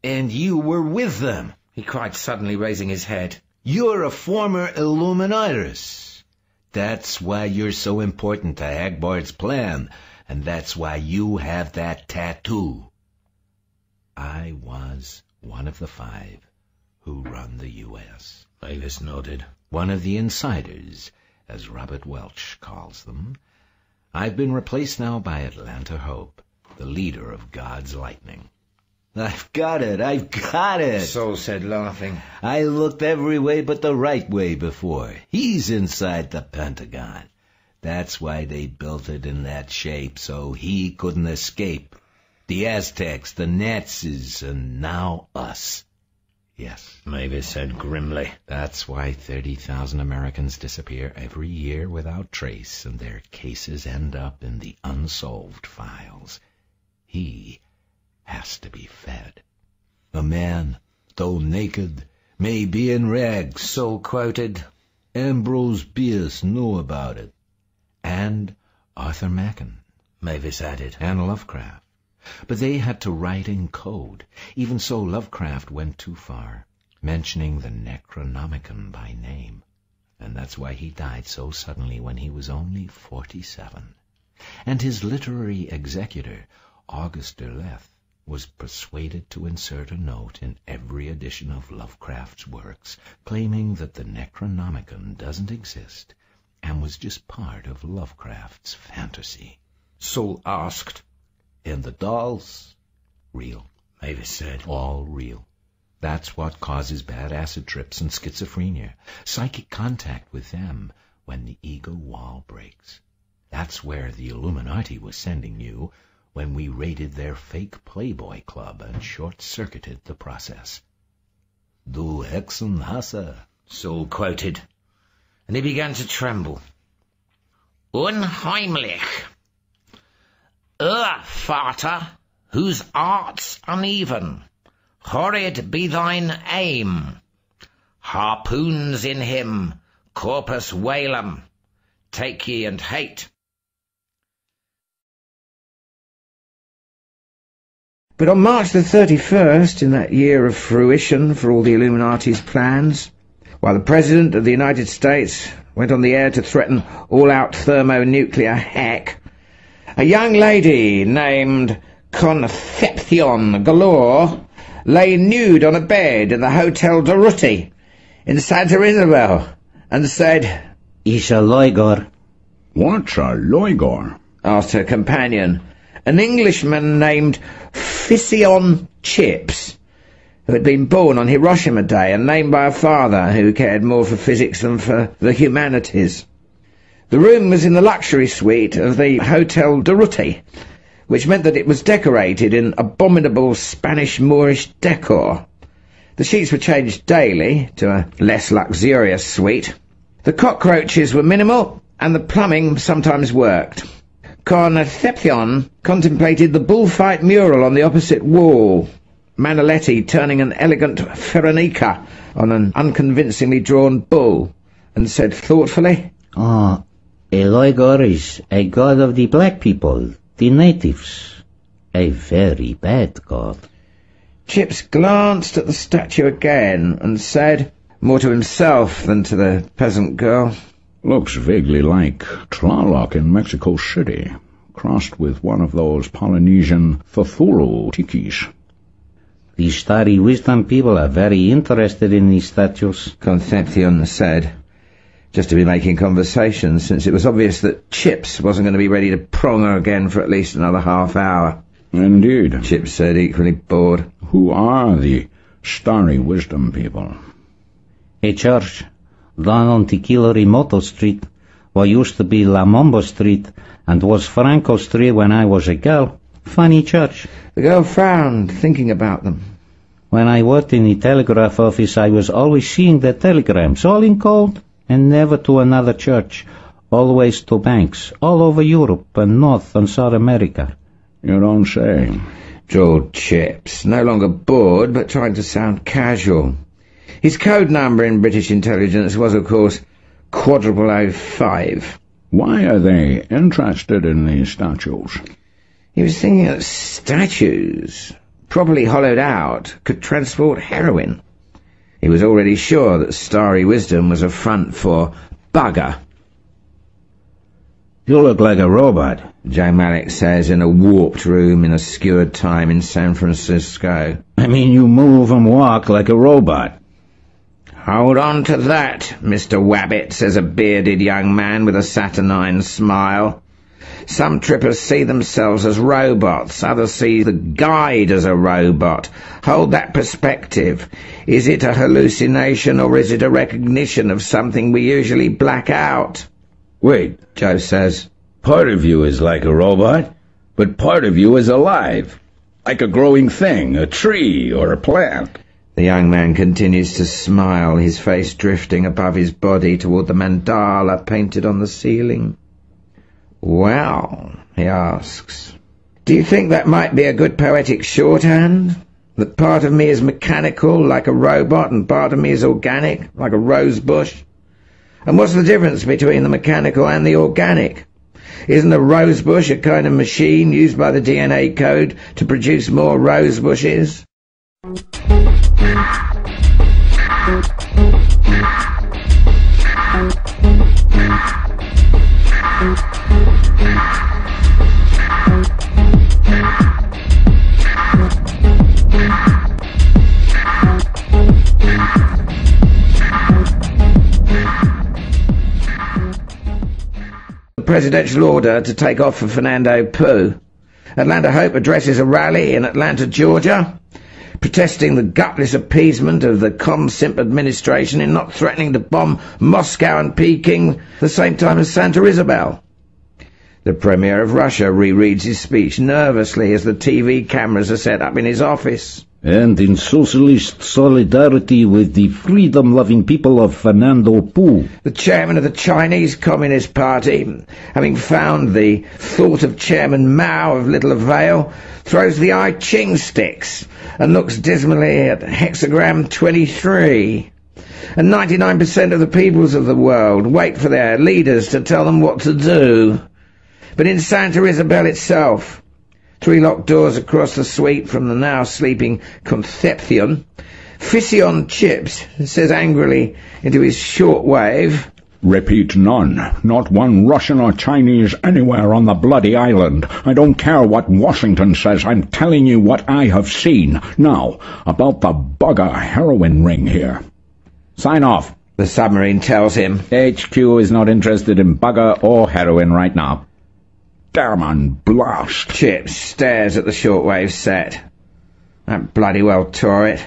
S6: And you were with them,
S1: he cried suddenly, raising his head.
S6: You're a former Illuminatus. That's why you're so important to Hagbard's plan, and that's why you have that tattoo. I was one of the five who run the U.S.
S40: Mavis nodded.
S6: One of the insiders, as Robert Welch calls them. I've been replaced now by Atlanta Hope, the leader of God's Lightning. I've got it, I've got it,
S1: Saul said, laughing.
S6: I looked every way but the right way before. He's inside the Pentagon. That's why they built it in that shape, so he couldn't escape. The Aztecs, the Nazis, and now us. Yes,
S40: Mavis said grimly.
S6: that's why 30,000 Americans disappear every year without trace, and their cases end up in the unsolved files. He has to be fed. A man, though naked, may be in rags.
S1: so quoted.
S6: Ambrose Bierce knew about it. And Arthur Machen.
S40: Mavis added.
S6: And Lovecraft. But they had to write in code. Even so, Lovecraft went too far, mentioning the Necronomicon by name. And that's why he died so suddenly when he was only forty-seven. And his literary executor, August Derleth, was persuaded to insert a note in every edition of Lovecraft's works, claiming that the Necronomicon doesn't exist and was just part of Lovecraft's fantasy.
S1: Saul asked.
S6: And the Dholes, real.
S40: Mavis said.
S6: All real. That's what causes bad acid trips and schizophrenia. Psychic contact with them when the ego wall breaks. That's where the Illuminati was sending you when we raided their fake Playboy club and short-circuited the process. Du Hexenhasser,
S1: Saul quoted. And he began to tremble.
S41: Unheimlich. Ur, Vater, whose art's uneven, horrid be thine aim. Harpoons in him, corpus valem, take ye and hate.
S1: But on March the 31st, in that year of fruition for all the Illuminati's plans, while the President of the United States went on the air to threaten all-out thermonuclear heck, a young lady named Concepcion Galore lay nude on a bed in the Hotel Durruti in Santa Isabel and said,
S3: Isha Lloigor.
S13: What's a lloigor?
S1: asked her companion, an Englishman named Fission Chips, who had been born on Hiroshima Day and named by a father who cared more for physics than for the humanities. The room was in the luxury suite of the Hotel Durruti, which meant that it was decorated in abominable Spanish Moorish decor. The sheets were changed daily to a less luxurious suite. The cockroaches were minimal, and the plumbing sometimes worked. Concepcion contemplated the bullfight mural on the opposite wall, Manolete turning an elegant Veronica on an unconvincingly drawn bull, and said thoughtfully,
S3: Ah, Eloigor is a god of the black people, the natives. A very bad god.
S1: Chips glanced at the statue again and said, more to himself than to the peasant girl,
S13: Looks vaguely like Tlaloc in Mexico City, crossed with one of those Polynesian Cthulhu tikis.
S3: The starry wisdom people are very interested in these statues.
S1: Concepcion said, just to be making conversation, since it was obvious that Chips wasn't going to be ready to prong her again for at least another half hour.
S13: Indeed.
S1: Chips said, equally bored.
S13: Who are the starry wisdom people?
S3: A church down on Tequila-y-Mota Street, what used to be Lumumba Street and was Franco Street when I was a girl. Funny church.
S1: The girl frowned, thinking about them.
S3: When I worked in the telegraph office, I was always seeing the telegrams, all in code, and never to another church. Always to banks, all over Europe and North and South America.
S13: You don't say.
S1: drawled Chips, no longer bored, but trying to sound casual. His code number in British intelligence was, of course, quadruple O five.
S13: Why are they interested in these statues?
S1: He was thinking that statues properly hollowed out, could transport heroin. He was already sure that Starry Wisdom was a front for bugger.
S3: You look like a robot,
S1: Joe Malik says in a warped room in a skewered time in San Francisco.
S3: I mean, you move and walk like a robot.
S1: Hold on to that, Mr. Wabbit, says a bearded young man with a saturnine smile. Some trippers see themselves as robots, others see the guide as a robot. Hold that perspective. Is it a hallucination or is it a recognition of something we usually black out?
S3: Wait,
S1: Joe says.
S3: Part of you is like a robot, but part of you is alive. Like a growing thing, a tree or a plant.
S1: The young man continues to smile, his face drifting above his body toward the mandala painted on the ceiling. Well, he asks, do you think that might be a good poetic shorthand? That part of me is mechanical, like a robot, and part of me is organic, like a rose bush? And what's the difference between the mechanical and the organic? Isn't a rose bush a kind of machine used by the DNA code to produce more rose bushes? Presidential order to take off for Fernando Poo. Atlanta Hope addresses a rally in Atlanta, Georgia, protesting the gutless appeasement of the ComSimp administration in not threatening to bomb Moscow and Peking the same time as Santa Isabel. The Premier of Russia rereads his speech nervously as the TV cameras are set up in his office.
S3: And in socialist solidarity with the freedom-loving people of Fernando Poo.
S1: The chairman of the Chinese Communist Party, having found the thought of Chairman Mao of little avail, throws the I Ching sticks and looks dismally at hexagram 23. And 99% of the peoples of the world wait for their leaders to tell them what to do. But in Santa Isabel itself, three locked doors across the suite from the now sleeping Concepcion, Fission Chips says angrily into his shortwave,
S13: Repeat none. Not one Russian or Chinese anywhere on the bloody island. I don't care what Washington says. I'm telling you what I have seen. Now, about the bugger heroin ring here.
S42: Sign off.
S1: The submarine tells him.
S42: HQ is not interested in bugger or heroin right now.
S13: Damn and blast.
S1: Chips stares at the shortwave set. That bloody well tore it.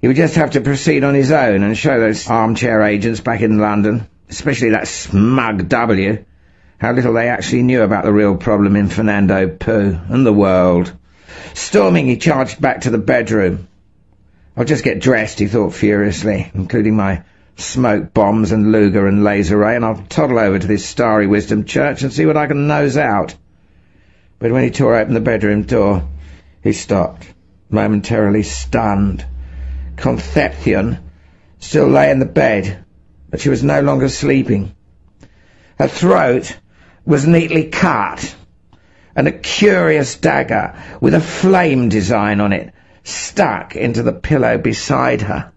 S1: He would just have to proceed on his own and show those armchair agents back in London, especially that smug W, how little they actually knew about the real problem in Fernando Poo and the world. Storming, he charged back to the bedroom. I'll just get dressed, he thought furiously, including my smoke bombs and Luger and laser ray, and I'll toddle over to this Starry Wisdom church and see what I can nose out. But when he tore open the bedroom door, he stopped, momentarily stunned. Concepcion still lay in the bed, but she was no longer sleeping. Her throat was neatly cut, and a curious dagger with a flame design on it stuck into the pillow beside her.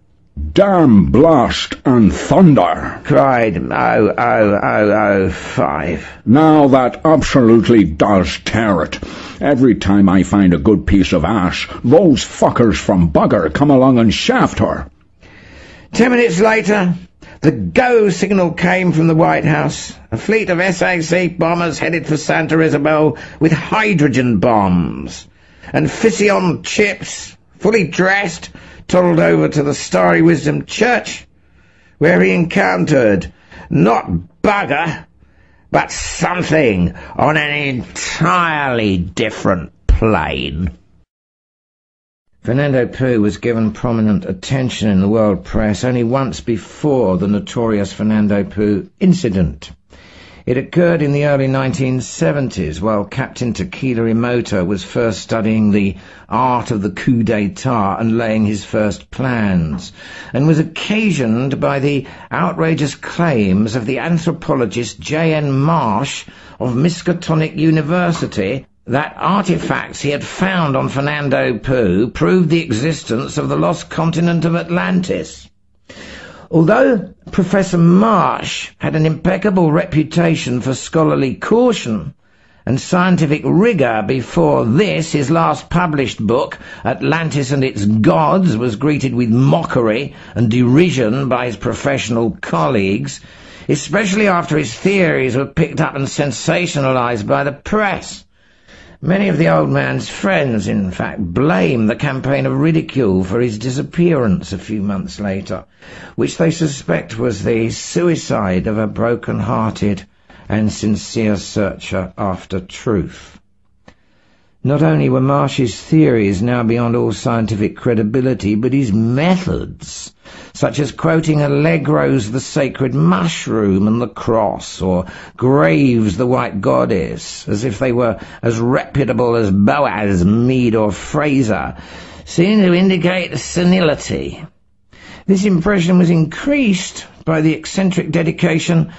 S13: Damn blast and thunder!
S1: cried 00005.
S13: Now that absolutely does tear it. Every time I find a good piece of ash, those fuckers from Bugger come along and shaft her.
S1: Ten minutes later, the go signal came from the White House. A fleet of SAC bombers headed for Santa Isabel with hydrogen bombs. And Fission Chips, fully dressed, toddled over to the Starry Wisdom Church, where he encountered not bugger, but something on an entirely different plane. Fernando Poo was given prominent attention in the world press only once before the notorious Fernando Poo incident. It occurred in the early 1970s while Captain Tequila-y-Mota was first studying the art of the coup d'etat and laying his first plans, and was occasioned by the outrageous claims of the anthropologist J.N. Marsh of Miskatonic University that artifacts he had found on Fernando Poo proved the existence of the lost continent of Atlantis. Although Professor Marsh had an impeccable reputation for scholarly caution and scientific rigour before this, his last published book, Atlantis and its Gods, was greeted with mockery and derision by his professional colleagues, especially after his theories were picked up and sensationalized by the press. Many of the old man's friends, in fact, blame the campaign of ridicule for his disappearance a few months later, which they suspect was the suicide of a broken-hearted and sincere searcher after truth. Not only were Marsh's theories now beyond all scientific credibility, but his methods, such as quoting Allegro's The Sacred Mushroom and the Cross, or Graves' The White Goddess, as if they were as reputable as Boas, Mead, or Frazer, seemed to indicate senility. This impression was increased by the eccentric dedication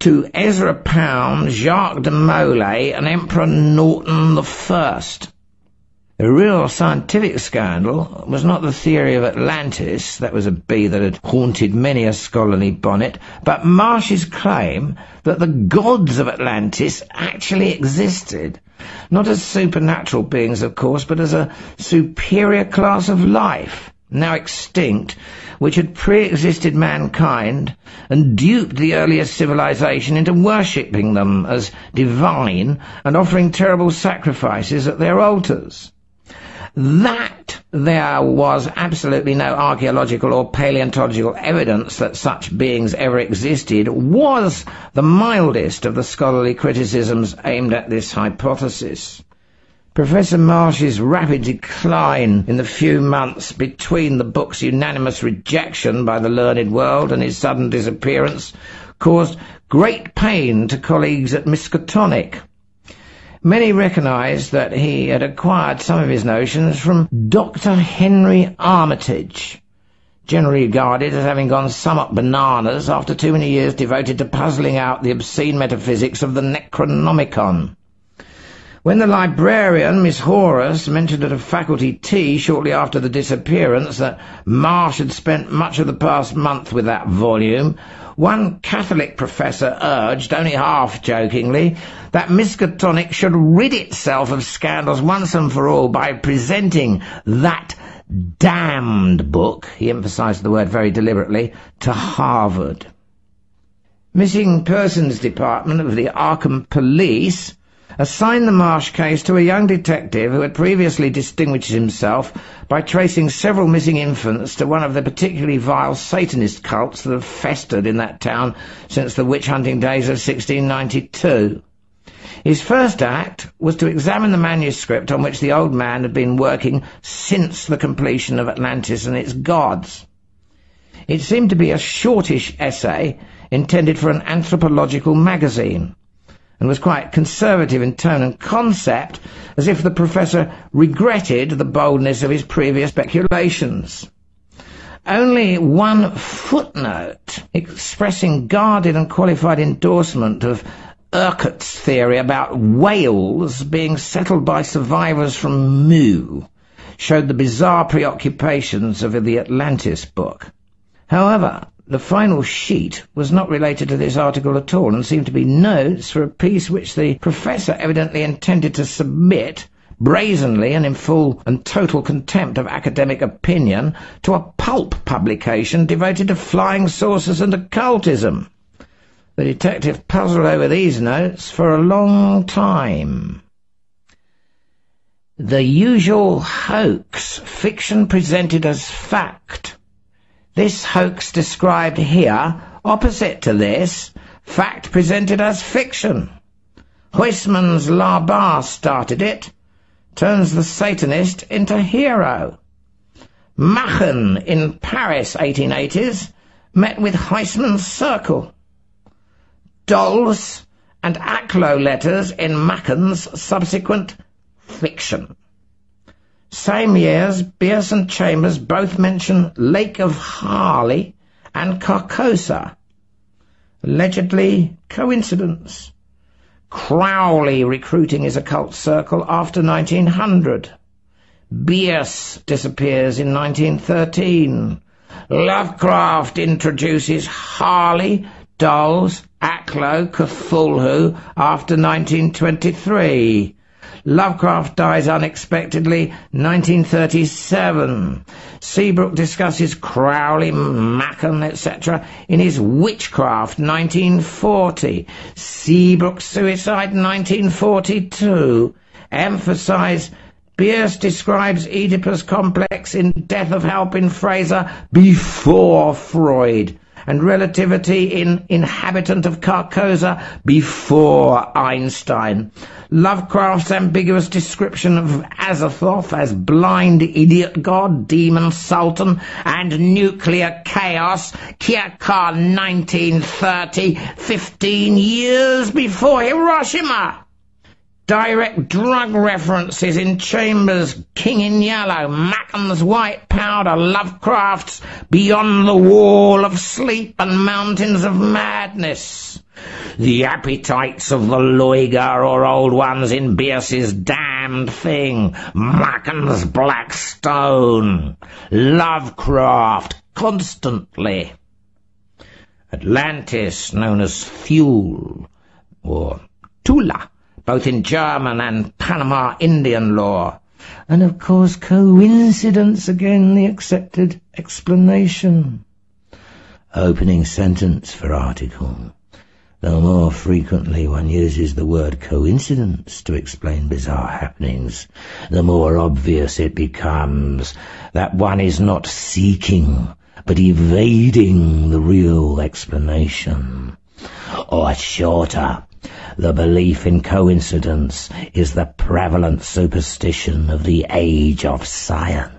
S1: to Ezra Pound, Jacques de Molay, and Emperor Norton I. The real scientific scandal was not the theory of Atlantis, that was a bee that had haunted many a scholarly bonnet, but Marsh's claim that the gods of Atlantis actually existed, not as supernatural beings, of course, but as a superior class of life, now extinct, which had pre-existed mankind and duped the earliest civilization into worshipping them as divine and offering terrible sacrifices at their altars. That there was absolutely no archaeological or paleontological evidence that such beings ever existed was the mildest of the scholarly criticisms aimed at this hypothesis. Professor Marsh's rapid decline in the few months between the book's unanimous rejection by the learned world and his sudden disappearance caused great pain to colleagues at Miskatonic. Many recognized that he had acquired some of his notions from Dr. Henry Armitage, generally regarded as having gone somewhat bananas after too many years devoted to puzzling out the obscene metaphysics of the Necronomicon. When the librarian, Miss Horace, mentioned at a faculty tea shortly after the disappearance that Marsh had spent much of the past month with that volume, one Catholic professor urged, only half-jokingly, that Miskatonic should rid itself of scandals once and for all by presenting that damned book, he emphasized the word very deliberately, to Harvard. Missing Persons Department of the Arkham Police assigned the Marsh case to a young detective who had previously distinguished himself by tracing several missing infants to one of the particularly vile Satanist cults that have festered in that town since the witch-hunting days of 1692. His first act was to examine the manuscript on which the old man had been working since the completion of Atlantis and its gods. It seemed to be a shortish essay intended for an anthropological magazine and was quite conservative in tone and concept, as if the professor regretted the boldness of his previous speculations. Only one footnote expressing guarded and qualified endorsement of Urquhart's theory about Wales being settled by survivors from Mu showed the bizarre preoccupations of the Atlantis book. However, the final sheet was not related to this article at all and seemed to be notes for a piece which the professor evidently intended to submit brazenly and in full and total contempt of academic opinion to a pulp publication devoted to flying saucers and occultism. The detective puzzled over these notes for a long time. The usual hoax, fiction presented as fact, this hoax described here, opposite to this, fact presented as fiction. Huysmans Là-Bas started it, turns the Satanist into hero. Machen in Paris 1880s met with Huysmans' circle. Dholes and Aklo letters in Machen's subsequent fiction. Same years, Bierce and Chambers both mention Lake of Hali and Carcosa. Allegedly coincidence. Crowley recruiting his occult circle after 1900. Bierce disappears in 1913. Lovecraft introduces Hali, Dholes, Aklo, Cthulhu after 1923. Lovecraft dies unexpectedly 1937. Seabrook discusses Crowley, Machen, etc. in his Witchcraft 1940. Seabrook's suicide 1942. Emphasize Bierce describes Oedipus complex in Death of Halpin Frayser before Freud and relativity in Inhabitant of Carcosa before Einstein. Lovecraft's ambiguous description of Azathoth as blind idiot god, demon sultan, and nuclear chaos, Kierkegaard 1930, 15 years before Hiroshima. Direct drug references in Chambers, King in Yellow, Machen's White Powder, Lovecraft's Beyond the Wall of Sleep and Mountains of Madness. The appetites of the Lloigor or Old Ones in Bierce's Damned Thing, Machen's Black Stone, Lovecraft, constantly. Atlantis, known as Fuel, or Tula both in German and Panama Indian law. And of course coincidence again the accepted explanation. Opening sentence for article. The more frequently one uses the word coincidence to explain bizarre happenings, the more obvious it becomes that one is not seeking, but evading the real explanation. Or shorter, the belief in coincidence is the prevalent superstition of the age of science.